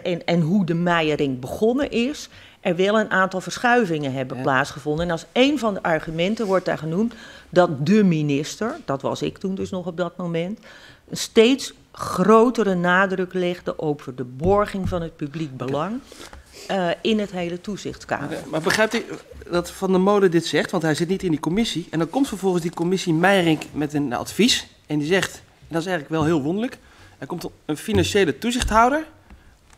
en, en hoe de Meijering begonnen is, er wel een aantal verschuivingen hebben Ja. plaatsgevonden. En als een van de argumenten wordt daar genoemd dat de minister, dat was ik toen dus nog op dat moment, steeds grotere nadruk legde over de borging van het publiek belang eh, in het hele toezichtskader. Maar, maar begrijpt u dat Van der Molen dit zegt? Want hij zit niet in die commissie. En dan komt vervolgens die commissie Meijering met een advies. En die zegt, en dat is eigenlijk wel heel wonderlijk... er komt een financiële toezichthouder.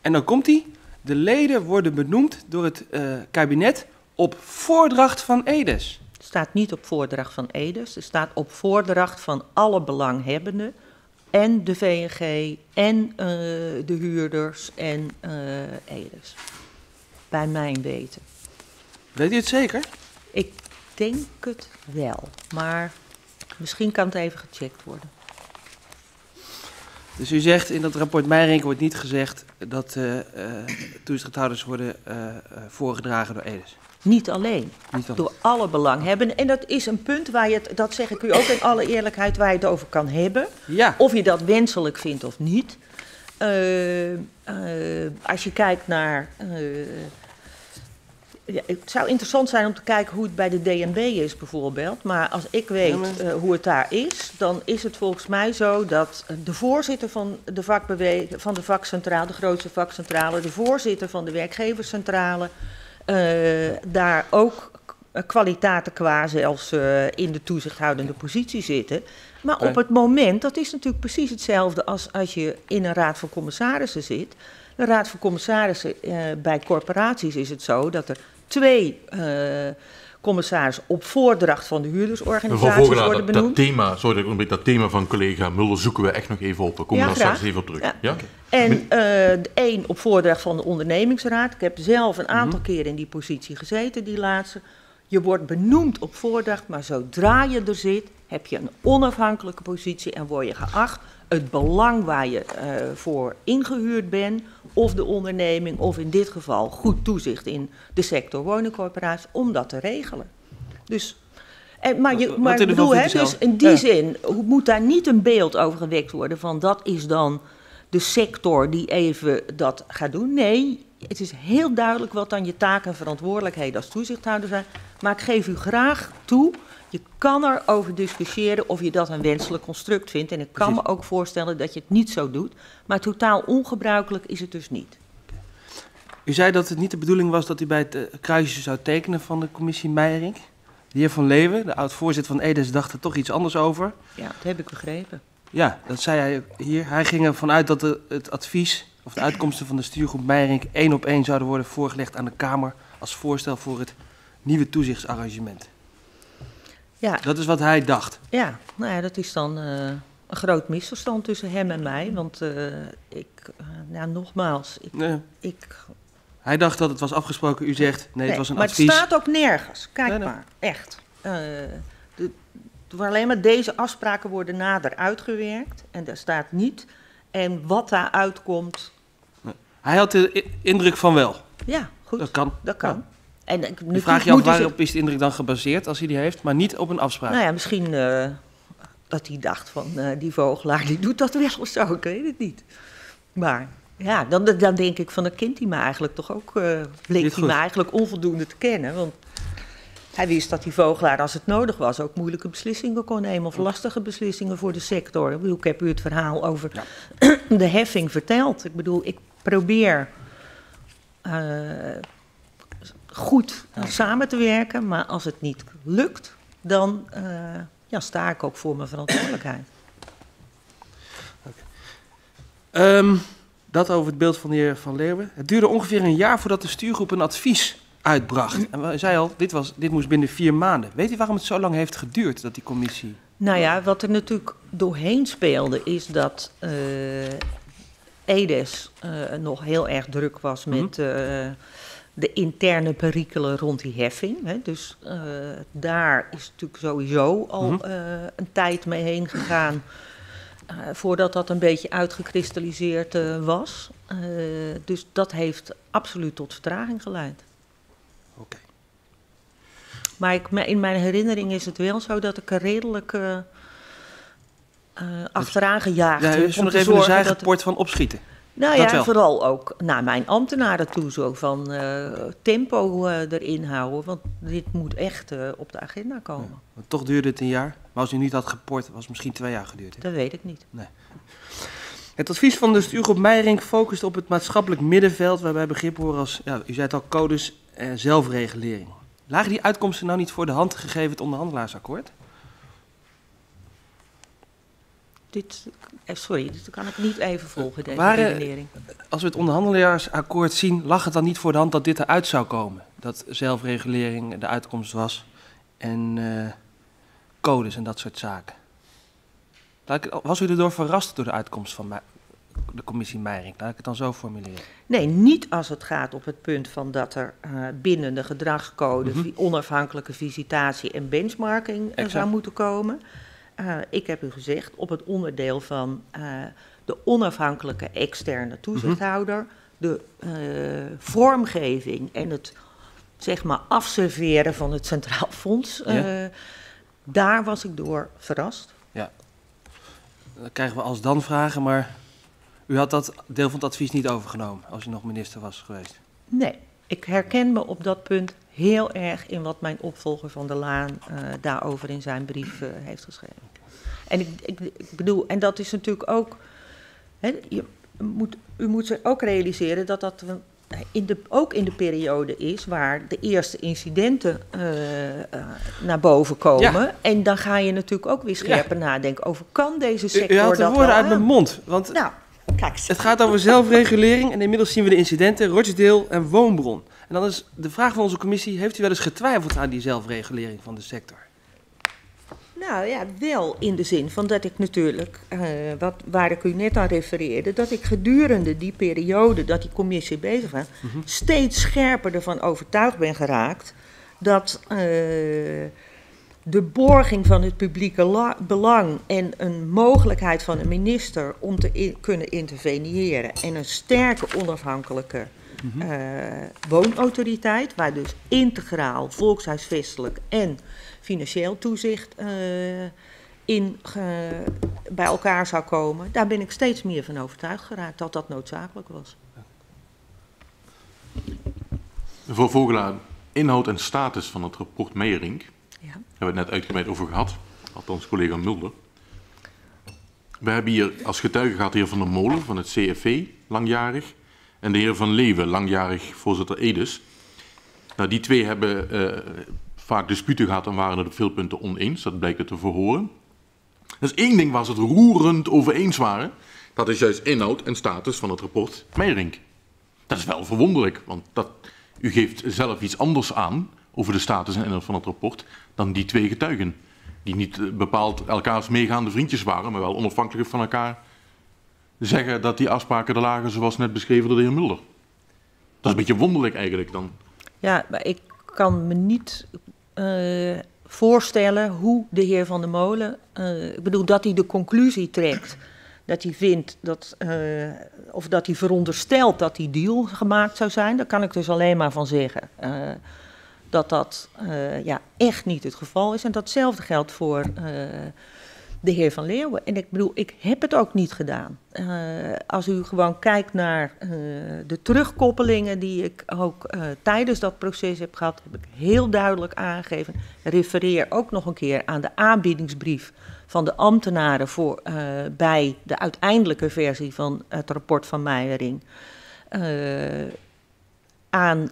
En dan komt hij... de leden worden benoemd door het eh, kabinet op voordracht van Edes. Staat niet op voordracht van Edes, het staat op voordracht van alle belanghebbenden. En de VNG en eh, de huurders en eh Edes. Bij mijn weten. Weet u het zeker? Ik denk het wel, maar misschien kan het even gecheckt worden. Dus u zegt in dat rapport Meijering wordt niet gezegd... dat eh, toezichthouders worden voorgedragen door Edes. Niet alleen, Niet door alle belanghebbenden. En dat is een punt waar je het, dat zeg ik u ook in alle eerlijkheid, waar je het over kan hebben. Ja, Of je dat wenselijk vindt of niet. Eh, eh, als je kijkt naar. eh, ja, het zou interessant zijn om te kijken hoe het bij de DNB is, bijvoorbeeld. Maar als ik weet hoe het daar is, dan is het volgens mij zo dat de voorzitter van de, vakbewe- van de vakcentrale, de grootste vakcentrale, de voorzitter van de werkgeverscentrale, daar ook kwaliteiten qua zelfs eh, in de toezichthoudende positie zitten. Maar op het moment, dat is natuurlijk precies hetzelfde als als je in een raad van commissarissen zit. De raad van commissarissen eh, bij corporaties is het zo dat er twee commissarissen op voordracht van de huurdersorganisaties worden dat, dat benoemd. thema, sorry dat ik dat thema van collega Muller zoeken we echt nog even op. We komen Ja, daar straks even op terug. Ja. Ja? En eh, één op voordracht van de ondernemingsraad. Ik heb zelf een aantal Mhm. keren in die positie gezeten, die laatste. Je wordt benoemd op voordracht, maar zodra je er zit, heb je een onafhankelijke positie en word je geacht het belang waar je eh, voor ingehuurd bent, of de onderneming, of in dit geval goed toezicht in de sector woningcorporatie, om dat te regelen. Dus, en, maar je, maar bedoel, hè, dus in die Ja. zin moet daar niet een beeld over gewekt worden van dat is dan de sector die even dat gaat doen. Nee, het is heel duidelijk wat dan je taken en verantwoordelijkheden als toezichthouder zijn. Maar ik geef u graag toe, je kan erover discussiëren of je dat een wenselijk construct vindt. En ik kan Precies. me ook voorstellen dat je het niet zo doet. Maar totaal ongebruikelijk is het dus niet. U zei dat het niet de bedoeling was dat u bij het eh, kruisje zou tekenen van de commissie Meijering. De heer Van Leeuwen, de oud-voorzitter van Edes, dacht er toch iets anders over. Ja, dat heb ik begrepen. Ja, dat zei hij hier. Hij ging ervan uit dat de, het advies of de uitkomsten van de stuurgroep Meijering één op één zouden worden voorgelegd aan de Kamer als voorstel voor het nieuwe toezichtsarrangement. Ja, Dat is wat hij dacht. ja nou ja, dat is dan eh, een groot misverstand tussen hem en mij. Want eh, ik, eh, nou nogmaals, ik, Nee, ik hij dacht dat het was afgesproken. U zegt nee, het was een maar advies. het staat ook nergens. Kijk Nee, maar, echt. De, alleen maar deze afspraken worden nader uitgewerkt. En daar staat niet. En wat daar uitkomt, Hij had de indruk van wel. ja, goed, Dat kan. dat kan. Ja. En ik, Nu vraag je af waarop is de indruk dan gebaseerd als hij die heeft, maar niet op een afspraak. Nou ja, misschien eh, dat hij dacht van eh, die vogelaar die doet dat wel of zo, ik weet het niet. Maar ja, dan, dan denk ik van dan kent hij me eigenlijk toch ook, bleek hij me eigenlijk onvoldoende te kennen. Want hij wist dat die vogelaar als het nodig was ook moeilijke beslissingen kon nemen of lastige beslissingen voor de sector. Ik bedoel, ik heb u het verhaal over de heffing verteld. Ik bedoel, ik probeer goed samen te werken, maar als het niet lukt, dan eh, ja, sta ik ook voor mijn verantwoordelijkheid. Ehm, dat over het beeld van de heer Van Leeuwen. Het duurde ongeveer een jaar voordat de stuurgroep een advies uitbracht. En we zei al, dit, was, dit moest binnen vier maanden. Weet u waarom het zo lang heeft geduurd, dat die commissie... Nou ja, wat er natuurlijk doorheen speelde, is dat eh, Edes eh, nog heel erg druk was met eh, de interne perikelen rond die heffing. Hè. Dus eh, daar is natuurlijk sowieso al Mhm. eh, een tijd mee heen gegaan. eh, voordat dat een beetje uitgekristalliseerd was. Dus dat heeft absoluut tot vertraging geleid. Oké. Maar ik, in mijn herinnering is het wel zo dat ik er redelijk achteraan gejaagd Ja, heb. is om nog even zijrapport van opschieten. Nou dat ja, wel. vooral ook naar mijn ambtenaren toe. Zo van eh, tempo eh, erin houden. Want dit moet echt eh, op de agenda komen. Toch duurde het een jaar. Maar als u niet had geport, was het misschien twee jaar geduurd. hè? Dat weet ik niet. Het advies van de stuurgroep Meijering focust op het maatschappelijk middenveld... waarbij begrippen horen als, ja, u zei het al, codes en zelfregulering. Lagen die uitkomsten nou niet voor de hand gegeven het onderhandelaarsakkoord? Dit, sorry, dit kan ik niet even volgen, deze Waren- redenering. Als we het onderhandelaarsakkoord zien, lag het dan niet voor de hand dat dit eruit zou komen? Dat zelfregulering de uitkomst was en eh, codes en dat soort zaken. Was u erdoor verrast door de uitkomst van de commissie Meiring? Laat ik het dan zo formuleren. Nee, niet als het gaat op het punt van dat er eh, binnen de gedragscode Mhm. vi- onafhankelijke visitatie en benchmarking eh, zou moeten komen. Eh, ik heb u gezegd op het onderdeel van eh, de onafhankelijke externe toezichthouder, de eh, vormgeving en het zeg maar afserveren van het Centraal Fonds. Daar was ik door verrast. Dan krijgen we als dan vragen, maar u had dat deel van het advies niet overgenomen als u nog minister was geweest. Nee, ik herken me op dat punt heel erg in wat mijn opvolger van der Laan eh, daarover in zijn brief eh, heeft geschreven. En ik, ik, ik bedoel, en dat is natuurlijk ook. Hè, je moet, u moet zich ook realiseren dat dat in de, ook in de periode is waar de eerste incidenten eh, naar boven komen. En dan ga je natuurlijk ook weer scherper nadenken over kan deze U, sector u haalt de dat woorden uit mijn mond, want Nou, kijk, het gaat over zelfregulering en inmiddels zien we de incidenten Rochdale en Woonbron. En dan is de vraag van onze commissie, heeft u wel eens getwijfeld aan die zelfregulering van de sector? Nou ja, wel in de zin van dat ik natuurlijk, eh, wat, waar ik u net aan refereerde, dat ik gedurende die periode dat die commissie bezig was, steeds scherper ervan overtuigd ben geraakt dat eh, de borging van het publieke la- belang en een mogelijkheid van een minister om te in- kunnen interveneren en een sterke onafhankelijke eh, woonautoriteit, waar dus integraal volkshuisvestelijk en financieel toezicht eh, in bij elkaar zou komen, daar ben ik steeds meer van overtuigd geraakt dat dat noodzakelijk was. Voor Vogelaar, inhoud en status van het rapport Meijering, Ja. hebben we het net uitgebreid over gehad, althans collega Mulder. We hebben hier als getuige gehad de heer Van der Molen van het CFV, langjarig, en de heer Van Leeuwen, langjarig voorzitter Edes. Nou, die twee hebben eh, vaak disputen gehad en waren het op veel punten oneens. Dat blijkt te verhoren. Dat is één ding waar ze het roerend over eens waren. Dat is juist inhoud en status van het rapport Meijering. Dat is wel verwonderlijk, want dat, u geeft zelf iets anders aan over de status en inhoud van het rapport dan die twee getuigen. Die niet eh, bepaald elkaars meegaande vriendjes waren, maar wel onafhankelijk van elkaar zeggen dat die afspraken er lagen zoals net beschreven door de heer Mulder. Dat is een beetje wonderlijk eigenlijk dan. Ja, maar ik kan me niet uh, voorstellen hoe de heer Van der Molen, uh, ik bedoel dat hij de conclusie trekt dat hij vindt dat, of dat hij veronderstelt dat die deal gemaakt zou zijn. Daar kan ik dus alleen maar van zeggen. Dat dat ja, echt niet het geval is. En datzelfde geldt voor de heer Van Leeuwen. En ik bedoel, ik heb het ook niet gedaan. Uh, als u gewoon kijkt naar de terugkoppelingen die ik ook tijdens dat proces heb gehad, heb ik heel duidelijk aangegeven. Refereer ook nog een keer aan de aanbiedingsbrief van de ambtenaren voor, bij de uiteindelijke versie van het rapport van Meijering. Aan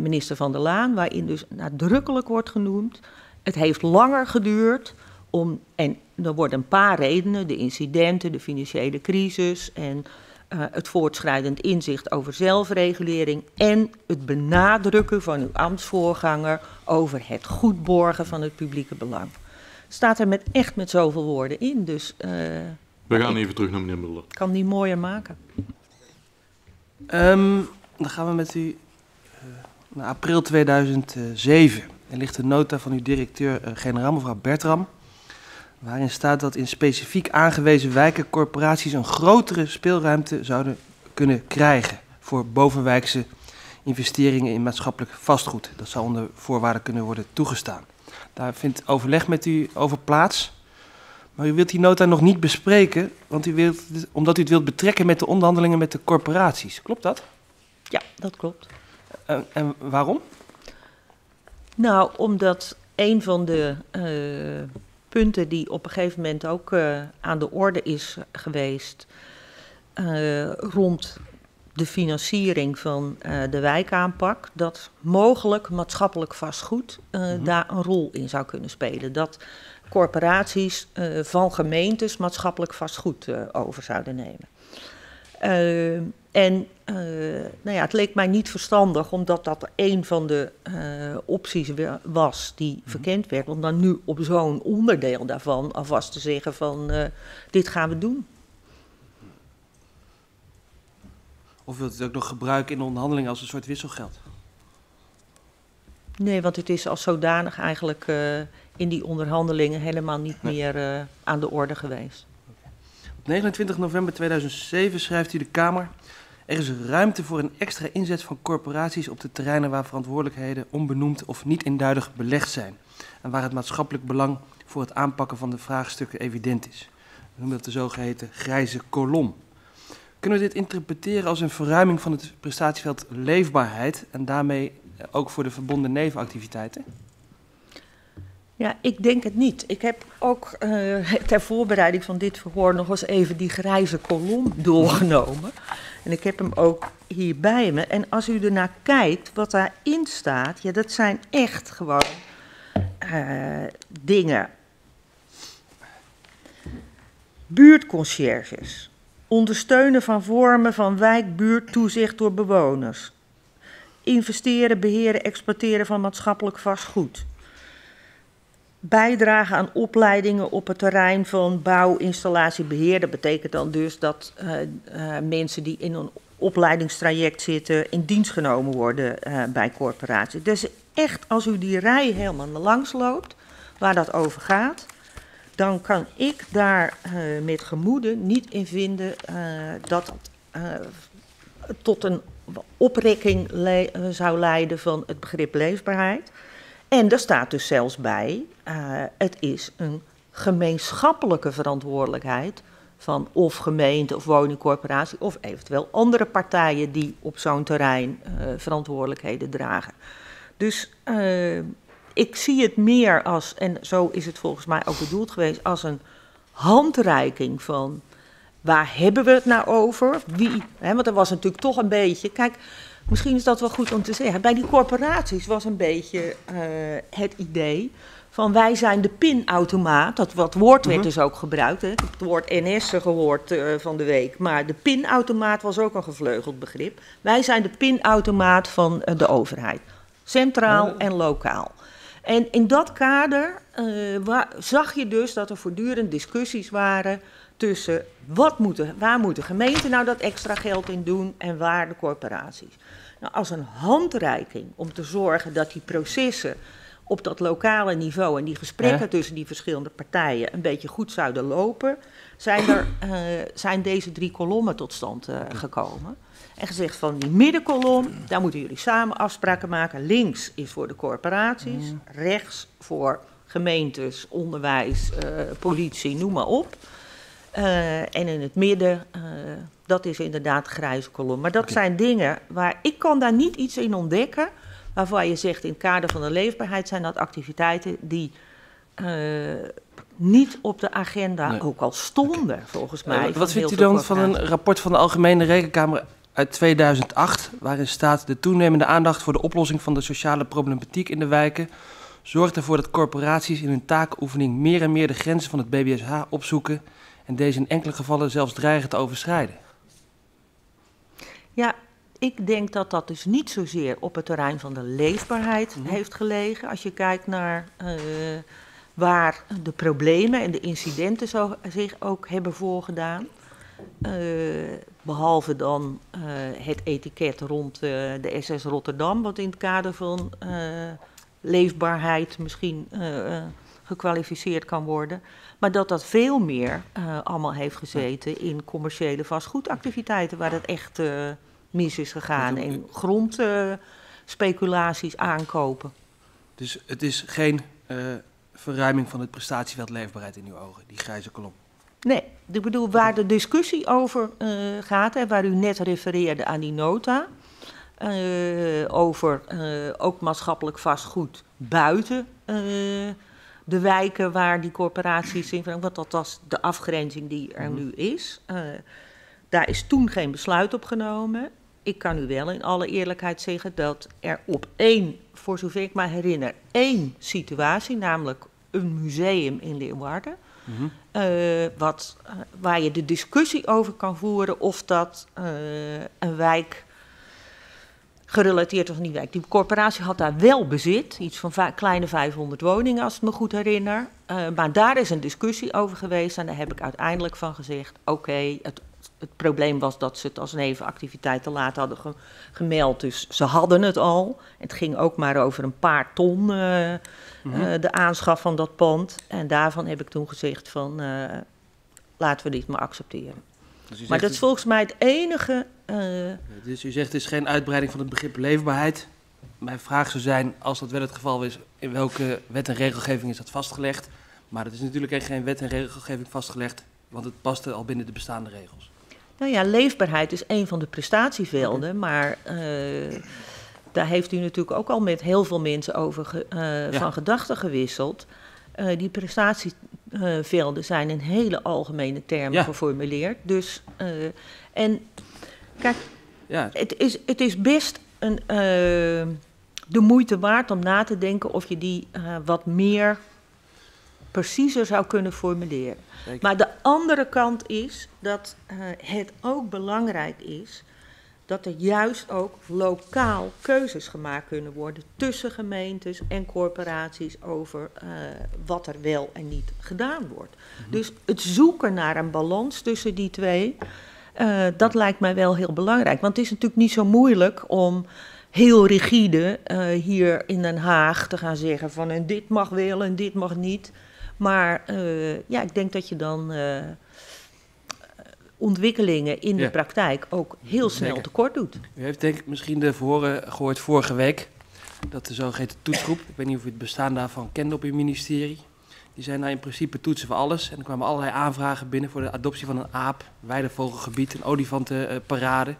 minister Van der Laan, waarin dus nadrukkelijk wordt genoemd. Het heeft langer geduurd om, en er worden een paar redenen, de incidenten, de financiële crisis en uh, het voortschrijdend inzicht over zelfregulering en het benadrukken van uw ambtsvoorganger over het goed borgen van het publieke belang. Staat er met, echt met zoveel woorden in, dus... Uh, We gaan even terug naar meneer Mulder. kan die mooier maken. Um, dan gaan we met u naar april 2007. Er ligt een nota van uw directeur-generaal, mevrouw Bertram waarin staat dat in specifiek aangewezen wijken corporaties een grotere speelruimte zouden kunnen krijgen voor bovenwijkse investeringen in maatschappelijk vastgoed. Dat zou onder voorwaarden kunnen worden toegestaan. Daar vindt overleg met u over plaats. Maar u wilt die nota nog niet bespreken, want u wilt, omdat u het wilt betrekken met de onderhandelingen met de corporaties. Klopt dat? Ja, dat klopt. En, en waarom? Nou, omdat een van de uh, punten die op een gegeven moment ook uh, aan de orde is geweest uh, rond de financiering van de wijkaanpak, dat mogelijk maatschappelijk vastgoed mm -hmm. daar een rol in zou kunnen spelen. Dat corporaties van gemeentes maatschappelijk vastgoed over zouden nemen. En uh, nou ja, het leek mij niet verstandig, omdat dat een van de uh, opties was die mm -hmm. verkend werd, om dan nu op zo'n onderdeel daarvan alvast te zeggen van dit gaan we doen. Of wilt u het ook nog gebruiken in de onderhandeling als een soort wisselgeld? Nee, want het is als zodanig eigenlijk in die onderhandelingen helemaal niet nee. meer aan de orde geweest. Op 29 november 2007 schrijft u de Kamer er is ruimte voor een extra inzet van corporaties op de terreinen waar verantwoordelijkheden onbenoemd of niet eenduidig belegd zijn. En waar het maatschappelijk belang voor het aanpakken van de vraagstukken evident is. We noemen dat de zogeheten grijze kolom. Kunnen we dit interpreteren als een verruiming van het prestatieveld leefbaarheid en daarmee ook voor de verbonden nevenactiviteiten? Ja, ik denk het niet. Ik heb ook uh, ter voorbereiding van dit verhoor nog eens even die grijze kolom doorgenomen. En ik heb hem ook hier bij me. En als u ernaar kijkt, wat daarin staat, ja, dat zijn echt gewoon uh, dingen. Buurtconcierges. Ondersteunen van vormen van wijkbuurttoezicht door bewoners. Investeren, beheren, exploiteren van maatschappelijk vastgoed bijdragen aan opleidingen op het terrein van bouw. Dat betekent dan dus dat uh, uh, mensen die in een opleidingstraject zitten in dienst genomen worden uh, bij corporaties. Dus echt, als u die rij helemaal langs loopt, waar dat over gaat, dan kan ik daar met gemoeden niet in vinden dat het tot een oprekking zou leiden van het begrip leefbaarheid. En er staat dus zelfs bij, uh, het is een gemeenschappelijke verantwoordelijkheid van of gemeente of woningcorporatie of eventueel andere partijen die op zo'n terrein uh, verantwoordelijkheden dragen. Dus uh, ik zie het meer als, en zo is het volgens mij ook bedoeld geweest, als een handreiking van waar hebben we het nou over? Wie? Want er was natuurlijk toch een beetje. Kijk, misschien is dat wel goed om te zeggen. Bij die corporaties was een beetje eh, het idee van wij zijn de pinautomaat. Dat wat woord werd Mhm. dus ook gebruikt. Hè. Ik heb het woord NS gehoord eh, van de week. Maar de pinautomaat was ook een gevleugeld begrip. Wij zijn de pinautomaat van eh, de overheid. Centraal en lokaal. En in dat kader zag je dus dat er voortdurend discussies waren tussen wat moeten, waar moeten gemeenten nou dat extra geld in doen en waar de corporaties. Nou, als een handreiking om te zorgen dat die processen op dat lokale niveau en die gesprekken Ja. tussen die verschillende partijen een beetje goed zouden lopen, zijn, er, eh, zijn deze drie kolommen tot stand eh, gekomen. En gezegd van die middenkolom, daar moeten jullie samen afspraken maken. Links is voor de corporaties, rechts voor gemeentes, onderwijs, eh, politie, noem maar op. En in het midden, dat is inderdaad de grijze kolom. Maar dat zijn dingen waar ik kan daar niet iets in ontdekken. Waarvan je zegt in het kader van de leefbaarheid zijn dat activiteiten die eh, niet op de agenda Nee. ook al stonden, volgens mij. Eh, van wat vindt u dan van een rapport van de Algemene Rekenkamer uit 2008, waarin staat de toenemende aandacht voor de oplossing van de sociale problematiek in de wijken zorgt ervoor dat corporaties in hun taakoefening meer en meer de grenzen van het BBSH opzoeken en deze in enkele gevallen zelfs dreigen te overschrijden. Ja, ik denk dat dat dus niet zozeer op het terrein van de leefbaarheid Mhm. heeft gelegen. Als je kijkt naar eh, waar de problemen en de incidenten zo, zich ook hebben voorgedaan. Eh, behalve dan eh, het etiket rond de SS Rotterdam, wat in het kader van leefbaarheid misschien gekwalificeerd kan worden. Maar dat dat veel meer eh, allemaal heeft gezeten in commerciële vastgoedactiviteiten, waar het echt eh, mis is gegaan. En grondspeculaties aankopen. Dus het is geen eh, verruiming van het prestatieveld leefbaarheid in uw ogen, die grijze kolom. Nee, ik bedoel, waar de discussie over eh, gaat, en waar u net refereerde aan die nota, eh, over eh, ook maatschappelijk vastgoed buiten eh, de wijken waar die corporaties in, want dat was de afgrenzing die er nu is. Eh, daar is toen geen besluit op genomen. Ik kan u wel in alle eerlijkheid zeggen dat er op één, voor zover ik me herinner, één situatie, namelijk een museum in Leeuwarden, Mhm. eh, wat, eh, waar je de discussie over kan voeren of dat een wijk gerelateerd is aan die wijk. Die corporatie had daar wel bezit, iets van va- kleine 500 woningen als ik me goed herinner. Eh, maar daar is een discussie over geweest en daar heb ik uiteindelijk van gezegd, oké, het, het probleem was dat ze het als nevenactiviteit te laat hadden ge- gemeld. Dus ze hadden het al. Het ging ook maar over een paar ton, eh, Mhm. eh, de aanschaf van dat pand. En daarvan heb ik toen gezegd van, laten we dit maar accepteren. Dus Maar dat is volgens mij het enige... eh, Dus u zegt het is geen uitbreiding van het begrip leefbaarheid. Mijn vraag zou zijn, als dat wel het geval is, in welke wet en regelgeving is dat vastgelegd? Maar dat is natuurlijk geen wet en regelgeving vastgelegd, want het past al binnen de bestaande regels. Nou ja, leefbaarheid is een van de prestatievelden, maar eh, daar heeft u natuurlijk ook al met heel veel mensen over ge- eh, Ja. van gedachten gewisseld. Die prestatievelden zijn in hele algemene termen Ja. geformuleerd. Dus, en kijk, Ja, het is, het is best een, eh, de moeite waard om na te denken of je die eh, wat meer preciezer zou kunnen formuleren. Maar de andere kant is dat eh, het ook belangrijk is dat er juist ook lokaal keuzes gemaakt kunnen worden tussen gemeentes en corporaties over wat er wel en niet gedaan wordt. Dus het zoeken naar een balans tussen die twee, eh, dat lijkt mij wel heel belangrijk. Want het is natuurlijk niet zo moeilijk om heel rigide eh, hier in Den Haag te gaan zeggen van en dit mag wel en dit mag niet. Maar eh, ja, ik denk dat je dan ontwikkelingen in de praktijk ook heel snel Zeker. tekort doet. U heeft denk ik misschien de verhoren gehoord vorige week, dat de zogeheten toetsgroep, ik weet niet of u het bestaan daarvan kende op uw ministerie, die zijn nou in principe toetsen voor alles. En er kwamen allerlei aanvragen binnen voor de adoptie van een aap, weidevogelgebied, een olifantenparade.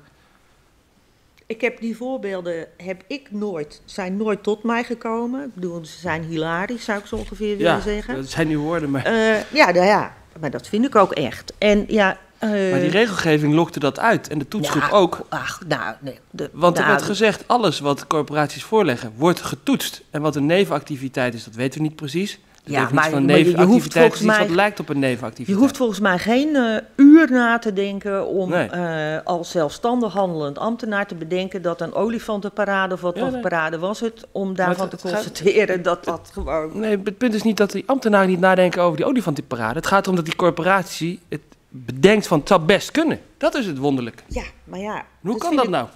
Ik heb die voorbeelden heb ik nooit, zijn nooit tot mij gekomen. Ik bedoel, ze zijn hilarisch, zou ik zo ongeveer willen ja, zeggen. dat zijn uw woorden, maar Eh, ja, nou ja, maar dat vind ik ook echt. En ja, Maar die regelgeving lokte dat uit en de toetsgroep ja, ook. Ach, nou, nee. De, Want er nou, werd gezegd, alles wat corporaties voorleggen, wordt getoetst. En wat een nevenactiviteit is, dat weten we niet precies. Ja, maar- van een maar je- je hoeft volgens iets wat mij- lijkt op een Je nevenactiviteit. hoeft volgens mij geen eh, uur na te denken om Nee. eh, als zelfstandig handelend ambtenaar te bedenken dat een olifantenparade of wat Ja, nee. parade was het, om daarvan het- te het gaat- constateren dat dat gewoon... Nee, het punt is niet dat die ambtenaren niet nadenken over die olifantenparade. Het gaat erom dat die corporatie het bedenkt van het zou best kunnen. Dat is het wonderlijk. Ja, maar ja. Hoe kan dat ik- nou?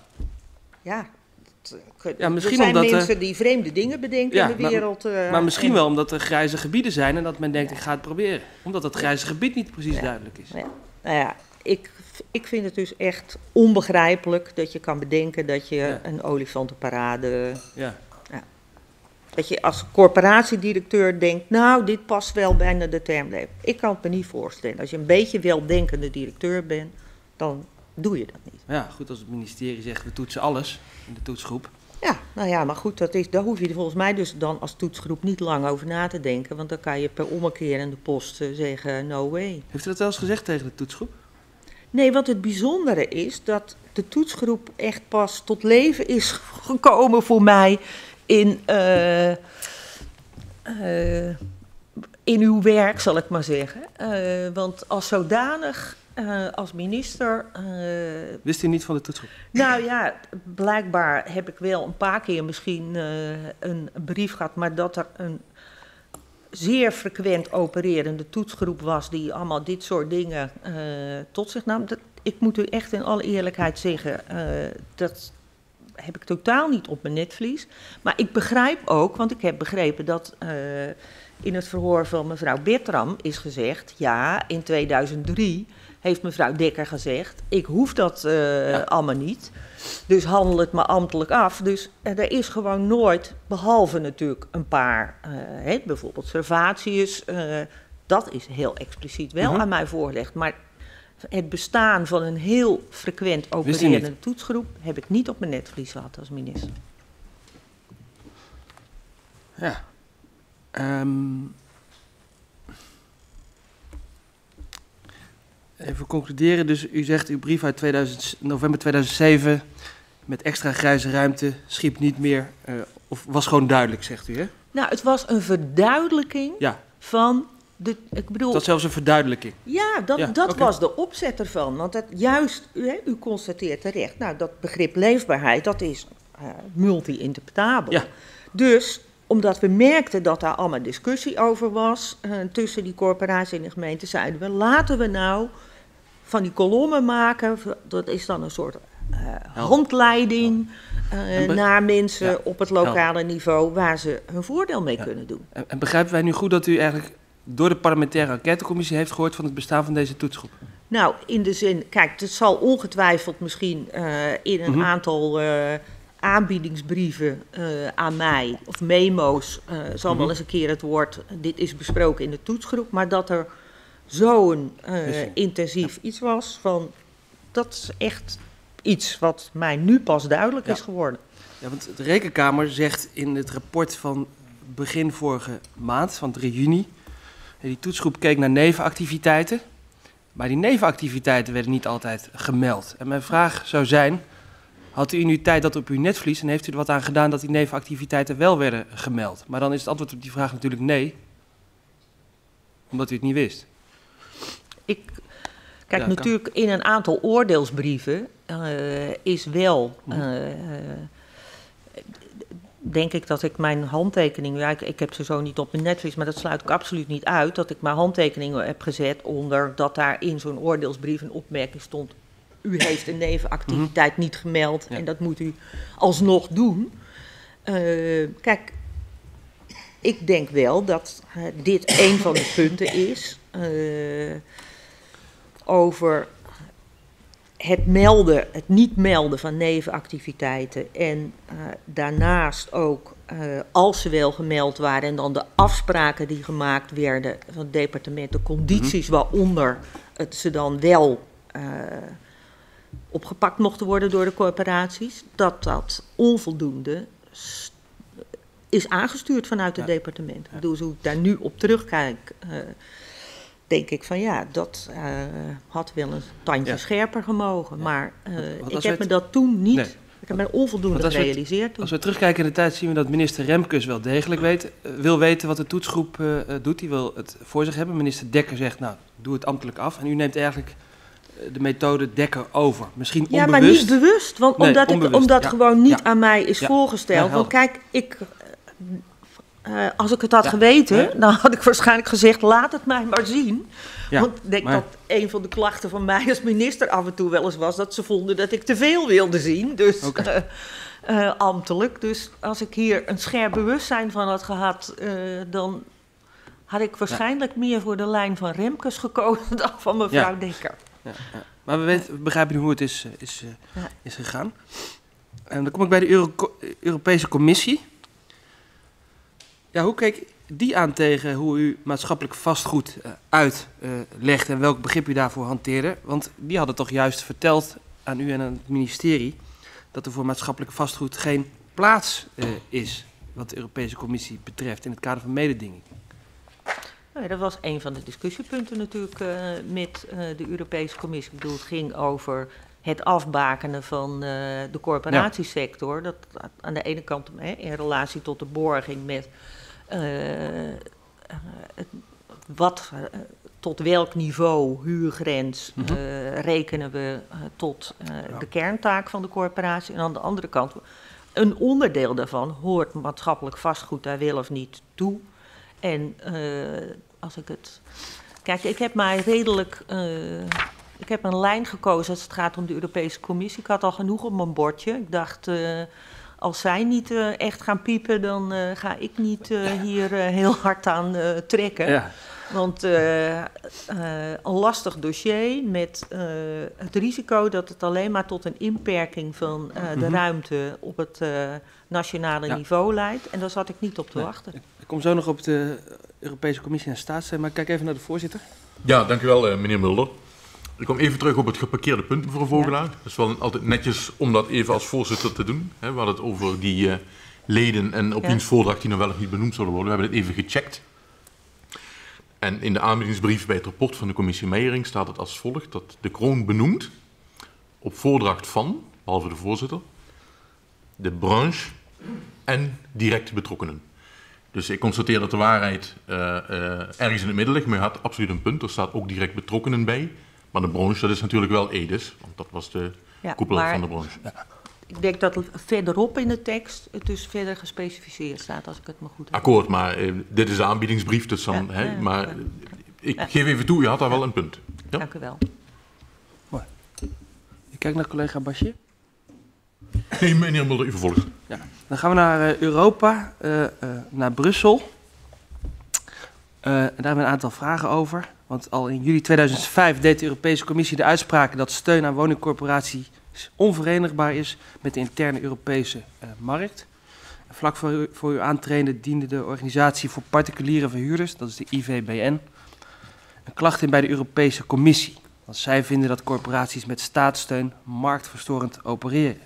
Ja. Eh, Ja, misschien er zijn omdat, eh, mensen die vreemde dingen bedenken Ja, in de maar- wereld. eh, Maar misschien en- wel omdat er grijze gebieden zijn en dat men denkt ik ga het proberen. Omdat dat grijze gebied niet precies duidelijk is. Ja. Nou ja, ik, ik vind het dus echt onbegrijpelijk dat je kan bedenken dat je een olifantenparade... Ja. Dat je als corporatiedirecteur denkt, nou, dit past wel bijna de term. Ik kan het me niet voorstellen. Als je een beetje weldenkende directeur bent, dan doe je dat niet. ja, goed als het ministerie zegt we toetsen alles in de toetsgroep. Ja, nou ja, maar goed, dat is, daar hoef je er volgens mij dus dan als toetsgroep niet lang over na te denken. Want dan kan je per ommekerende post eh, zeggen, no way. Heeft u dat wel eens gezegd tegen de toetsgroep? Nee, wat het bijzondere is, dat de toetsgroep echt pas tot leven is gekomen voor mij in, eh, eh, in uw werk, zal ik maar zeggen. Eh, want als zodanig, eh, als minister, eh, Wist u niet van de toetsgroep? nou ja, blijkbaar heb ik wel een paar keer misschien eh, een brief gehad, maar dat er een zeer frequent opererende toetsgroep was die allemaal dit soort dingen tot zich nam. Dat, ik moet u echt in alle eerlijkheid zeggen, dat heb ik totaal niet op mijn netvlies. Maar ik begrijp ook, want ik heb begrepen dat in het verhoor van mevrouw Bertram is gezegd, ja, in 2003 heeft mevrouw Dekker gezegd, ik hoef dat eh, allemaal niet. Dus handel het maar ambtelijk af. Dus eh, er is gewoon nooit, behalve natuurlijk een paar, eh, hè, bijvoorbeeld Servatius, dat is heel expliciet wel Mhm. aan mij voorgelegd. Maar het bestaan van een heel frequent opererende toetsgroep heb ik niet op mijn netvlies gehad als minister. Ja. Ehm, even concluderen. Dus u zegt uw brief uit 2000, november 2007 met extra grijze ruimte schiep niet meer. eh, of was gewoon duidelijk, zegt u, hè? Nou, het was een verduidelijking Ja, van de. Ik bedoel, dat zelfs een verduidelijking. Ja, dat, Ja, dat was de opzet ervan. Want het, juist, u, hè, u constateert terecht, nou, dat begrip leefbaarheid, dat is eh, multi-interpretabel. Ja. Dus omdat we merkten dat daar allemaal discussie over was eh, tussen die corporatie en de gemeente, zeiden we, laten we nou van die kolommen maken, dat is dan een soort eh, handleiding eh, naar mensen Ja. op het lokale niveau waar ze hun voordeel mee kunnen doen. En, en begrijpen wij nu goed dat u eigenlijk door de parlementaire enquêtecommissie heeft gehoord van het bestaan van deze toetsgroep? Nou, in de zin, kijk, het zal ongetwijfeld misschien in een Mhm. aantal aanbiedingsbrieven eh, aan mij of memo's eh, zal Mhm. wel eens een keer het woord, dit is besproken in de toetsgroep, maar dat er zo'n eh, intensief iets was van, dat is echt iets wat mij nu pas duidelijk Ja. is geworden. Ja, want de Rekenkamer zegt in het rapport van begin vorige maand, van 3 juni, die toetsgroep keek naar nevenactiviteiten, maar die nevenactiviteiten werden niet altijd gemeld. En mijn vraag zou zijn, had u nu tijd dat op uw netvlies en heeft u er wat aan gedaan dat die nevenactiviteiten wel werden gemeld? Maar dan is het antwoord op die vraag natuurlijk nee, omdat u het niet wist. Ik, kijk, Ja, kan. natuurlijk in een aantal oordeelsbrieven eh, is wel, Mhm. eh, eh, denk ik dat ik mijn handtekening, ja, ik, ik heb ze zo niet op mijn netvlies, maar dat sluit ik absoluut niet uit, dat ik mijn handtekeningen heb gezet onder dat daar in zo'n oordeelsbrief een opmerking stond. U heeft een nevenactiviteit niet gemeld Mhm. Ja. en dat moet u alsnog doen. Eh, kijk, ik denk wel dat eh, dit een van de punten is eh, over het melden, het niet melden van nevenactiviteiten. En daarnaast ook, als ze wel gemeld waren, en dan de afspraken die gemaakt werden van het departement, de condities waaronder het ze dan wel opgepakt mochten worden door de corporaties, dat dat onvoldoende is aangestuurd vanuit het Ja. departement. Ik bedoel, als ik daar nu op terugkijk, eh, denk ik van ja, dat eh, had wel een tandje Ja. scherper gemogen. Maar eh, ik heb me dat toen niet, Nee. ik heb me onvoldoende we het- gerealiseerd. toen. Als we terugkijken in de tijd zien we dat minister Remkes wel degelijk weet, wil weten wat de toetsgroep doet. Die wil het voor zich hebben. Minister Dekker zegt, nou, doe het ambtelijk af. En u neemt eigenlijk de methode Dekker over. Misschien Ja, maar onbewust. niet bewust, want Nee, omdat, onbewust, ik, omdat ja. gewoon niet Ja. aan mij is Ja. voorgesteld. Ja, want kijk, ik, eh, eh, als ik het had Ja. geweten, Ja. dan had ik waarschijnlijk gezegd, laat het mij maar zien. Ja, want ik denk maar- dat een van de klachten van mij als minister af en toe wel eens was dat ze vonden dat ik te veel wilde zien. Dus eh, ambtelijk. Dus als ik hier een scherp bewustzijn van had gehad, eh, dan had ik waarschijnlijk meer voor de lijn van Remkes gekozen dan van mevrouw Ja. Dekker. Ja, ja. Maar we, weten, begrijpen nu hoe het is, eh, is, eh, is gegaan. En dan kom ik bij de Euro- Europese Commissie. Ja, hoe keek die aan tegen hoe u maatschappelijk vastgoed eh, uitlegt en welk begrip u daarvoor hanteerde? Want die hadden toch juist verteld aan u en aan het ministerie dat er voor maatschappelijk vastgoed geen plaats is wat de Europese Commissie betreft in het kader van mededinging. Nou ja, dat was een van de discussiepunten natuurlijk eh, met eh, de Europese Commissie. Ik bedoel, het ging over het afbakenen van eh, de corporatiesector. Dat aan de ene kant hè, in relatie tot de borging met het- wat, tot welk niveau huurgrens Mhm. rekenen we tot Ja. de kerntaak van de corporatie. En aan de andere kant, een onderdeel daarvan hoort maatschappelijk vastgoed daar wel of niet toe. En als ik het. Kijk, ik heb mij redelijk. eh, ik heb een lijn gekozen als het gaat om de Europese Commissie. Ik had al genoeg op mijn bordje. Ik dacht. eh, als zij niet eh, echt gaan piepen, dan ga ik niet hier heel hard aan trekken. Ja, Want een lastig dossier met het risico dat het alleen maar tot een inperking van de Mhm. ruimte op het nationale Ja. niveau leidt. En daar zat ik niet op te Nee. wachten. Ik kom zo nog op de Europese Commissie en Staatssteun, maar ik kijk even naar de voorzitter. Ja, dankjewel eh, meneer Mulder. Ik kom even terug op het geparkeerde punt, mevrouw Vogelaar. Het is wel altijd netjes om dat even als voorzitter te doen. We hadden het over die eh, leden en op Ja. wiens voordracht die nog wel of niet benoemd zullen worden. We hebben het even gecheckt. En in de aanbiedingsbrief bij het rapport van de commissie Meijering staat het als volgt. Dat de kroon benoemt op voordracht van, behalve de voorzitter, de branche en directe betrokkenen. Dus ik constateer dat de waarheid eh, eh, ergens in het midden ligt, maar je had absoluut een punt. Er staat ook direct betrokkenen bij. Maar de branche, dat is natuurlijk wel EDIS, want dat was de Ja, koepel van de branche. ik denk dat het verderop in de tekst het dus verder gespecificeerd staat, als ik het me goed heb. Akkoord, maar eh, dit is de aanbiedingsbrief, dus dan, Ja, hè, ja, maar ja. ik Ja. geef even toe, je had daar wel een punt. Ja. Dank u wel. Ik kijk naar collega Bashir. Nee, meneer Mulder, u vervolgt. Dan gaan we naar eh, Europa, eh, eh, naar Brussel. Daar hebben we een aantal vragen over. Want al in juli 2005 deed de Europese Commissie de uitspraak dat steun aan woningcorporaties onverenigbaar is met de interne Europese markt. Vlak voor, u- voor uw aantreden diende de Organisatie voor Particuliere Verhuurders, dat is de IVBN, een klacht in bij de Europese Commissie. Want zij vinden dat corporaties met staatssteun marktverstorend opereren.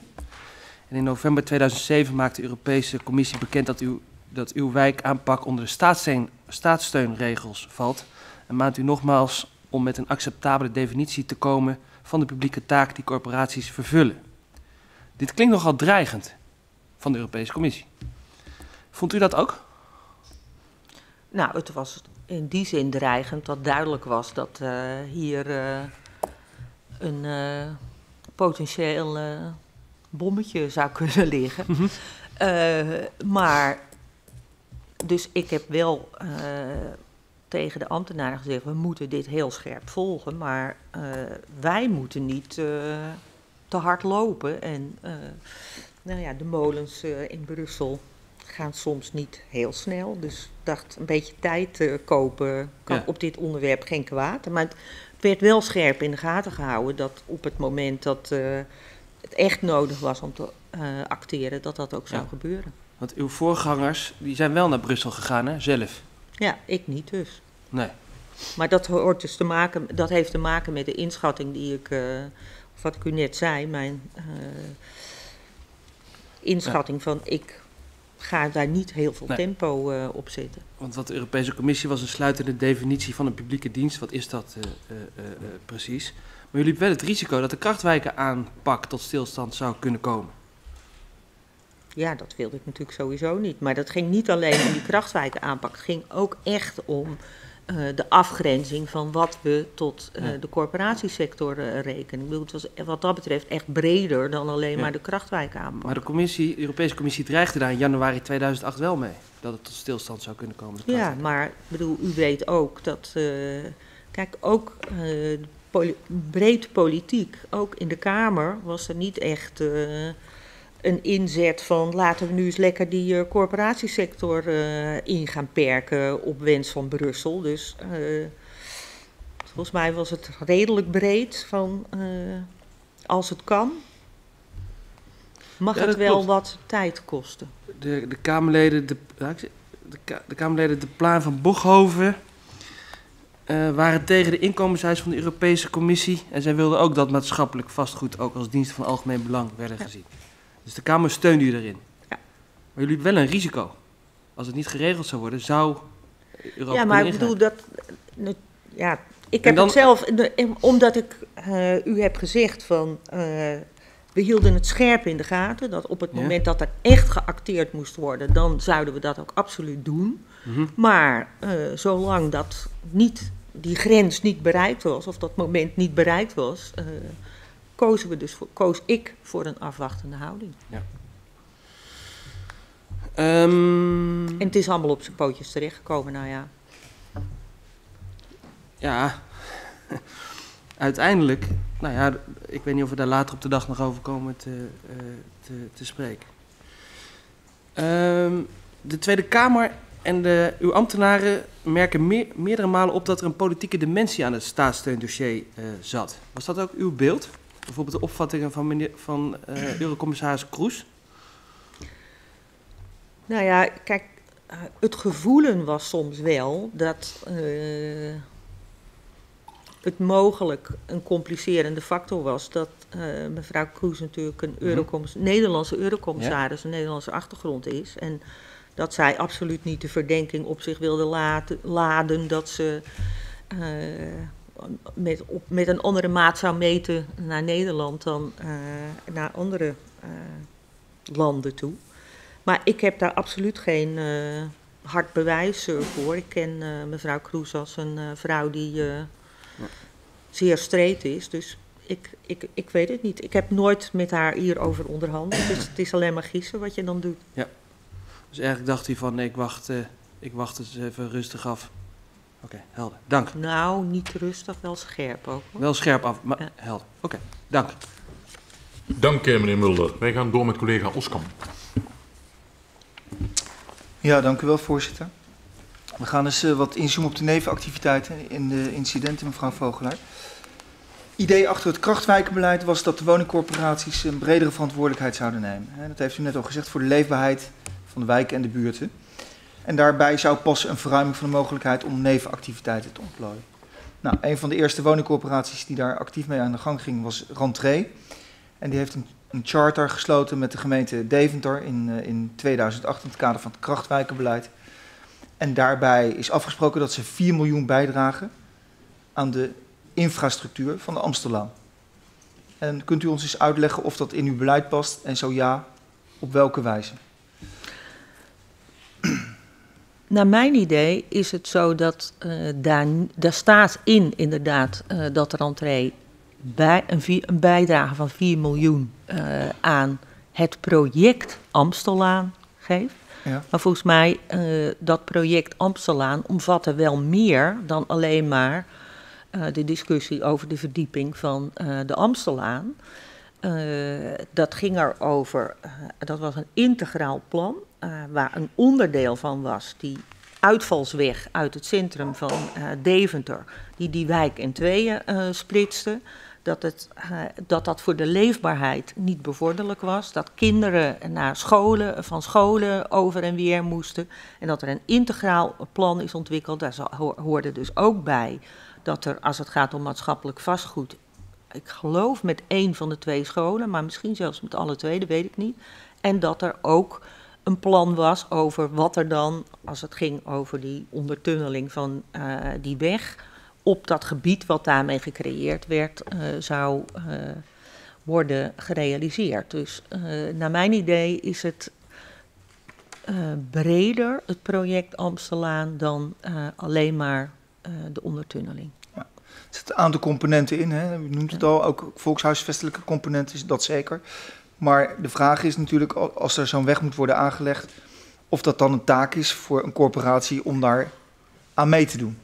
In november 2007 maakte de Europese Commissie bekend dat, uw, dat uw wijkaanpak onder de staatssteun, staatssteunregels valt. En maand u nogmaals om met een acceptabele definitie te komen van de publieke taak die corporaties vervullen. Dit klinkt nogal dreigend van de Europese Commissie. Vond u dat ook? Nou, het was in die zin dreigend dat duidelijk was dat eh, hier eh, een eh, potentieel bommetje zou kunnen liggen. Mhm. Eh, maar, dus ik heb wel eh, tegen de ambtenaren gezegd, we moeten dit heel scherp volgen, maar eh, wij moeten niet te hard lopen. En nou ja, de molens in Brussel gaan soms niet heel snel. Dus ik dacht, een beetje tijd kopen kan Ja. op dit onderwerp geen kwaad. Maar het werd wel scherp in de gaten gehouden dat op het moment dat het echt nodig was om te eh, acteren, dat dat ook zou Ja. gebeuren. Want uw voorgangers die zijn wel naar Brussel gegaan, hè? Zelf. Ja, ik niet dus. Nee. Maar dat, hoort dus te maken, dat heeft te maken met de inschatting die ik, eh, of wat ik u net zei, mijn eh, inschatting van ik ga daar niet heel veel Nee. tempo op zetten. Want wat de Europese Commissie was een sluitende definitie van een publieke dienst. Wat is dat precies? Maar jullie hebben wel het risico dat de krachtwijken aanpak tot stilstand zou kunnen komen. Ja, dat wilde ik natuurlijk sowieso niet. Maar dat ging niet alleen om die krachtwijken aanpak. Het ging ook echt om eh, de afgrenzing van wat we tot eh, Ja. de corporatiesector eh, rekenen. Ik bedoel, het was wat dat betreft echt breder dan alleen Ja. maar de krachtwijken aanpak. Maar de, commissie, de Europese Commissie dreigde daar in januari 2008 wel mee. Dat het tot stilstand zou kunnen komen. Ja, maar bedoel, u weet ook dat. kijk, ook poli- breed politiek, ook in de Kamer, was er niet echt eh, een inzet van laten we nu eens lekker die eh, corporatiesector eh, in gaan perken op wens van Brussel. Dus volgens mij was het redelijk breed van als het kan. Mag Ja, het wel klopt. wat tijd kosten? de, de Kamerleden, de, de, Ka- de Kamerleden de Plaan van Bochhoven eh, waren tegen de inkomenseis van de Europese Commissie. En zij wilden ook dat maatschappelijk vastgoed ook als dienst van algemeen belang werden Ja. gezien. Dus de Kamer steunde u daarin. Ja. Maar jullie hebben wel een risico. Als het niet geregeld zou worden, zou Europa Ja, maar ik bedoel dat. eh, Ja, ik heb dan- het zelf, omdat ik eh, u heb gezegd van. we hielden het scherp in de gaten. Dat op het Ja. moment dat er echt geacteerd moest worden, dan zouden we dat ook absoluut doen. Mhm. Maar zolang dat niet, die grens niet bereikt was, of dat moment niet bereikt was, eh, kozen we dus voor, koos ik voor een afwachtende houding. Ehm, En het is allemaal op zijn pootjes terechtgekomen, nou ja. Ja, uiteindelijk, nou ja, ik weet niet of we daar later op de dag nog over komen te, eh, te, te spreken. Ehm, de Tweede Kamer en de, uw ambtenaren merken meer- meerdere malen op dat er een politieke dimensie aan het staatssteundossier eh, zat. Was dat ook uw beeld? Bijvoorbeeld de opvattingen van, meneer, van eh, Eurocommissaris Kroes? Nou ja, kijk, eh, het gevoelen was soms wel dat eh, het mogelijk een complicerende factor was dat eh, mevrouw Kroes natuurlijk een Mhm. Eurocommis- Nederlandse eurocommissaris, een Nederlandse achtergrond is. En dat zij absoluut niet de verdenking op zich wilde laten, laden dat ze eh, met, op, met een andere maat zou meten naar Nederland dan eh, naar andere eh, landen toe. Maar ik heb daar absoluut geen hard bewijs voor. Ik ken mevrouw Kroes als een vrouw die zeer streed is. Dus ik, ik, ik weet het niet. Ik heb nooit met haar hierover onderhandeld. Dus het is alleen maar gissen wat je dan doet. Dus eigenlijk dacht u van, nee, ik wacht, eh, ik wacht eens even rustig af. Oké, helder. Dank. Nou, niet rustig, wel scherp ook. Hoor. Wel scherp af, maar Ja. helder. Oké, dank. Dank eh, meneer Mulder. Wij gaan door met collega Oskam. Ja, dank u wel, voorzitter. We gaan dus eh, wat inzoomen op de nevenactiviteiten in de incidenten, mevrouw Vogelaar. Idee achter het krachtwijkenbeleid was dat de woningcorporaties een bredere verantwoordelijkheid zouden nemen. Hè, Dat heeft u net al gezegd voor de leefbaarheid van de wijken en de buurten. En daarbij zou passen een verruiming van de mogelijkheid om nevenactiviteiten te ontplooien. Nou, een van de eerste woningcorporaties die daar actief mee aan de gang ging was Rantree. En die heeft een, charter gesloten met de gemeente Deventer in, eh, in 2008 in het kader van het krachtwijkenbeleid. En daarbij is afgesproken dat ze 4 miljoen bijdragen aan de infrastructuur van de Amstellaan. En kunt u ons eens uitleggen of dat in uw beleid past en zo ja, op welke wijze? Naar mijn idee is het zo dat eh, daar, daar staat in inderdaad eh, dat de rentree bij, een, vi- een bijdrage van 4 miljoen eh, aan het project Amstellaan geeft. Ja. Maar volgens mij, dat project Amstellaan omvatte wel meer dan alleen maar de discussie over de verdieping van de Amstellaan. Eh, dat ging erover, dat was een integraal plan, eh, waar een onderdeel van was die uitvalsweg uit het centrum van eh, Deventer, die die wijk in tweeën eh, splitste. Dat, het, dat dat voor de leefbaarheid niet bevorderlijk was. Dat kinderen naar scholen, van scholen over en weer moesten. En dat er een integraal plan is ontwikkeld. Daar hoorde dus ook bij dat er, als het gaat om maatschappelijk vastgoed, ik geloof met één van de twee scholen, maar misschien zelfs met alle twee, dat weet ik niet. En dat er ook een plan was over wat er dan, als het ging over die ondertunneling van uh, die weg, op dat gebied wat daarmee gecreëerd werd, uh, zou uh, worden gerealiseerd. Dus naar mijn idee is het breder, het project Amstelaan, dan alleen maar de ondertunneling. Ja. Er zitten een aantal componenten in, hè? u noemt het al, ook volkshuisvestelijke componenten is dat zeker. Maar de vraag is natuurlijk, als er zo'n weg moet worden aangelegd, of dat dan een taak is voor een corporatie om daar aan mee te doen.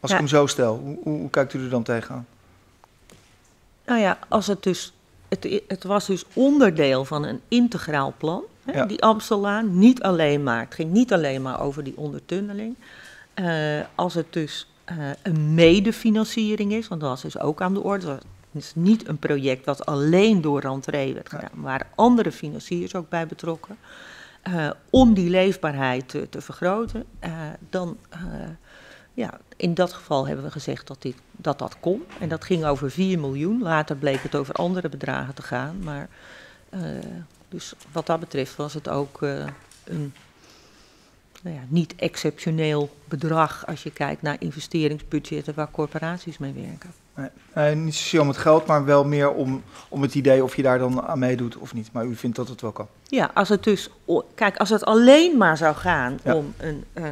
Als ja. ik hem zo stel, hoe, hoe, hoe, kijkt u er dan tegenaan? Nou ja, als het dus, het, het was dus onderdeel van een integraal plan, hè, ja. die Amstellaan, niet alleen maar, het ging niet alleen maar over die ondertunneling. Uh, als het dus uh, een medefinanciering is, want dat was dus ook aan de orde, is niet een project dat alleen door Rantree werd gedaan. Er waren andere financiers ook bij betrokken. Uh, om die leefbaarheid te, te vergroten. Uh, dan, uh, ja, in dat geval hebben we gezegd dat, dit, dat dat kon. En dat ging over 4 miljoen. Later bleek het over andere bedragen te gaan. Maar, dus wat dat betreft was het ook een nou ja, niet exceptioneel bedrag als je kijkt naar investeringsbudgetten waar corporaties mee werken. Nee, nee, niet zozeer om het geld, maar wel meer om, om het idee of je daar dan aan meedoet of niet. Maar u vindt dat het wel kan. Ja, als het dus. Kijk, als het alleen maar zou gaan ja. om een. Uh,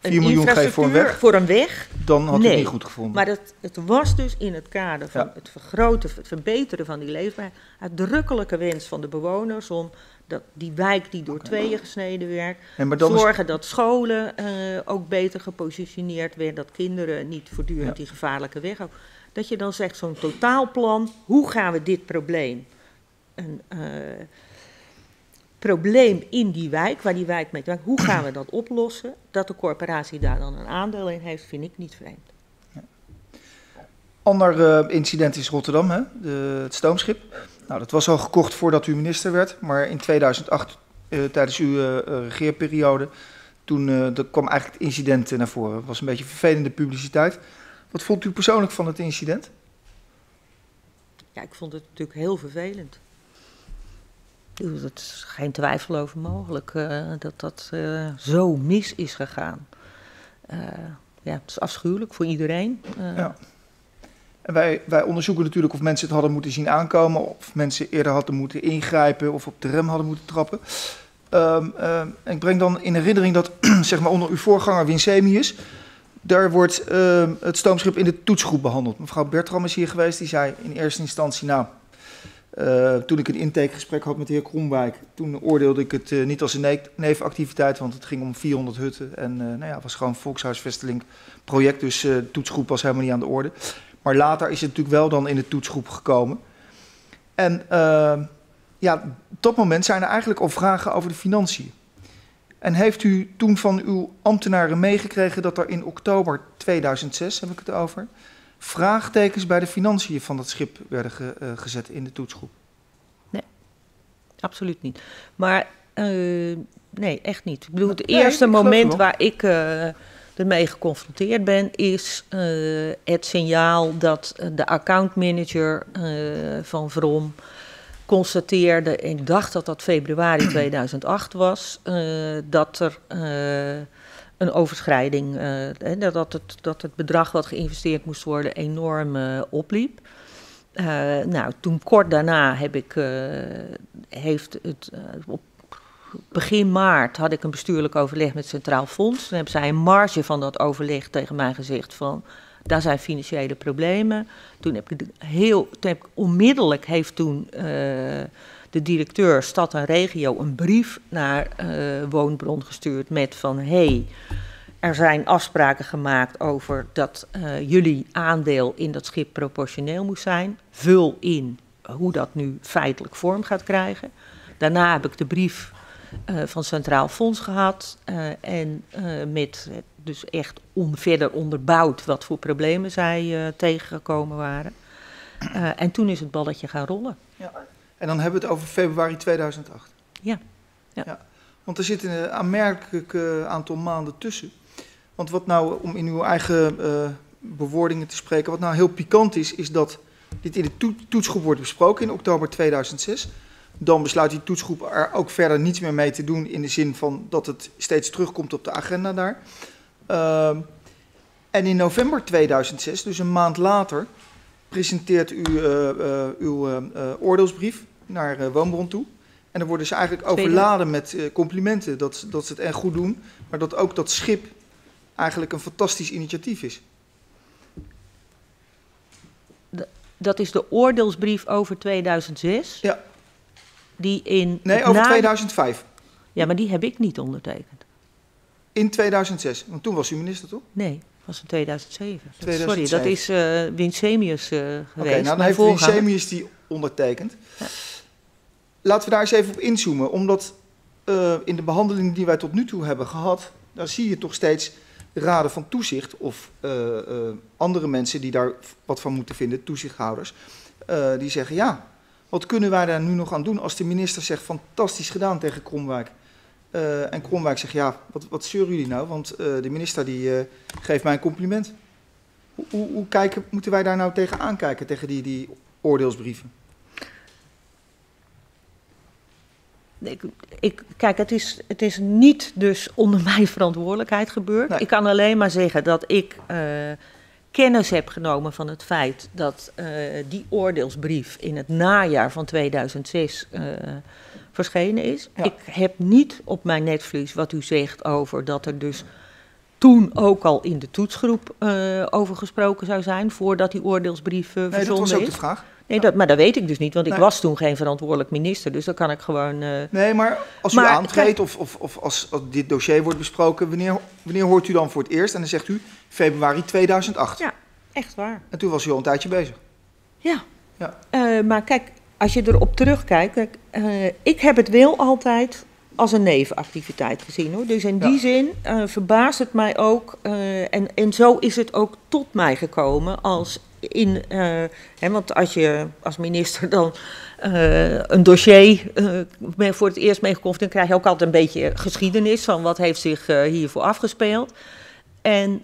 4 miljoen geven voor een weg. Voor een weg. Dan had nee. het niet goed gevonden. Maar het, het was dus in het kader van ja. het vergroten, het verbeteren van die leefbaarheid. Uitdrukkelijke wens van de bewoners om dat die wijk die door okay. tweeën gesneden werd. Nee, zorgen is... dat scholen uh, ook beter gepositioneerd werden. Dat kinderen niet voortdurend ja. die gevaarlijke weg ook. Dat je dan zegt, zo'n totaalplan, hoe gaan we dit probleem, een uh, probleem in die wijk, waar die wijk mee te maken, hoe gaan we dat oplossen? Dat de corporatie daar dan een aandeel in heeft, vind ik niet vreemd. Ja. Ander uh, incident is Rotterdam, hè? De, het stoomschip. Nou, dat was al gekocht voordat u minister werd, maar in 2008, uh, tijdens uw uh, regeerperiode, toen uh, er kwam eigenlijk het incident naar voren. Het was een beetje vervelende publiciteit. Wat vond u persoonlijk van het incident? Ja, ik vond het natuurlijk heel vervelend. Er is geen twijfel over mogelijk dat dat zo mis is gegaan. Ja, het is afschuwelijk voor iedereen. ja. En wij, wij onderzoeken natuurlijk of mensen het hadden moeten zien aankomen, of mensen eerder hadden moeten ingrijpen of op de rem hadden moeten trappen. Um, um, ik breng dan in herinnering dat zeg maar onder uw voorganger Winsemius, daar wordt uh, het stoomschip in de toetsgroep behandeld. Mevrouw Bertram is hier geweest, die zei in eerste instantie, nou, uh, toen ik een intakegesprek had met de heer Kromwijk, toen oordeelde ik het uh, niet als een ne nevenactiviteit, want het ging om 400 hutten en nou ja, het was gewoon volkshuisvesteling project, dus de toetsgroep was helemaal niet aan de orde. Maar later is het natuurlijk wel dan in de toetsgroep gekomen. En uh, ja, op dat moment zijn er eigenlijk al vragen over de financiën. En heeft u toen van uw ambtenaren meegekregen dat er in oktober 2006, heb ik het over, vraagtekens bij de financiën van dat schip werden ge, uh, gezet in de toetsgroep? Nee, absoluut niet. Maar uh, nee, echt niet. Ik bedoel, het nee, eerste moment waar ik uh, ermee geconfronteerd ben, is uh, het signaal dat de accountmanager uh, van Vrom constateerde, ik dacht dat dat februari 2008 was, uh, dat er een overschrijding, dat, dat, het, dat het bedrag wat geïnvesteerd moest worden enorm opliep. nou, toen kort daarna heb ik, heeft het op begin maart had ik een bestuurlijk overleg met Centraal Fonds. Toen hebben zij een marge van dat overleg tegen mij gezegd van... daar zijn financiële problemen. Toen heb ik, heel, heb onmiddellijk heeft toen uh, de directeur Stad en Regio een brief naar uh, Woonbron gestuurd met van... Hey, er zijn afspraken gemaakt over dat uh, jullie aandeel in dat schip proportioneel moet zijn. Vul in hoe dat nu feitelijk vorm gaat krijgen. Daarna heb ik de brief uh, van Centraal Fonds gehad. Uh, en uh, met dus echt on, verder onderbouwd wat voor problemen zij tegengekomen waren. en toen is het balletje gaan rollen. Ja. En dan hebben we het over februari 2008. Ja. ja. ja. Want er zit een aanmerkelijk aantal maanden tussen. Want wat nou, om in uw eigen bewoordingen te spreken, wat nou heel pikant is, is dat dit in de to toetsgroep wordt besproken in oktober 2006. Dan besluit die toetsgroep er ook verder niets meer mee te doen in de zin van dat het steeds terugkomt op de agenda daar. Ehm, en in november 2006, dus een maand later, presenteert u uh, uh, uw uh, oordeelsbrief naar Woonbron toe. En dan worden ze eigenlijk overladen met complimenten dat, dat ze het echt goed doen, maar dat ook dat schip eigenlijk een fantastisch initiatief is. Dat is de oordeelsbrief over 2006? Ja. Die in. Nee, over 2005. Ja, maar die heb ik niet ondertekend. In 2006, want toen was u minister toch? Nee, was in 2007. 2007. Sorry, dat is uh, Winsemius uh, geweest. Oké, okay, nou dan heeft Winsemius die ondertekend. Ja. Laten we daar eens even op inzoomen, omdat uh, in de behandeling die wij tot nu toe hebben gehad, daar zie je toch steeds raden van toezicht of uh, uh, andere mensen die daar wat van moeten vinden, toezichthouders, die zeggen ja, wat kunnen wij daar nu nog aan doen als de minister zegt fantastisch gedaan tegen Kromwijk. en Kromwijk zegt ja, wat, wat zeuren jullie nou, want de minister die geeft mij een compliment. Hoe, hoe, hoe kijken, moeten wij daar nou tegen aankijken, tegen die, die oordeelsbrieven? Ik, ik, kijk, het is, het is niet dus onder mijn verantwoordelijkheid gebeurd. Nee. Ik kan alleen maar zeggen dat ik kennis heb genomen van het feit dat uh, die oordeelsbrief in het najaar van 2006 uh, verschenen is. Ja. Ik heb niet op mijn netvlies wat u zegt over dat er dus toen ook al in de toetsgroep over gesproken zou zijn voordat die oordeelsbrief uh, nee, dat was ook is. de vraag. Nee, dat, maar dat weet ik dus niet, want ik nee. was toen geen verantwoordelijk minister, dus dan kan ik gewoon... Uh... Nee, maar als maar, u aantreedt of, of, of als, als, dit dossier wordt besproken, wanneer, wanneer hoort u dan voor het eerst? En dan zegt u februari 2008. Ja, echt waar. En toen was u al een tijdje bezig. Ja, ja. Uh, maar kijk, als je erop terugkijkt, kijk, uh, ik heb het wel altijd als een nevenactiviteit gezien hoor. Dus in die ja. zin uh, verbaast het mij ook, en, en zo is het ook tot mij gekomen als in, uh, hè, want als je als minister dan uh, een dossier uh, voor het eerst meegekomen, dan krijg je ook altijd een beetje geschiedenis van wat heeft zich hiervoor afgespeeld. En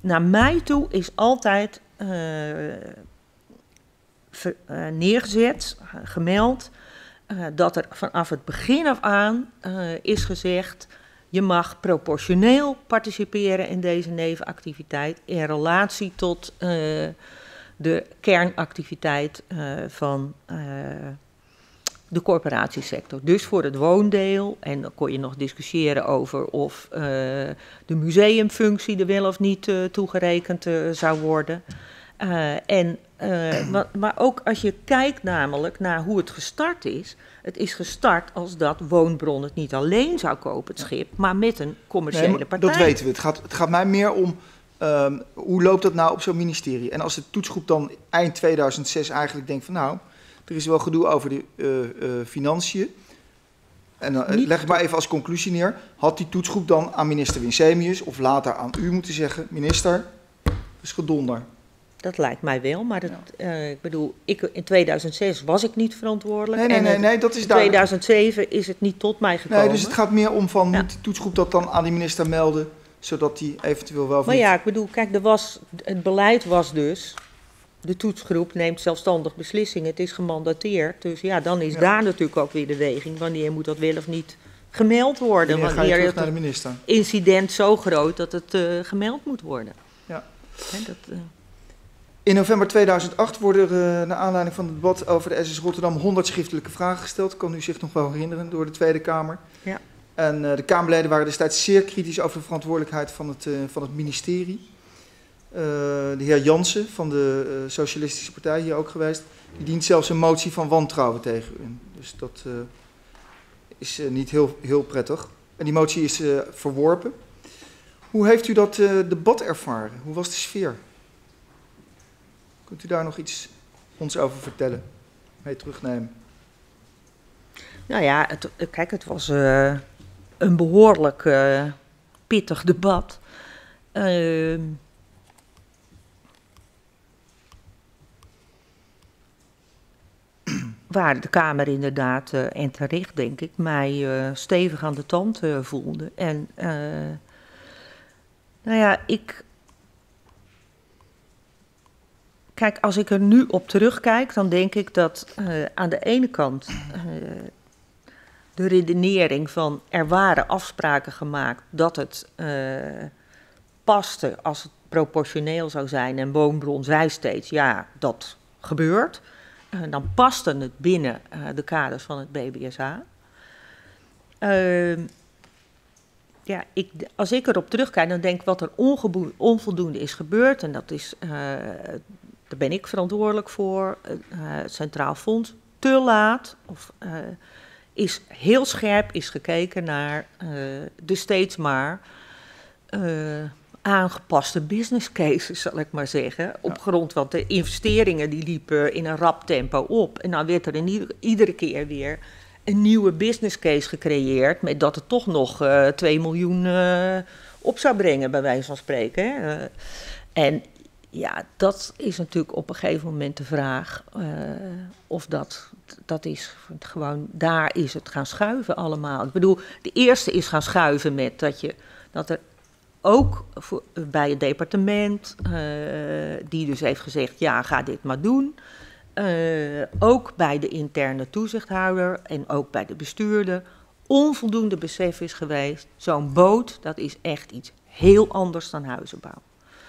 naar mij toe is altijd neergezet, gemeld, dat er vanaf het begin af aan is gezegd je mag proportioneel participeren in deze nevenactiviteit in relatie tot uh, de kernactiviteit uh, van uh, de corporatiesector. Dus voor het woondeel, en dan kon je nog discussiëren over of de museumfunctie er wel of niet toegerekend zou worden. en, maar, maar ook als je kijkt namelijk naar hoe het gestart is, het is gestart als dat Woonbron het niet alleen zou kopen, het schip, maar met een commerciële nee, partij. Dat weten we. Het gaat, het gaat mij meer om um, hoe loopt dat nou op zo'n ministerie? En als de toetsgroep dan eind 2006 eigenlijk denkt van nou, er is wel gedoe over de uh, uh, financiën. En dan uh, leg ik maar even als conclusie neer. Had die toetsgroep dan aan minister Winsemius of later aan u moeten zeggen, minister, is gedonder. Dat lijkt mij wel, maar dat, ja. uh, ik bedoel, ik, in 2006 was ik niet verantwoordelijk. Nee, nee, nee, nee dat is In 2007 is het niet tot mij gekomen. Nee, dus het gaat meer om van, ja. moet de toetsgroep dat dan aan die minister melden, zodat die eventueel wel... Maar ja, ik bedoel, kijk, er was, het beleid was dus, de toetsgroep neemt zelfstandig beslissingen, het is gemandateerd. Dus ja, dan is ja. daar natuurlijk ook weer de weging, wanneer moet dat wel of niet gemeld worden. Wanneer, wanneer het minister? incident zo groot dat het uh, gemeld moet worden. Ja. He, dat, uh, in november 2008 worden er, uh, naar aanleiding van het debat over de SS Rotterdam 100 schriftelijke vragen gesteld. Kan u zich nog wel herinneren door de Tweede Kamer. Ja. En uh, de Kamerleden waren destijds zeer kritisch over de verantwoordelijkheid van het, uh, van het ministerie. de heer Jansen van de Socialistische Partij, hier ook geweest, die dient zelfs een motie van wantrouwen tegen u. Dus dat is niet heel, heel prettig. En die motie is verworpen. Hoe heeft u dat debat ervaren? Hoe was de sfeer? Kunt u daar nog iets ons over vertellen, mee terugnemen? Nou ja, het, kijk, het was uh, een behoorlijk uh, pittig debat. Uh, waar de Kamer inderdaad, en terecht denk ik, mij stevig aan de tand voelde. En nou ja, ik kijk, als ik er nu op terugkijk, dan denk ik dat uh, aan de ene kant uh, de redenering van er waren afspraken gemaakt dat het uh, paste als het proportioneel zou zijn en Woonbron zei steeds ja, dat gebeurt. dan paste het binnen de kaders van het BBSH. Ehm, ja, ik, als ik erop terugkijk, dan denk ik wat er onvoldoende is gebeurd. En dat is, daar ben ik verantwoordelijk voor. Uh, het Centraal Fonds te laat. Of uh, is heel scherp is gekeken naar de steeds maar aangepaste business cases, zal ik maar zeggen. Op grond van de investeringen die liepen in een rap tempo op. En dan werd er in ieder, iedere keer weer een nieuwe business case gecreëerd. Met dat het toch nog uh, 2 miljoen uh, op zou brengen, bij wijze van spreken. Hè. Uh, en ja, dat is natuurlijk op een gegeven moment de vraag uh, of dat, dat is gewoon, daar is het gaan schuiven allemaal. Ik bedoel, de eerste is gaan schuiven met dat, je, dat er ook voor, bij het departement, uh, die dus heeft gezegd, ja, ga dit maar doen. Uh, ook bij de interne toezichthouder en ook bij de bestuurder onvoldoende besef is geweest. Zo'n boot, dat is echt iets heel anders dan huizenbouw.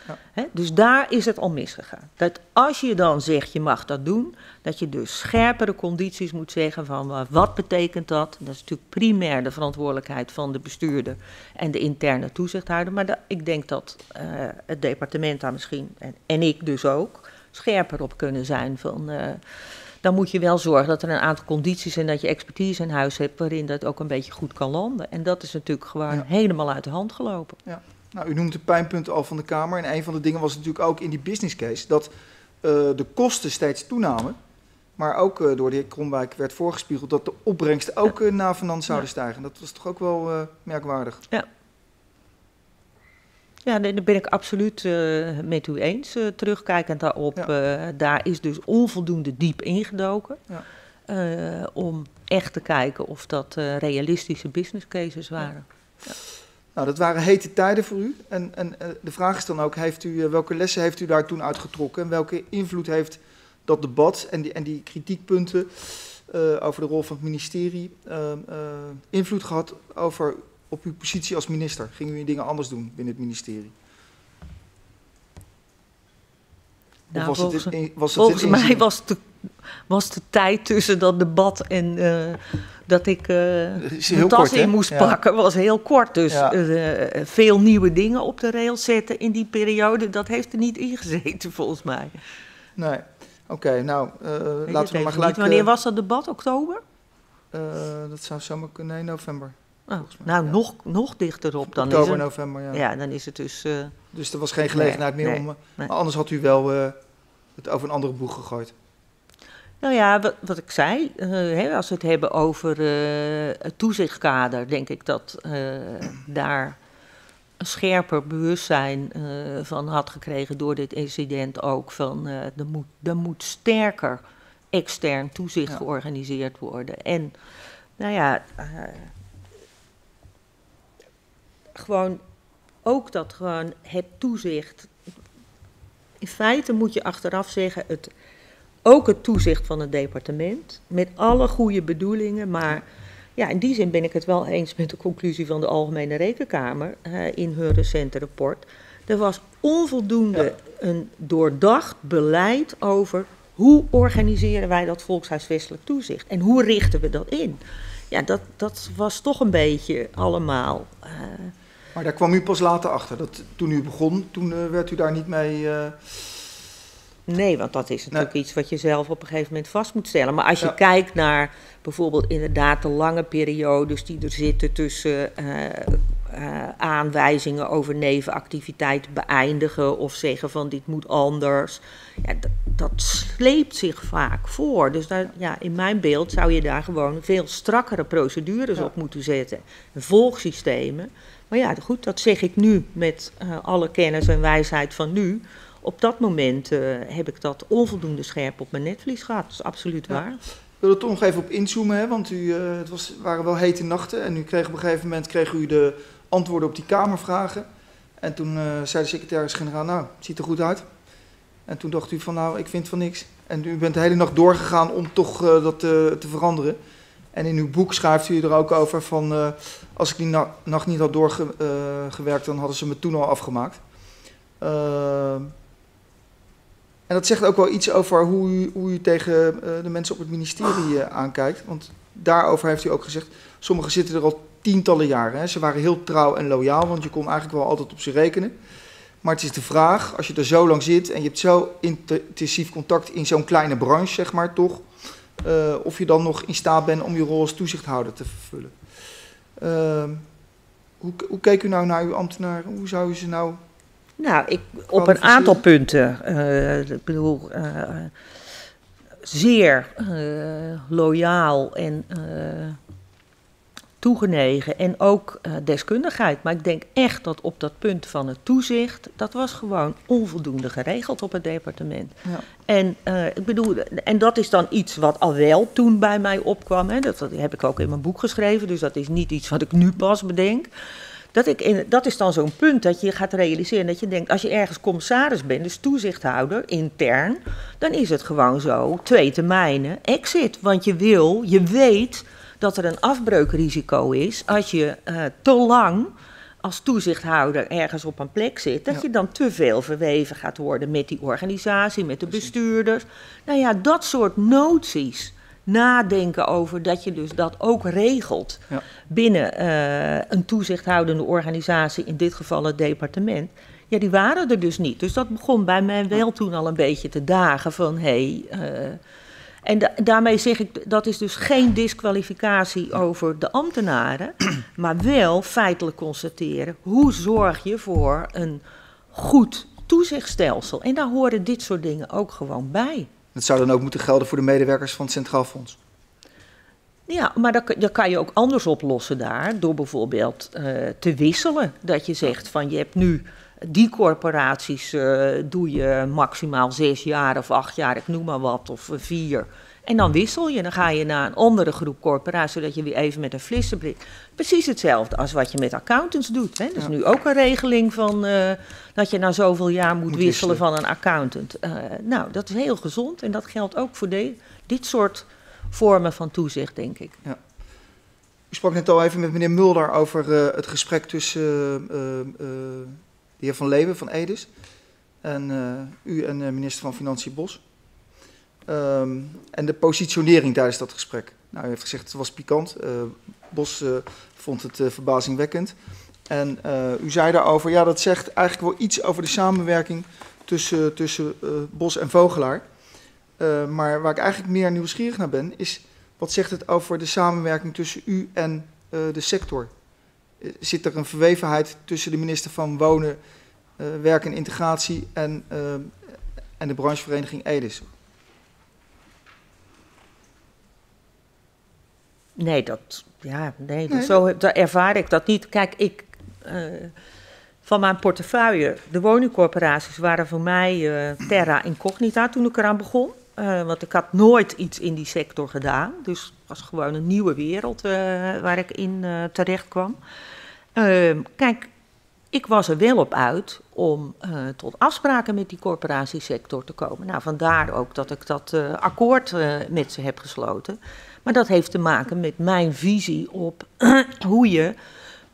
Ja. He, dus daar is het al misgegaan. Dat als je dan zegt je mag dat doen, dat je dus scherpere condities moet zeggen van wat betekent dat. Dat is natuurlijk primair de verantwoordelijkheid van de bestuurder en de interne toezichthouder. Maar dat, ik denk dat uh, het departement daar misschien, en, en ik dus ook, scherper op kunnen zijn. Van, uh, dan moet je wel zorgen dat er een aantal condities en dat je expertise in huis hebt waarin dat ook een beetje goed kan landen. En dat is natuurlijk gewoon ja. helemaal uit de hand gelopen. Ja. Nou, u noemt de pijnpunten al van de Kamer. En een van de dingen was natuurlijk ook in die business case dat uh, de kosten steeds toenamen. Maar ook uh, door de heer Kromwijk werd voorgespiegeld dat de opbrengsten ook uh, navenant zouden ja. stijgen. Dat was toch ook wel merkwaardig. Ja, ja, daar ben ik absoluut met u eens. Terugkijkend daarop, ja. daar is dus onvoldoende diep ingedoken. Ja. om echt te kijken of dat realistische business cases waren. Ja. Nou, dat waren hete tijden voor u. En, en de vraag is dan ook, heeft u, welke lessen heeft u daar toen uitgetrokken? En welke invloed heeft dat debat en die, en die kritiekpunten over de rol van het ministerie invloed gehad over op uw positie als minister? Gingen u dingen anders doen binnen het ministerie? Nou, was volgens, het in, was het volgens mij was de, was de tijd tussen dat debat en uh, dat ik uh, mijn tas kort, in moest ja. pakken, was heel kort. Dus ja. uh, veel nieuwe dingen op de rails zetten in die periode, dat heeft er niet ingezeten volgens mij. Nee, oké, okay, nou laten we maar gelijk... Niet. Wanneer was dat debat? Oktober? dat zou zomaar kunnen, nee, november. Oh, nou, ja. nog, nog dichterop dan Oktober, is het. november, ja. Ja, dan is het dus... Dus er was geen gelegenheid nee, meer nee, om... Nee. Maar anders had u wel het over een andere boeg gegooid. Nou ja, wat, wat ik zei, uh, hè, als we het hebben over het toezichtkader... denk ik dat daar een scherper bewustzijn van had gekregen door dit incident ook. Van, er, moet, er moet sterker extern toezicht ja. georganiseerd worden. En, nou ja gewoon ook dat gewoon het toezicht. In feite moet je achteraf zeggen, het, ook het toezicht van het departement, met alle goede bedoelingen, maar ja, in die zin ben ik het wel eens met de conclusie van de Algemene Rekenkamer uh, in hun recente rapport. Er was onvoldoende ja. een doordacht beleid over hoe organiseren wij dat volkshuisvestelijk toezicht en hoe richten we dat in. Ja, dat, dat was toch een beetje allemaal. Uh, maar daar kwam u pas later achter. Dat, toen u begon, toen uh, werd u daar niet mee. Nee, want dat is natuurlijk nee. iets wat je zelf op een gegeven moment vast moet stellen. Maar als je ja. kijkt naar bijvoorbeeld inderdaad de lange periodes die er zitten tussen uh, uh, aanwijzingen over nevenactiviteit beëindigen of zeggen van dit moet anders. Ja, dat, dat sleept zich vaak voor. Dus daar, ja, in mijn beeld zou je daar gewoon veel strakkere procedures ja. op moeten zetten. Volgsystemen. Maar ja, goed, dat zeg ik nu met uh, alle kennis en wijsheid van nu. Op dat moment uh, heb ik dat onvoldoende scherp op mijn netvlies gehad. Dat is absoluut ja. waar. Ik wil er toch nog even op inzoomen, hè? want u, uh, het was, waren wel hete nachten. En u kreeg op een gegeven moment kreeg u de antwoorden op die Kamervragen. En toen zei de secretaris-generaal, nou, het ziet er goed uit. En toen dacht u van nou, ik vind van niks. En u bent de hele nacht doorgegaan om toch uh, dat uh, te veranderen. En in uw boek schrijft u er ook over van... Uh, als ik die na nacht niet had doorgewerkt, dan hadden ze me toen al afgemaakt. En dat zegt ook wel iets over hoe u, hoe u tegen de mensen op het ministerie aankijkt. Want daarover heeft u ook gezegd... sommigen zitten er al tientallen jaren. Hè. Ze waren heel trouw en loyaal, want je kon eigenlijk wel altijd op ze rekenen. Maar het is de vraag, als je er zo lang zit en je hebt zo intensief contact in zo'n kleine branche, zeg maar, toch, uh, of je dan nog in staat bent om je rol als toezichthouder te vervullen. Uh, hoe, hoe keek u nou naar uw ambtenaren? Hoe zou u ze nou. Nou, ik, op een aantal punten. Uh, ik bedoel, uh, zeer loyaal en toegenegen en ook deskundigheid. Maar ik denk echt dat op dat punt van het toezicht, dat was gewoon onvoldoende geregeld op het departement. Ja. En ik bedoel, en dat is dan iets wat al wel toen bij mij opkwam. Hè. Dat, dat, heb ik ook in mijn boek geschreven, dus dat is niet iets wat ik nu pas bedenk. Dat, ik in, dat is dan zo'n punt dat je gaat realiseren dat je denkt, als je ergens commissaris bent, dus toezichthouder intern, dan is het gewoon zo, twee termijnen, exit. Want je wil, je weet dat er een afbreukrisico is als je uh, te lang als toezichthouder ergens op een plek zit, dat je dan te veel verweven gaat worden met die organisatie, met de bestuurders. Nou ja, dat soort noties. Nadenken over dat je dus dat ook regelt ja. binnen uh, een toezichthoudende organisatie, in dit geval het departement. Ja, die waren er dus niet. Dus dat begon bij mij wel toen al een beetje te dagen van hé. Hey, uh, en da daarmee zeg ik, dat is dus geen disqualificatie over de ambtenaren, maar wel feitelijk constateren hoe zorg je voor een goed toezichtstelsel. En daar horen dit soort dingen ook gewoon bij. Het zou dan ook moeten gelden voor de medewerkers van het Centraal Fonds. Ja, maar dat, dat kan je ook anders oplossen daar, door bijvoorbeeld uh, te wisselen. Dat je zegt van je hebt nu die corporaties uh, doe je maximaal zes jaar of acht jaar, ik noem maar wat, of vier. En dan wissel je, dan ga je naar een andere groep corporaties, zodat je weer even met een flissenblik. Precies hetzelfde als wat je met accountants doet. Hè. Dat is ja. nu ook een regeling van uh, dat je na zoveel jaar moet, moet wisselen, wisselen, van een accountant. Uh, nou, dat is heel gezond en dat geldt ook voor de, dit soort vormen van toezicht, denk ik. Ja. U sprak net al even met meneer Mulder over uh, het gesprek tussen de heer Van Leeuwen van Edis en u en minister van Financiën Bos. Um, en de positionering tijdens dat gesprek. Nou, u heeft gezegd het was pikant. Uh, Bos vond het verbazingwekkend. En u zei daarover, ja, dat zegt eigenlijk wel iets over de samenwerking tussen, tussen Bos en Vogelaar. maar waar ik eigenlijk meer nieuwsgierig naar ben, is wat zegt het over de samenwerking tussen u en de sector? zit er een verwevenheid tussen de minister van Wonen, Werk en Integratie en, en de branchevereniging Edis? Nee, dat, ja, nee, nee zo dat ervaar ik dat niet. Kijk, ik, uh, van mijn portefeuille, de woningcorporaties waren voor mij terra incognita toen ik eraan begon. want ik had nooit iets in die sector gedaan. Dus het was gewoon een nieuwe wereld waar ik in terecht kwam. Uh, kijk, ik was er wel op uit om uh, tot afspraken met die corporatiesector te komen. Nou, vandaar ook dat ik dat uh, akkoord uh, met ze heb gesloten. Maar dat heeft te maken met mijn visie op hoe je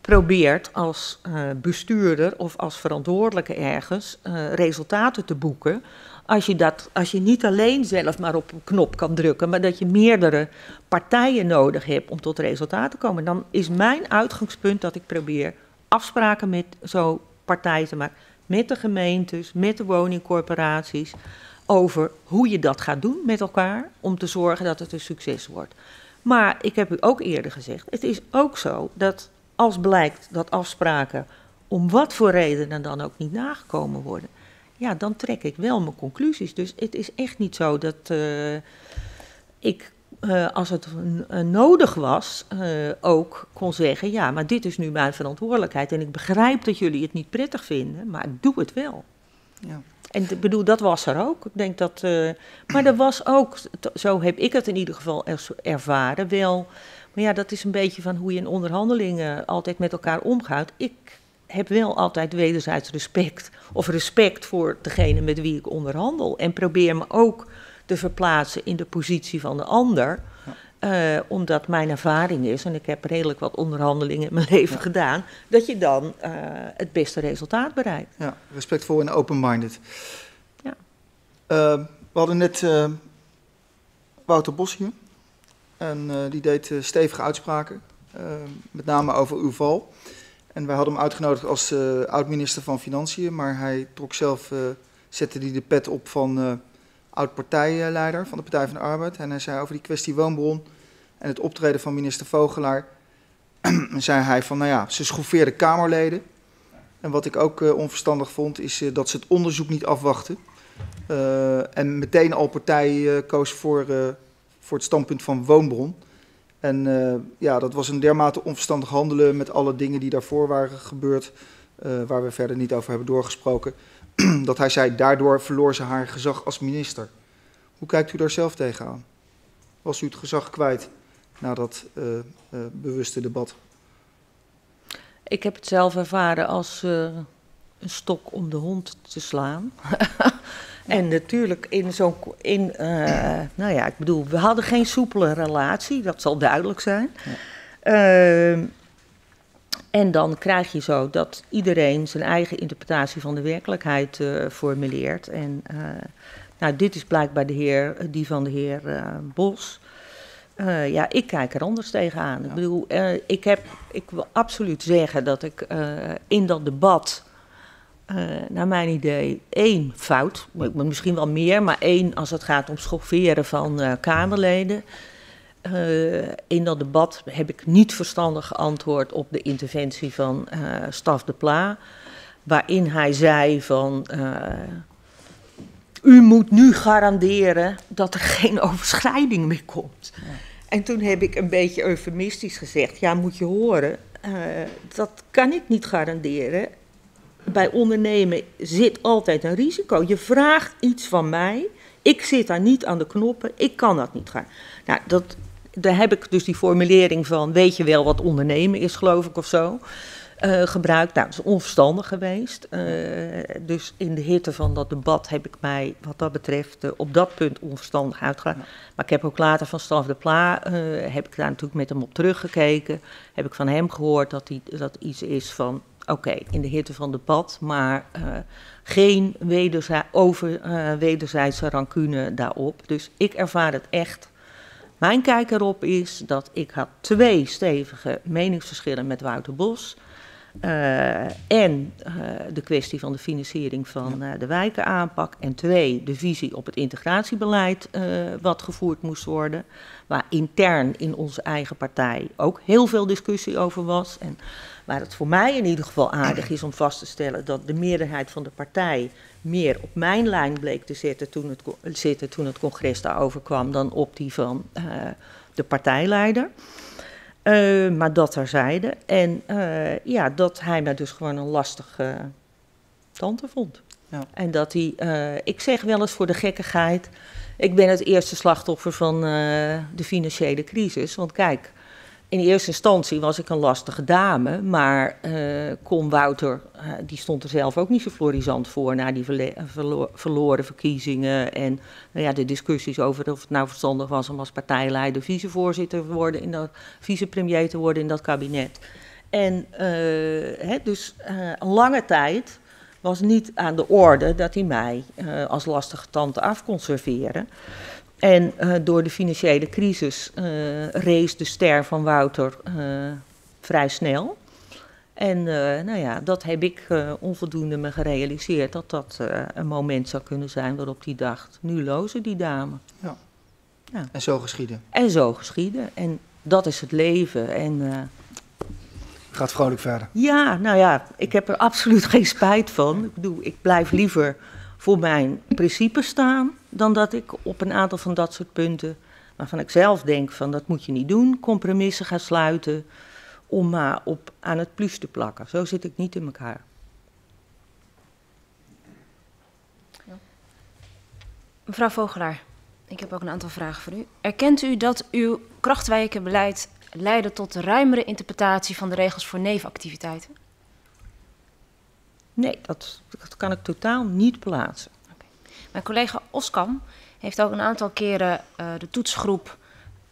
probeert als bestuurder of als verantwoordelijke ergens resultaten te boeken. Als je, dat, als je niet alleen zelf maar op een knop kan drukken, maar dat je meerdere partijen nodig hebt om tot resultaten te komen, dan is mijn uitgangspunt dat ik probeer afspraken met zo'n partij te maken, met de gemeentes, met de woningcorporaties, over hoe je dat gaat doen met elkaar om te zorgen dat het een succes wordt. Maar ik heb u ook eerder gezegd, het is ook zo dat als blijkt dat afspraken om wat voor redenen dan ook niet nagekomen worden, ja, dan trek ik wel mijn conclusies. Dus het is echt niet zo dat uh, ik, uh, als het nodig was, ook kon zeggen: ja, maar dit is nu mijn verantwoordelijkheid. En ik begrijp dat jullie het niet prettig vinden, maar doe het wel. Ja. En ik bedoel, dat was er ook. Ik denk dat. maar er was ook, zo heb ik het in ieder geval ervaren, wel. Maar ja, dat is een beetje van hoe je in onderhandelingen altijd met elkaar omgaat. Ik heb wel altijd wederzijds respect of respect voor degene met wie ik onderhandel. En probeer me ook te verplaatsen in de positie van de ander. Uh, omdat mijn ervaring is, en ik heb redelijk wat onderhandelingen in mijn leven gedaan, dat je dan uh, het beste resultaat bereikt. Ja, respectvol en open-minded. Ja. Uh, we hadden net Wouter Bos hier. En die deed stevige uitspraken, met name over uw val. En wij hadden hem uitgenodigd als oud-minister van Financiën, maar hij trok zelf, zette hij de pet op van oud-partijleider van de Partij van de Arbeid. En hij zei over die kwestie woonbron en het optreden van minister Vogelaar. zei hij van, nou ja, ze schroefeerden Kamerleden. En wat ik ook uh, onverstandig vond, is uh, dat ze het onderzoek niet afwachten. Uh, en meteen al partij koos voor, voor het standpunt van woonbron. En ja, dat was een dermate onverstandig handelen met alle dingen die daarvoor waren gebeurd. waar we verder niet over hebben doorgesproken. dat hij zei, daardoor verloor ze haar gezag als minister. Hoe kijkt u daar zelf tegenaan? Was u het gezag kwijt na dat uh, uh, bewuste debat? Ik heb het zelf ervaren als uh, een stok om de hond te slaan. en natuurlijk in zo'n. In, nou ja, ik bedoel, we hadden geen soepele relatie, dat zal duidelijk zijn. Ja. Ehm, en dan krijg je zo dat iedereen zijn eigen interpretatie van de werkelijkheid formuleert. En nou, dit is blijkbaar de heer, die van de heer uh, Bos. ja, ik kijk er anders tegenaan. Ja. Ik bedoel, ik, heb, ik wil absoluut zeggen dat ik in dat debat, naar mijn idee, één fout, misschien wel meer, maar één als het gaat om schofferen van Kamerleden. In dat debat heb ik niet verstandig geantwoord op de interventie van Staf de Pla. Waarin hij zei van. U moet nu garanderen dat er geen overschrijding meer komt. Ja. En toen heb ik een beetje eufemistisch gezegd: ja, moet je horen, dat kan ik niet garanderen. Bij ondernemen zit altijd een risico. Je vraagt iets van mij. Ik zit daar niet aan de knoppen. Ik kan dat niet gaan. Nou, dat, daar heb ik dus die formulering van, weet je wel wat ondernemen is, geloof ik, of zo, uh, gebruikt. Nou, dat is onverstandig geweest. Uh, dus in de hitte van dat debat heb ik mij, wat dat betreft, uh, op dat punt onverstandig uitgegaan. Ja. Maar ik heb ook later van Staf de Pla, heb ik daar natuurlijk met hem op teruggekeken. Heb ik van hem gehoord dat hij, dat iets is van, oké, okay, in de hitte van het debat, maar geen wederzij, over, wederzijdse rancune daarop. Dus ik ervaar het echt mijn kijk erop is dat ik had twee stevige meningsverschillen met Wouter Bos. Uh, en uh, de kwestie van de financiering van uh, de wijkenaanpak. En twee, de visie op het integratiebeleid wat gevoerd moest worden. Waar intern in onze eigen partij ook heel veel discussie over was. En waar het voor mij in ieder geval aardig is om vast te stellen dat de meerderheid van de partij meer op mijn lijn bleek te zitten toen het, zitten toen het congres daarover kwam dan op die van uh, de partijleider. Uh, maar dat terzijde. En uh, ja, dat hij mij dus gewoon een lastige tante vond. Ja. En dat hij, ik zeg wel eens voor de gekkigheid, ik ben het eerste slachtoffer van de financiële crisis. Want kijk, in eerste instantie was ik een lastige dame, maar kon Wouter, uh, die stond er zelf ook niet zo florisant voor na die verlo verloren verkiezingen en nou ja, de discussies over of het nou verstandig was om als partijleider vicevoorzitter te worden, in dat, vicepremier te worden in dat kabinet. En dus een lange tijd was niet aan de orde dat hij mij als lastige tante af kon serveren. En uh, door de financiële crisis uh, rees de ster van Wouter uh, vrij snel. En nou ja, dat heb ik onvoldoende me gerealiseerd, dat dat een moment zou kunnen zijn waarop hij dacht, nu lozen die dame. Ja. ja. En zo geschieden. En zo geschieden. En dat is het leven. En, Gaat vrolijk verder. Ja, nou ja, ik heb er absoluut geen spijt van. Ik bedoel, ik blijf liever voor mijn principes staan, dan dat ik op een aantal van dat soort punten, waarvan ik zelf denk van dat moet je niet doen, compromissen ga sluiten om maar op aan het plus te plakken. Zo zit ik niet in elkaar. Mevrouw Vogelaar, ik heb ook een aantal vragen voor u. Erkent u dat uw krachtwijkenbeleid leidde tot ruimere interpretatie van de regels voor nevenactiviteiten? Nee, dat, dat kan ik totaal niet plaatsen. Mijn collega Oskam heeft ook een aantal keren uh, de toetsgroep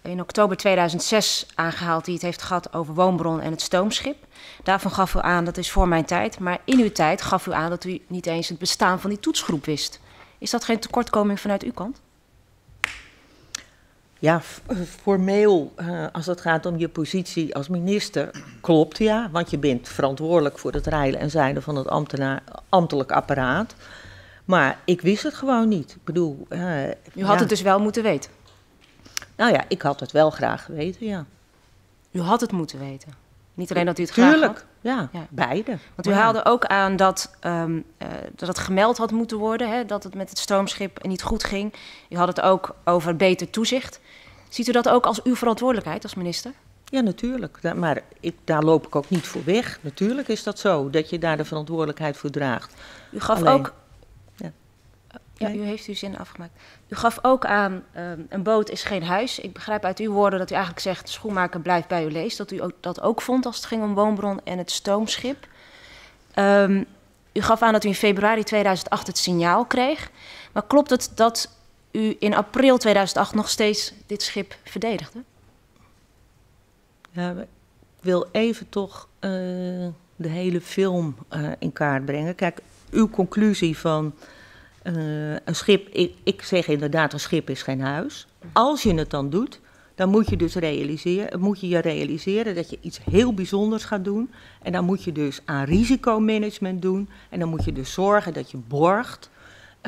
in oktober 2006 aangehaald die het heeft gehad over woonbron en het stoomschip. Daarvan gaf u aan dat is voor mijn tijd, maar in uw tijd gaf u aan dat u niet eens het bestaan van die toetsgroep wist. Is dat geen tekortkoming vanuit uw kant? Ja, eh, formeel, uh, als het gaat om je positie als minister, klopt ja. Want je bent verantwoordelijk voor het rijden en zeilen van het ambtelijk apparaat. Maar ik wist het gewoon niet. Ik bedoel... Uh, U had het dus wel moeten weten? Nou ja, ik had het wel graag geweten, ja. U had het moeten weten? Niet alleen dat u het graag Tuurlijk, had? ja, ja. beide. Want u haalde ook aan dat, um, uh, dat het gemeld had moeten worden, hè, dat het met het stoomschip niet goed ging. U had het ook over beter toezicht. Ziet u dat ook als uw verantwoordelijkheid als minister? Ja, natuurlijk. Maar ik, daar loop ik ook niet voor weg. Natuurlijk is dat zo, dat je daar de verantwoordelijkheid voor draagt. U gaf Alleen, ook ja, u heeft uw zin afgemaakt. U gaf ook aan, um, een boot is geen huis. Ik begrijp uit uw woorden dat u eigenlijk zegt, schoenmaker blijft bij uw lees. Dat u ook, dat ook vond als het ging om woonbron en het stoomschip. Um, u gaf aan dat u in februari 2008 het signaal kreeg. Maar klopt het dat u in april 2008 nog steeds dit schip verdedigde? Ja, ik wil even toch uh, de hele film uh, in kaart brengen. Kijk, uw conclusie van uh, een schip, ik, ik, zeg inderdaad, een schip is geen huis. Als je het dan doet, dan moet je dus realiseren, moet je je realiseren dat je iets heel bijzonders gaat doen. En dan moet je dus aan risicomanagement doen. En dan moet je dus zorgen dat je borgt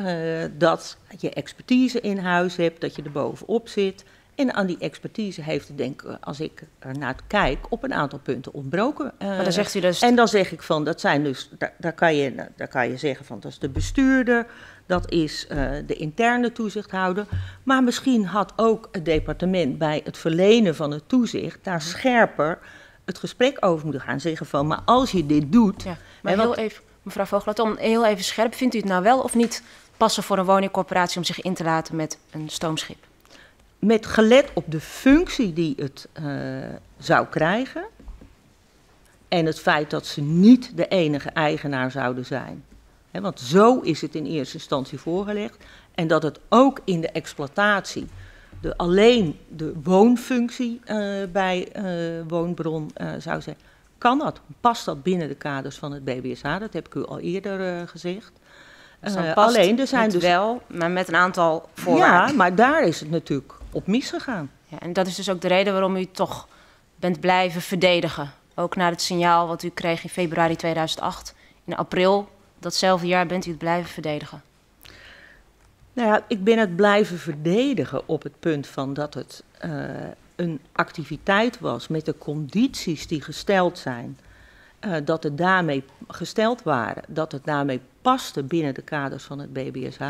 uh, dat je expertise in huis hebt, dat je er bovenop zit. En aan die expertise heeft denk ik, als ik er naar kijk, op een aantal punten ontbroken. Uh, maar dan zegt u dus... En dan zeg ik van, dat zijn dus, daar, daar, kan je, daar kan je zeggen van, dat is de bestuurder, dat is uh, de interne toezichthouder. Maar misschien had ook het departement bij het verlenen van het toezicht daar scherper het gesprek over moeten gaan. Zeggen van, maar als je dit doet... Ja, maar heel wat, even, mevrouw Voogelaar, om heel even scherp, vindt u het nou wel of niet passen voor een woningcorporatie om zich in te laten met een stoomschip? Met gelet op de functie die het uh, zou krijgen en het feit dat ze niet de enige eigenaar zouden zijn. He, want zo is het in eerste instantie voorgelegd. En dat het ook in de exploitatie de, alleen de woonfunctie uh, bij uh, woonbron uh, zou zijn. Kan dat? Past dat binnen de kaders van het BBSH? Dat heb ik u al eerder gezegd. Dus alleen er zijn dus wel, maar met een aantal voorwaarden. Ja, maar daar is het natuurlijk op misgegaan. Ja, en dat is dus ook de reden waarom u toch bent blijven verdedigen. Ook na het signaal wat u kreeg in februari 2008. In april datzelfde jaar bent u het blijven verdedigen. Nou ja, ik ben het blijven verdedigen op het punt van dat het uh, een activiteit was met de condities die gesteld zijn. Uh, dat het daarmee gesteld waren, dat het daarmee paste binnen de kaders van het BBSH.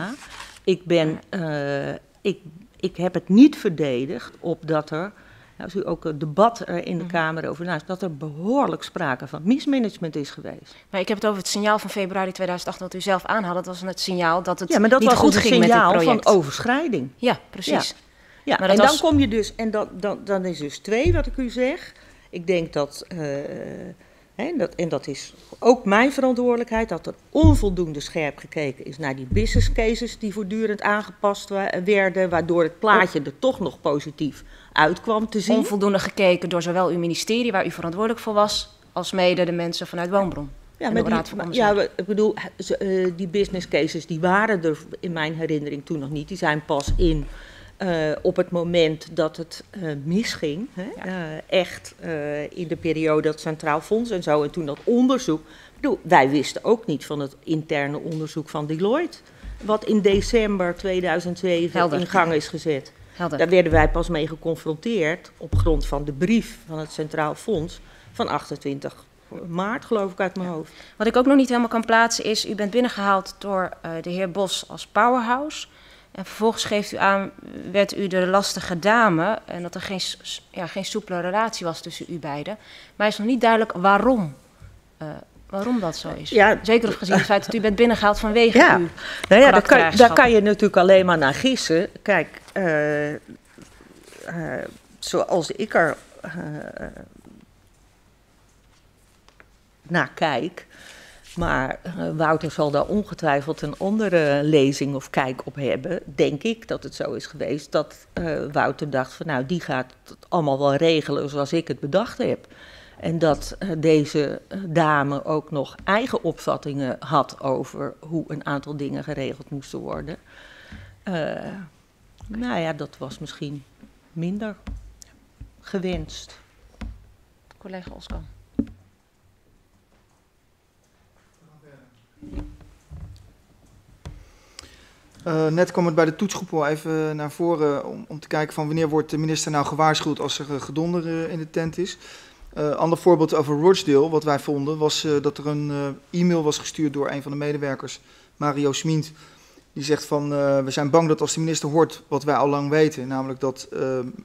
Ik ben, uh, ik ik heb het niet verdedigd op dat er, als u ook een debat er in de mhm. Kamer over naast, dat er behoorlijk sprake van mismanagement is geweest. Maar ik heb het over het signaal van februari 2008 dat u zelf aanhad. Dat was het signaal dat het ja, maar dat niet was goed ging met het signaal van overschrijding. Ja, precies. Ja, ja maar en dan kom je dus, en dan, dan, dan is dus twee wat ik u zeg. Ik denk dat... Uh, en dat, en dat is ook mijn verantwoordelijkheid, dat er onvoldoende scherp gekeken is naar die business cases die voortdurend aangepast werden, waardoor het plaatje er toch nog positief uitkwam te zien. Onvoldoende gekeken door zowel uw ministerie, waar u verantwoordelijk voor was, als mede de mensen vanuit Woonbron. Ja, maar die, ja, ik bedoel, uh, die business cases die waren er in mijn herinnering toen nog niet. Die zijn pas in uh, op het moment dat het uh, misging, hè, ja. uh, echt in de periode dat Centraal Fonds en zo, en toen dat onderzoek. Bedoel, wij wisten ook niet van het interne onderzoek van Deloitte, wat in december 2007 Helder. in gang is gezet. Helder. Daar werden wij pas mee geconfronteerd op grond van de brief van het Centraal Fonds van 28 maart, geloof ik, uit mijn hoofd. Wat ik ook nog niet helemaal kan plaatsen is, u bent binnengehaald door de heer Bos als powerhouse. En vervolgens geeft u aan, werd u de lastige dame en dat er geen, ja, geen soepele relatie was tussen u beiden. Maar is nog niet duidelijk waarom. Uh, waarom dat zo is. Ja, Zeker gezien het feit dat u bent binnengehaald vanwege ja. uw nou ja, daar kan, daar kan je natuurlijk alleen maar naar gissen. Kijk, uh, uh, zoals ik er naar kijk, Maar Wouter zal daar ongetwijfeld een andere lezing of kijk op hebben. Denk ik dat het zo is geweest dat Wouter dacht van nou die gaat het allemaal wel regelen zoals ik het bedacht heb. En dat uh, deze dame ook nog eigen opvattingen had over hoe een aantal dingen geregeld moesten worden. nou ja, dat was misschien minder gewenst. Collega Oscar. Uh, net kwam het bij de toetsgroep al even naar voren om, om, te kijken van wanneer wordt de minister nou gewaarschuwd als er gedonder in de tent is. Uh, ander voorbeeld over Rochdale, wat wij vonden, was dat er een e-mail was gestuurd door een van de medewerkers, Mario Smient. Die zegt van, we zijn bang dat als de minister hoort wat wij al lang weten, namelijk dat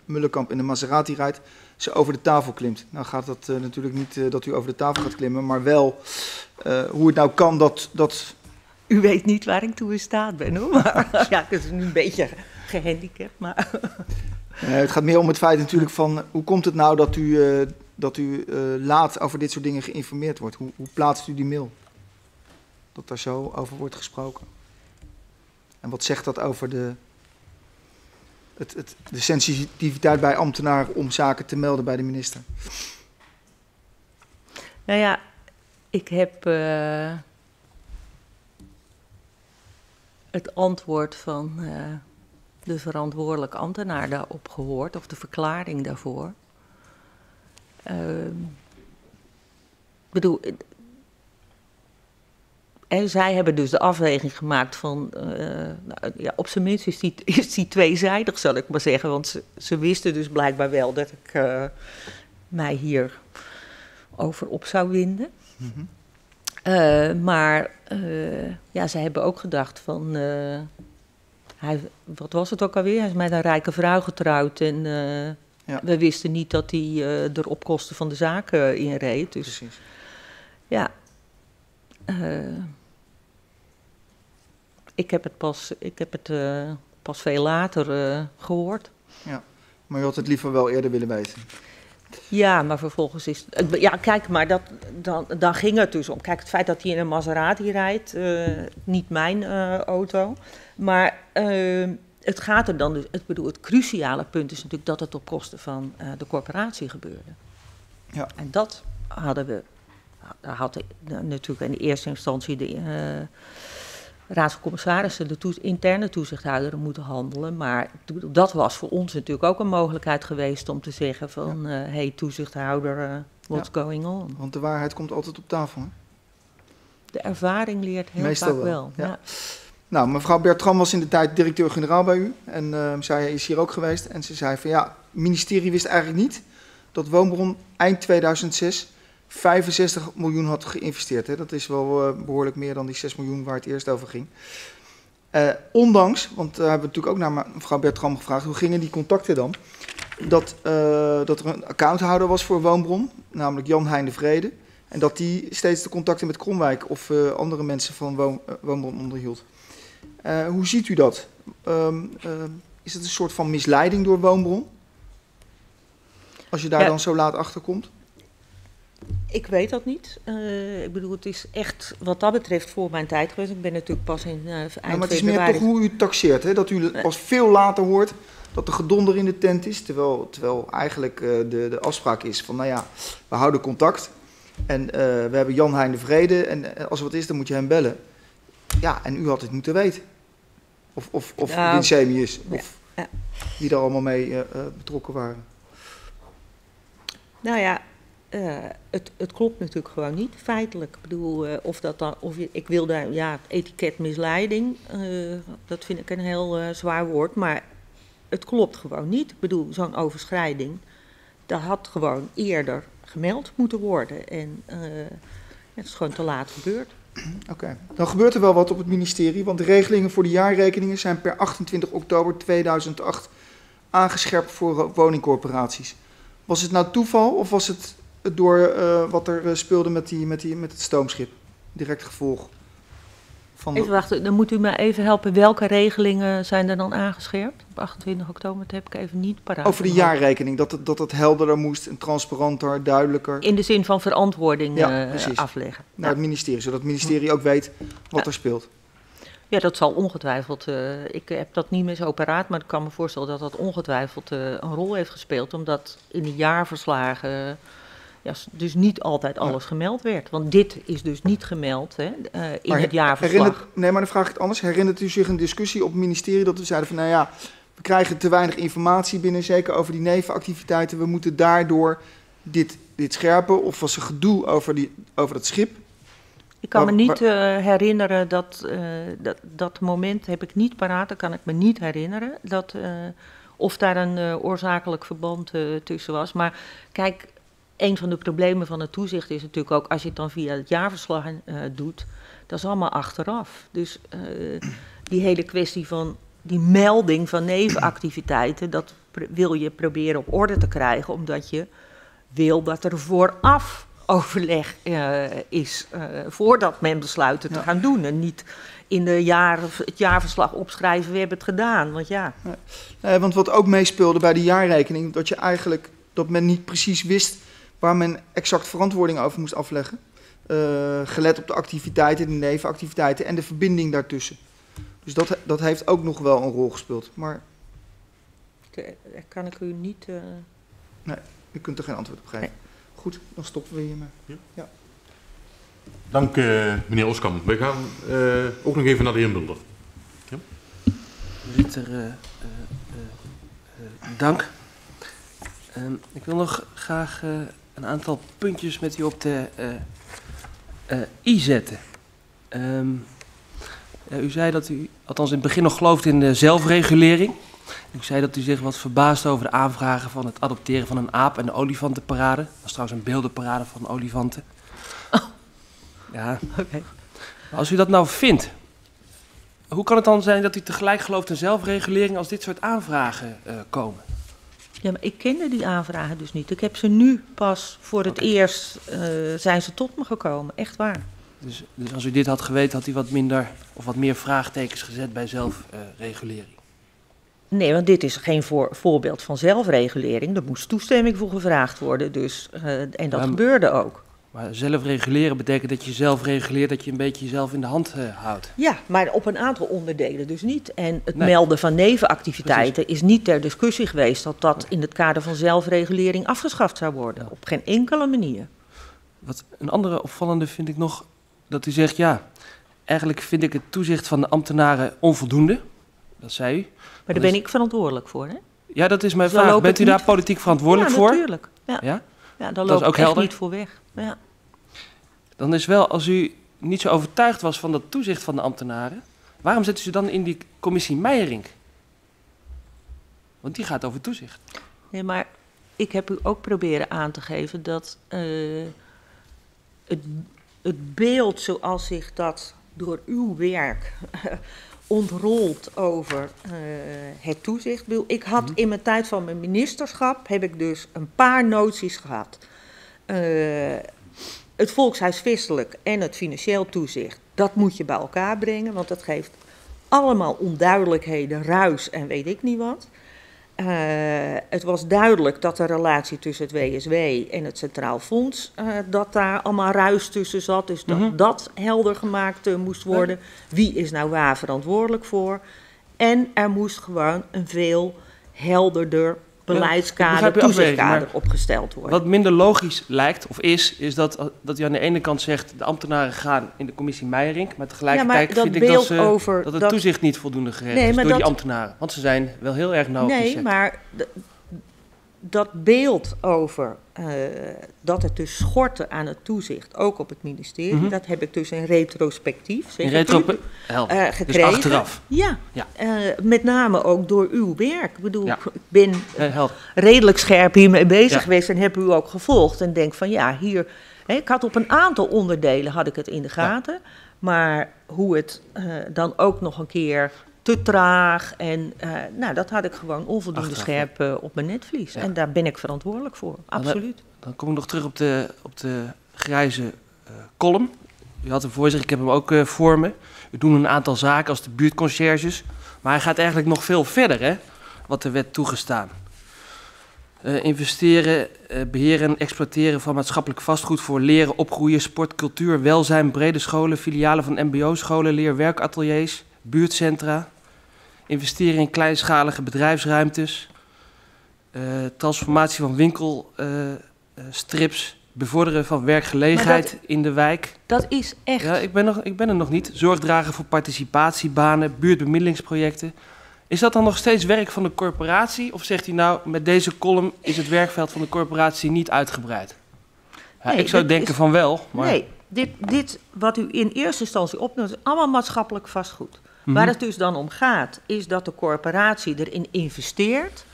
Mullenkamp in de Maserati rijdt, ze over de tafel klimt. Nou gaat dat natuurlijk niet dat u over de tafel gaat klimmen, maar wel hoe het nou kan dat... dat u weet niet waar ik toe in staat ben hoor. Maar, ja, ik is nu een beetje gehandicapt. Maar. Het gaat meer om het feit natuurlijk van hoe komt het nou dat u, dat u uh, laat over dit soort dingen geïnformeerd wordt? Hoe, hoe, plaatst u die mail? Dat daar zo over wordt gesproken. En wat zegt dat over de, het, het, de sensitiviteit bij ambtenaren om zaken te melden bij de minister? Nou ja, ik heb. Uh, het antwoord van uh, de verantwoordelijke ambtenaar daarop gehoord, of de verklaring daarvoor. Uh, bedoel, en zij hebben dus de afweging gemaakt van, uh, nou, ja, op zijn minst is die, is die tweezijdig, zal ik maar zeggen. Want ze, ze wisten dus blijkbaar wel dat ik uh, mij hier over op zou winden. Mm -hmm. Uh, maar ja, zij hebben ook gedacht van. Hij, wat was het ook alweer? Hij is met een rijke vrouw getrouwd. En ja. we wisten niet dat hij er op kosten van de zaak in reed. Dus, Precies. Ja. ik heb het pas, ik heb het, pas veel later gehoord. Ja, maar je had het liever wel eerder willen weten. Ja, maar vervolgens is. Ja, kijk, maar dat, dan, dan ging het dus om. Kijk, het feit dat hij in een Maserati rijdt, uh, niet mijn uh, auto. Maar uh, het gaat er dan dus. Ik bedoel, het cruciale punt is natuurlijk dat het op kosten van de corporatie gebeurde. Ja. En dat hadden we. Daar had natuurlijk in de eerste instantie de Raad van Commissarissen, de interne toezichthouder, moeten handelen. Maar dat was voor ons natuurlijk ook een mogelijkheid geweest om te zeggen van... hé, uh, hey, toezichthouder, uh, what's ja. going on? Want de waarheid komt altijd op tafel, hè? De ervaring leert heel Meestal vaak wel. wel. Ja. Nou, mevrouw Bertram was in de tijd directeur-generaal bij u. En uh, zij is hier ook geweest. En ze zei van ja, het ministerie wist eigenlijk niet dat Woonbron eind 2006 65 miljoen had geïnvesteerd. Hè. Dat is wel uh, behoorlijk meer dan die 6 miljoen waar het eerst over ging. Uh, ondanks, want daar hebben we natuurlijk ook naar mevrouw Bertram gevraagd, hoe gingen die contacten dan? Dat, dat er een accounthouder was voor Woonbron, namelijk Jan Heijn de Vrede. En dat die steeds de contacten met Kromwijk of andere mensen van Woon, Woonbron onderhield. Hoe ziet u dat? Um, is het een soort van misleiding door Woonbron? Als je daar ja. dan zo laat achter komt? Ik weet dat niet. Uh, ik bedoel, het is echt wat dat betreft voor mijn tijd geweest. Ik ben natuurlijk pas in uh, eind ja, Maar het is meer toch hoe u taxeert, hè? dat u pas veel later hoort dat er gedonder in de tent is. Terwijl, terwijl eigenlijk uh, de, de afspraak is van, nou ja, we houden contact. En we hebben Jan Heijn de Vrede en als er wat is, dan moet je hem bellen. Ja, en u had het moeten weten. Of, of, of nou, Winsemius, of ja. die daar allemaal mee betrokken waren. Nou ja, uh, het, het, klopt natuurlijk gewoon niet, feitelijk. Ik bedoel, uh, of dat dan, of je, ik wil daar, ja, etiket misleiding, dat vind ik een heel zwaar woord, maar het klopt gewoon niet. Ik bedoel, zo'n overschrijding, dat had gewoon eerder gemeld moeten worden. En het is gewoon te laat gebeurd. Oké, dan gebeurt er wel wat op het ministerie, want de regelingen voor de jaarrekeningen zijn per 28 oktober 2008 aangescherpt voor woningcorporaties. Was het nou toeval of was het door uh, wat er speelde met, die, met, die, met het stoomschip. Direct gevolg van Even wachten, dan moet u mij even helpen. Welke regelingen zijn er dan aangescherpt? Op 28 oktober, dat heb ik even niet paraat. over de jaarrekening, dat het, dat het helderder moest en transparanter, duidelijker In de zin van verantwoording Ja, eh, afleggen. naar het ministerie, zodat het ministerie ook weet wat er speelt. Ja, dat zal ongetwijfeld. eh, ik heb dat niet meer zo paraat, maar ik kan me voorstellen dat dat ongetwijfeld eh, een rol heeft gespeeld. Omdat in de jaarverslagen ja, dus niet altijd alles gemeld werd. Want dit is dus niet gemeld hè, eh, in het jaarverslag. Herinnert, nee, maar dan vraag ik het anders. Herinnert u zich een discussie op het ministerie dat we zeiden van, nou ja, we krijgen te weinig informatie binnen, zeker over die nevenactiviteiten. We moeten daardoor dit, dit scherpen. Of was er gedoe over, die, over dat schip? Ik kan me niet eh, herinneren dat, eh, dat dat moment heb ik niet paraat, dat kan ik me niet herinneren. Dat, of daar een oorzakelijk verband tussen was. Maar kijk, een van de problemen van het toezicht is natuurlijk ook als je het dan via het jaarverslag eh, doet, dat is allemaal achteraf. Dus eh, die hele kwestie van die melding van nevenactiviteiten, dat wil je proberen op orde te krijgen, omdat je wil dat er vooraf overleg eh, is voordat men besluit het te gaan doen. En niet in de jaren, het jaarverslag opschrijven, we hebben het gedaan. Want ja, want wat ook meespeelde bij de jaarrekening, dat je eigenlijk dat men niet precies wist waar men exact verantwoording over moest afleggen. Eh, gelet op de activiteiten, de nevenactiviteiten en de verbinding daartussen. Dus dat, dat heeft ook nog wel een rol gespeeld. Maar daar kan ik u niet... eh, u kunt er geen antwoord op geven. Goed, dan stoppen we hiermee. Dank eh, meneer Oskam. We gaan eh, ook nog even naar de heer Mulder. Voorzitter, eh, eh, eh, eh, dank. Ehm, ik wil nog graag eh, een aantal puntjes met u op de eh, eh, i zetten. Ehm, ja, u zei dat u, althans in het begin nog gelooft in de zelfregulering. U zei dat u zich wat verbaast over de aanvragen van het adopteren van een aap en de olifantenparade. Dat is trouwens een beeldenparade van olifanten. Ja, Oké. maar als u dat nou vindt, hoe kan het dan zijn dat u tegelijk gelooft in zelfregulering als dit soort aanvragen eh, komen? Ja, maar ik kende die aanvragen dus niet. Ik heb ze nu pas voor het eerst, eh, zijn ze tot me gekomen. Echt waar. Dus, dus als u dit had geweten, had u wat minder of wat meer vraagtekens gezet bij zelfregulering. Nee, want dit is geen voor, voorbeeld van zelfregulering. Er moest toestemming voor gevraagd worden. Dus, eh, en dat maar- gebeurde ook. Maar zelfreguleren betekent dat je zelf reguleert, dat je een beetje jezelf in de hand eh, houdt. Ja, maar op een aantal onderdelen dus niet. En het Nee. melden van nevenactiviteiten is niet ter discussie geweest dat dat in het kader van zelfregulering afgeschaft zou worden. Op geen enkele manier. Wat een andere opvallende vind ik nog, dat u zegt, ja, eigenlijk vind ik het toezicht van de ambtenaren onvoldoende. Dat zei u. Maar daar ben ik verantwoordelijk voor. Hè? Ja, dat is mijn vraag. loop Bent u daar politiek verantwoordelijk ja, voor? natuurlijk. Ja, Ja? ja daar Dat loop is ook ik helder. niet voor weg. Ja. Dan is wel, als u niet zo overtuigd was van dat toezicht van de ambtenaren, waarom zet u ze dan in die commissie Meijerink? Want die gaat over toezicht. Nee, maar ik heb u ook proberen aan te geven dat eh, het, het beeld zoals zich dat door uw werk ontrolt over eh, het toezicht. Ik had in mijn tijd van mijn ministerschap heb ik dus een paar noties gehad. Eh, het volkshuisvestelijk en het financieel toezicht, dat moet je bij elkaar brengen, want dat geeft allemaal onduidelijkheden, ruis en weet ik niet wat. Eh, het was duidelijk dat de relatie tussen het WSW en het Centraal Fonds, eh, dat daar allemaal ruis tussen zat. Dus dat Mhm. dat helder gemaakt moest worden. Wie is nou waar verantwoordelijk voor? En er moest gewoon een veel helderder beleidskader, toezichtkader opgesteld worden. Wat minder logisch lijkt, of is, is dat, dat u aan de ene kant zegt, de ambtenaren gaan in de commissie Meijerink, maar tegelijkertijd Ja, maar vind ik dat, ze, over dat het dat- toezicht niet voldoende geregeld Nee, is door die ambtenaren. Want ze zijn wel heel erg nauw Nee, gezet. maar dat beeld over eh, dat het dus schortte aan het toezicht, ook op het ministerie, Mhm. dat heb ik dus in retrospectief zeg In retro... u, eh, dus gekregen. achteraf. Ja, Ja. eh, met name ook door uw werk. Ik bedoel, Ja. ik ben redelijk scherp hiermee bezig Ja. geweest en heb u ook gevolgd. En denk van ja, hier. Hè, ik had op een aantal onderdelen had ik het in de gaten. Maar hoe het dan ook nog een keer te traag. En eh, nou, dat had ik gewoon onvoldoende Achteraf, scherp eh, op mijn netvlies. Ja. En daar ben ik verantwoordelijk voor. Absoluut. Dan kom ik nog terug op de, op de grijze column. U had hem voor zich, ik heb hem ook voor me. We doen een aantal zaken als de buurtconcierges. Maar hij gaat eigenlijk nog veel verder, hè, wat de wet toegestaan. Uh, investeren, uh, beheren en exploiteren van maatschappelijk vastgoed voor leren, opgroeien, sport, cultuur, welzijn, brede scholen, filialen van mbo-scholen, leerwerkateliers, buurtcentra. Investeren in kleinschalige bedrijfsruimtes. Uh, transformatie van winkelstrips. bevorderen van werkgelegenheid dat, in de wijk. Dat is echt. Ja, ik ben, nog, ik ben er nog niet. Zorg dragen voor participatiebanen, buurtbemiddelingsprojecten. Is dat dan nog steeds werk van de corporatie? Of zegt hij nou, met deze column is het werkveld van de corporatie niet uitgebreid? Ja, nee, ik zou denken is, van wel. Maar... Nee, dit, dit wat u in eerste instantie opnoemt, is allemaal maatschappelijk vastgoed. Mm -hmm. Waar het dus dan om gaat, is dat de corporatie erin investeert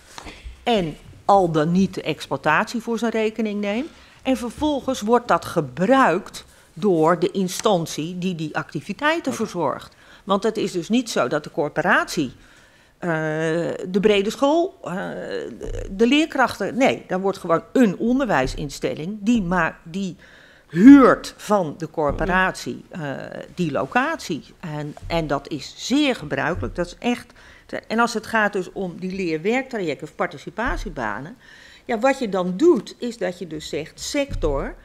en al dan niet de exploitatie voor zijn rekening neemt. En vervolgens wordt dat gebruikt door de instantie die die activiteiten okay. verzorgt. Want het is dus niet zo dat de corporatie uh, de brede school, uh, de leerkrachten. Nee, dan wordt gewoon een onderwijsinstelling die, maakt, die huurt van de corporatie uh, die locatie. En, en dat is zeer gebruikelijk. Dat is echt. En als het gaat dus om die leerwerktrajecten of participatiebanen. Ja, wat je dan doet, is dat je dus zegt: sector,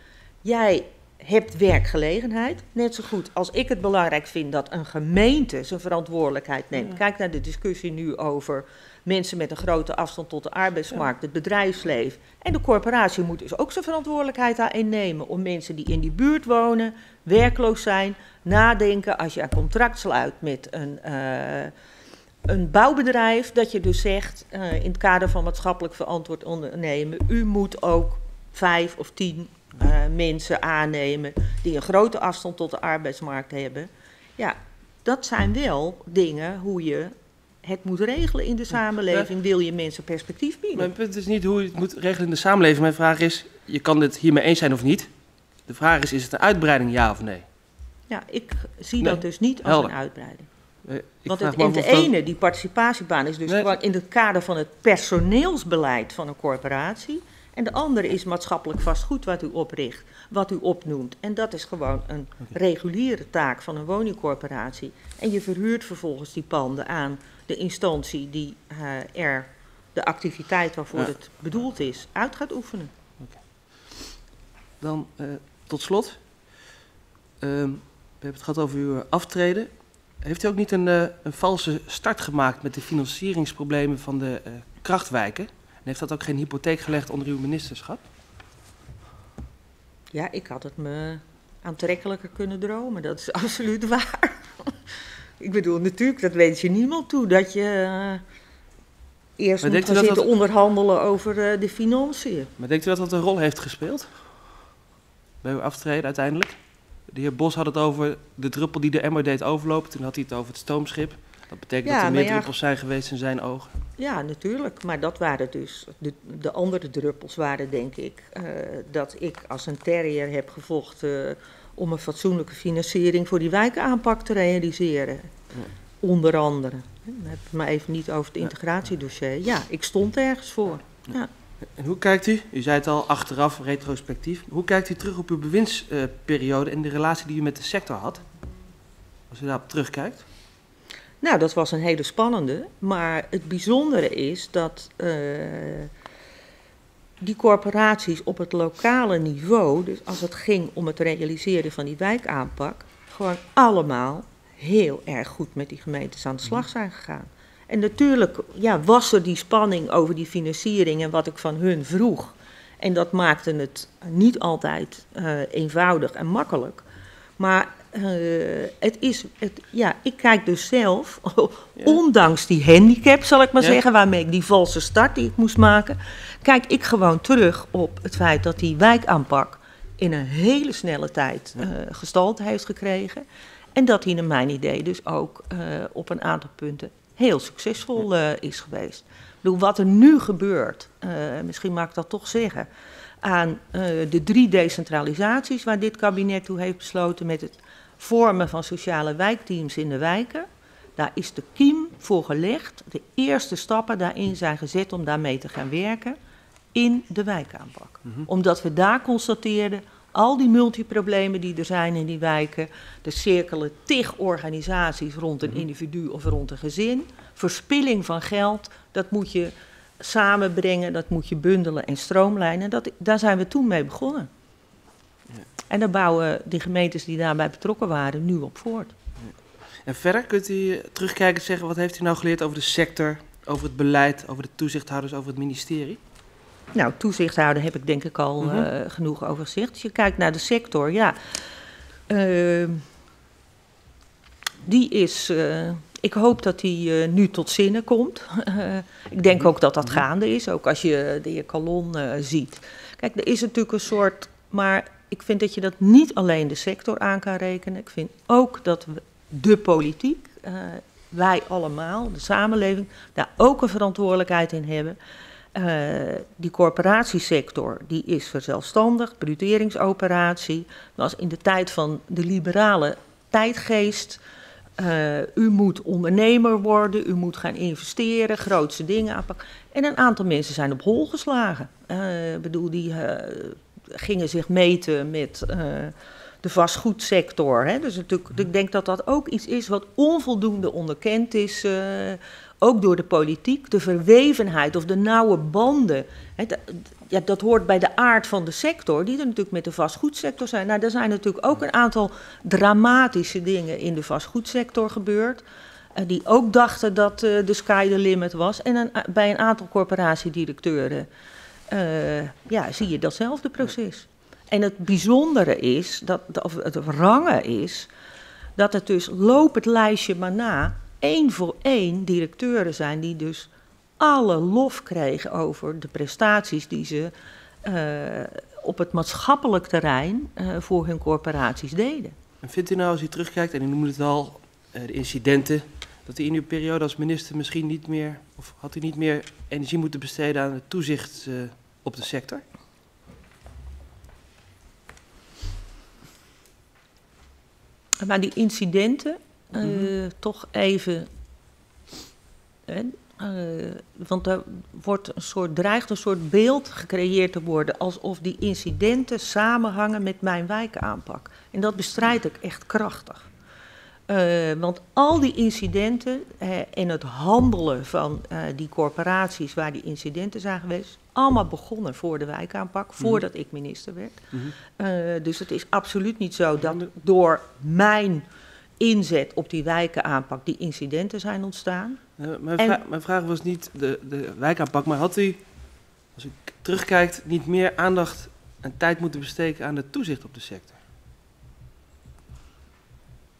jij hebt werkgelegenheid. Net zo goed als ik het belangrijk vind dat een gemeente zijn verantwoordelijkheid neemt. Kijk naar de discussie nu over mensen met een grote afstand tot de arbeidsmarkt, het bedrijfsleven. En de corporatie moet dus ook zijn verantwoordelijkheid daarin nemen om mensen die in die buurt wonen, werkloos zijn, nadenken als je een contract sluit met een. Uh, een bouwbedrijf, dat je dus zegt, uh, in het kader van maatschappelijk verantwoord ondernemen, u moet ook vijf of tien uh, mensen aannemen die een grote afstand tot de arbeidsmarkt hebben. Ja, dat zijn wel dingen hoe je het moet regelen in de samenleving. Wil je mensen perspectief bieden? Mijn punt is niet hoe je het moet regelen in de samenleving. Mijn vraag is, je kan het hiermee eens zijn of niet. De vraag is, is het een uitbreiding ja of nee? Ja, ik zie nee. dat dus niet als Helder. een uitbreiding. Uh, Want het, de ene, dat... die participatiebaan, is dus nee. in het kader van het personeelsbeleid van een corporatie. En de andere is maatschappelijk vastgoed wat u opricht, wat u opnoemt. En dat is gewoon een reguliere taak van een woningcorporatie. En je verhuurt vervolgens die panden aan de instantie die uh, er de activiteit waarvoor ja. het bedoeld is uit gaat oefenen. Okay. Dan uh, tot slot. Uh, we hebben het gehad over uw aftreden. Heeft u ook niet een, uh, een valse start gemaakt met de financieringsproblemen van de krachtwijken? En heeft dat ook geen hypotheek gelegd onder uw ministerschap? Ja, ik had het me aantrekkelijker kunnen dromen. Dat is absoluut waar. Ik bedoel, natuurlijk, dat weet je niemand toe. Dat je uh, eerst maar moet gaan zitten dat... onderhandelen over uh, de financiën. Maar denkt u dat dat een rol heeft gespeeld? Bij uw aftreden uiteindelijk? De heer Bos had het over de druppel die de emmer deed overlopen. Toen had hij het over het stoomschip. Dat betekent ja, dat er meer ja, druppels zijn geweest in zijn ogen. Ja, natuurlijk. Maar dat waren dus. De, de andere druppels waren, denk ik, uh, dat ik als een terrier heb gevochten. Om een fatsoenlijke financiering voor die wijkaanpak te realiseren. Onder andere. Dan heb het maar even niet over het integratiedossier. Ja, ik stond ergens voor. Ja. En hoe kijkt u, u zei het al achteraf, retrospectief, hoe kijkt u terug op uw bewindsperiode en de relatie die u met de sector had? Als u daarop terugkijkt. Nou, dat was een hele spannende. Maar het bijzondere is dat uh, die corporaties op het lokale niveau, dus als het ging om het realiseren van die wijkaanpak, gewoon allemaal heel erg goed met die gemeentes aan de slag zijn gegaan. En natuurlijk ja, was er die spanning over die financiering en wat ik van hun vroeg. En dat maakte het niet altijd uh, eenvoudig en makkelijk. Maar uh, het is, het, ja, ik kijk dus zelf, ondanks die handicap, zal ik maar ja. zeggen, waarmee ik die valse start die ik moest maken, kijk ik gewoon terug op het feit dat die wijkaanpak in een hele snelle tijd uh, gestalte heeft gekregen. En dat hij naar mijn idee dus ook uh, op een aantal punten heel succesvol is geweest. Ik bedoel, wat er nu gebeurt, misschien mag ik dat toch zeggen, aan de drie decentralisaties waar dit kabinet toe heeft besloten met het vormen van sociale wijkteams in de wijken. Daar is de kiem voor gelegd. De eerste stappen daarin zijn gezet om daarmee te gaan werken in de wijkaanpak. Mm -hmm. Omdat we daar constateerden, al die multiproblemen die er zijn in die wijken. Er cirkelen tig organisaties rond een mhm. individu of rond een gezin. Verspilling van geld, dat moet je samenbrengen, dat moet je bundelen en stroomlijnen. Dat, daar zijn we toen mee begonnen. En daar bouwen die gemeentes die daarbij betrokken waren nu op voort. En verder kunt u terugkijken en zeggen, wat heeft u nou geleerd over de sector, over het beleid, over de toezichthouders, over het ministerie? Nou, toezichthouder heb ik denk ik al mhm. eh, genoeg over gezegd. Als je kijkt naar de sector, ja. Uh, die is. Uh, ik hoop dat die nu tot zinnen komt. ik denk mhm. ook dat dat mhm. gaande is, ook als je de heer Calon ziet. Kijk, er is natuurlijk een soort. Maar ik vind dat je dat niet alleen de sector aan kan rekenen. Ik vind ook dat we, de politiek, wij allemaal, de samenleving, daar ook een verantwoordelijkheid in hebben. Uh, die corporatiesector die is verzelfstandigd, bruteringsoperatie. Dat was in de tijd van de liberale tijdgeest. Uh, u moet ondernemer worden, u moet gaan investeren, grootste dingen aanpakken. En een aantal mensen zijn op hol geslagen. Uh, ik bedoel, die gingen zich meten met de vastgoedsector. Hè? Dus natuurlijk, ik denk dat dat ook iets is wat onvoldoende onderkend is ook door de politiek, de verwevenheid of de nauwe banden. Hè, ja, dat hoort bij de aard van de sector, die er natuurlijk met de vastgoedsector zijn. Nou, er zijn natuurlijk ook een aantal dramatische dingen in de vastgoedsector gebeurd. Uh, die ook dachten dat uh, de sky the limit was. En een, bij een aantal corporatiedirecteuren ja, zie je datzelfde proces. En het bijzondere is, dat, of het rangen is, dat het dus loopt het lijstje maar na één voor één directeuren zijn die dus alle lof kregen over de prestaties die ze uh, op het maatschappelijk terrein uh, voor hun corporaties deden. En vindt u nou, als u terugkijkt, en u noemde het al, uh, de incidenten, dat u in uw periode als minister misschien niet meer, of had u niet meer energie moeten besteden aan het toezicht op de sector? Maar die incidenten, uh, toch even. Uh, want er wordt een soort, dreigt een soort beeld gecreëerd te worden alsof die incidenten samenhangen met mijn wijkaanpak. En dat bestrijd ik echt krachtig. Uh, want al die incidenten uh, en het handelen van uh, die corporaties waar die incidenten zijn geweest, allemaal begonnen voor de wijkaanpak, mhm. voordat ik minister werd. Mm -hmm. dus het is absoluut niet zo dat door mijn inzet op die wijkenaanpak die incidenten zijn ontstaan. Uh, mijn, vra mijn, vraag was niet de, de wijkaanpak, maar had u, als u terugkijkt, niet meer aandacht en tijd moeten besteden aan de toezicht op de sector?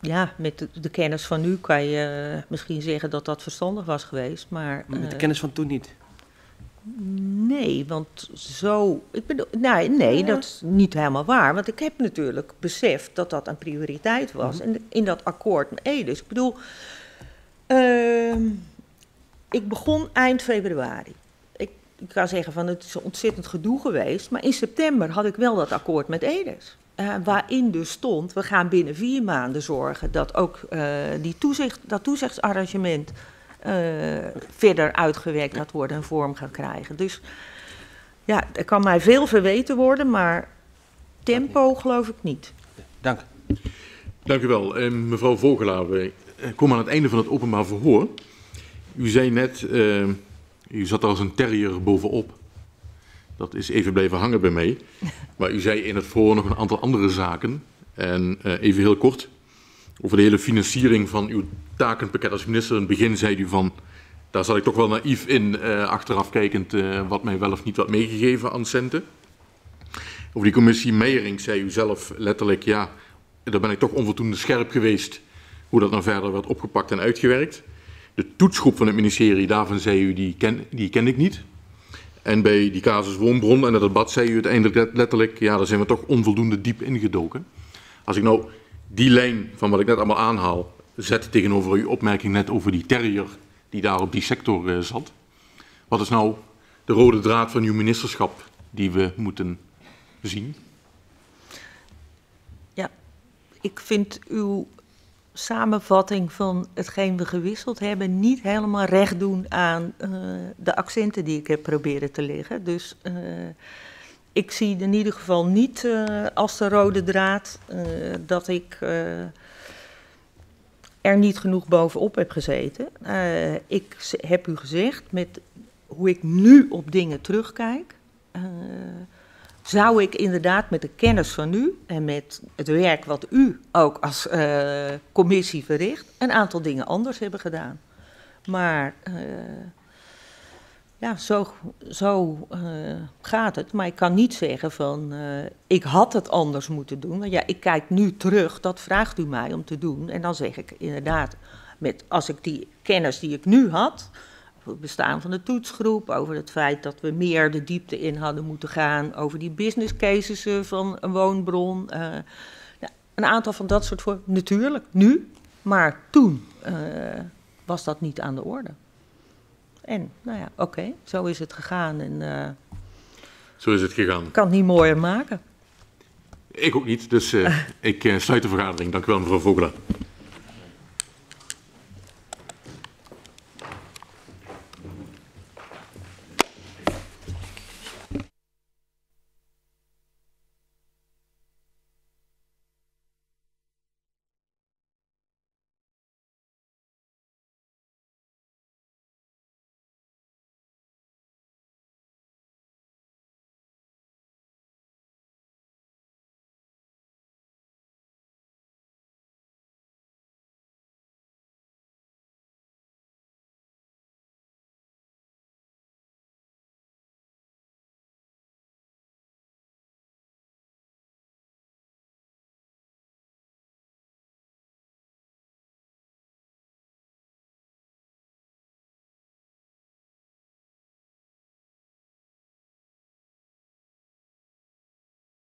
Ja, met de, de kennis van nu kan je uh, misschien zeggen dat dat verstandig was geweest, maar... maar met de uh, kennis van toen niet? Nee, want zo. Ik bedoel, nee, nee, dat is niet helemaal waar. Want ik heb natuurlijk beseft dat dat een prioriteit was. Mhm. En in dat akkoord met Edis. Ik bedoel, uh, ik begon eind februari. Ik, ik, kan zeggen van het is een ontzettend gedoe geweest. Maar in september had ik wel dat akkoord met Edis. Uh, waarin dus stond, we gaan binnen vier maanden zorgen dat ook uh, die toezicht, dat toezichtsarrangement verder uitgewerkt gaat worden en vorm gaat krijgen. Dus ja, er kan mij veel verweten worden, maar tempo geloof ik niet. Dank. Dank u wel. Mevrouw Vogelaar, we komen aan het einde van het openbaar verhoor. U zei net, uh, u zat als een terrier bovenop. Dat is even blijven hangen bij mij. Maar u zei in het verhoor nog een aantal andere zaken. En even heel kort, over de hele financiering van uw takenpakket als minister. In het begin zei u van, daar zat ik toch wel naïef in, uh, achteraf kijkend, uh, wat mij wel of niet wat meegegeven aan centen. Over die commissie Meijering zei u zelf letterlijk, ja, daar ben ik toch onvoldoende scherp geweest hoe dat nou verder werd opgepakt en uitgewerkt. De toetsgroep van het ministerie, daarvan zei u, die ken, die ken ik niet. En bij die casus Woonbron en het debat zei u uiteindelijk letterlijk, ja, daar zijn we toch onvoldoende diep ingedoken. Als ik nou die lijn van wat ik net allemaal aanhaal zet tegenover uw opmerking net over die terrier die daar op die sector uh, zat. Wat is nou de rode draad van uw ministerschap die we moeten zien? Ja, ik vind uw samenvatting van hetgeen we gewisseld hebben niet helemaal recht doen aan uh, de accenten die ik heb proberen te leggen. Dus uh, ik zie in ieder geval niet uh, als de rode draad uh, dat ik uh, er niet genoeg bovenop heb gezeten. ik heb u gezegd, met hoe ik nu op dingen terugkijk, zou ik inderdaad met de kennis van u en met het werk wat u ook als commissie verricht, een aantal dingen anders hebben gedaan. Maar ja, zo, zo uh, gaat het. Maar ik kan niet zeggen van, uh, ik had het anders moeten doen. Want ja, ik kijk nu terug, dat vraagt u mij om te doen. En dan zeg ik inderdaad, met, als ik die kennis die ik nu had, over het bestaan van de toetsgroep, over het feit dat we meer de diepte in hadden moeten gaan, over die business cases uh, van een woonbron. Een aantal van dat soort voor, natuurlijk, nu, maar toen was dat niet aan de orde. En nou ja, oké, zo is het gegaan. En, uh, zo is het gegaan. kan het niet mooier maken. Ik ook niet, dus uh, ik uh, sluit de vergadering. Dank u wel, mevrouw Vogelaar.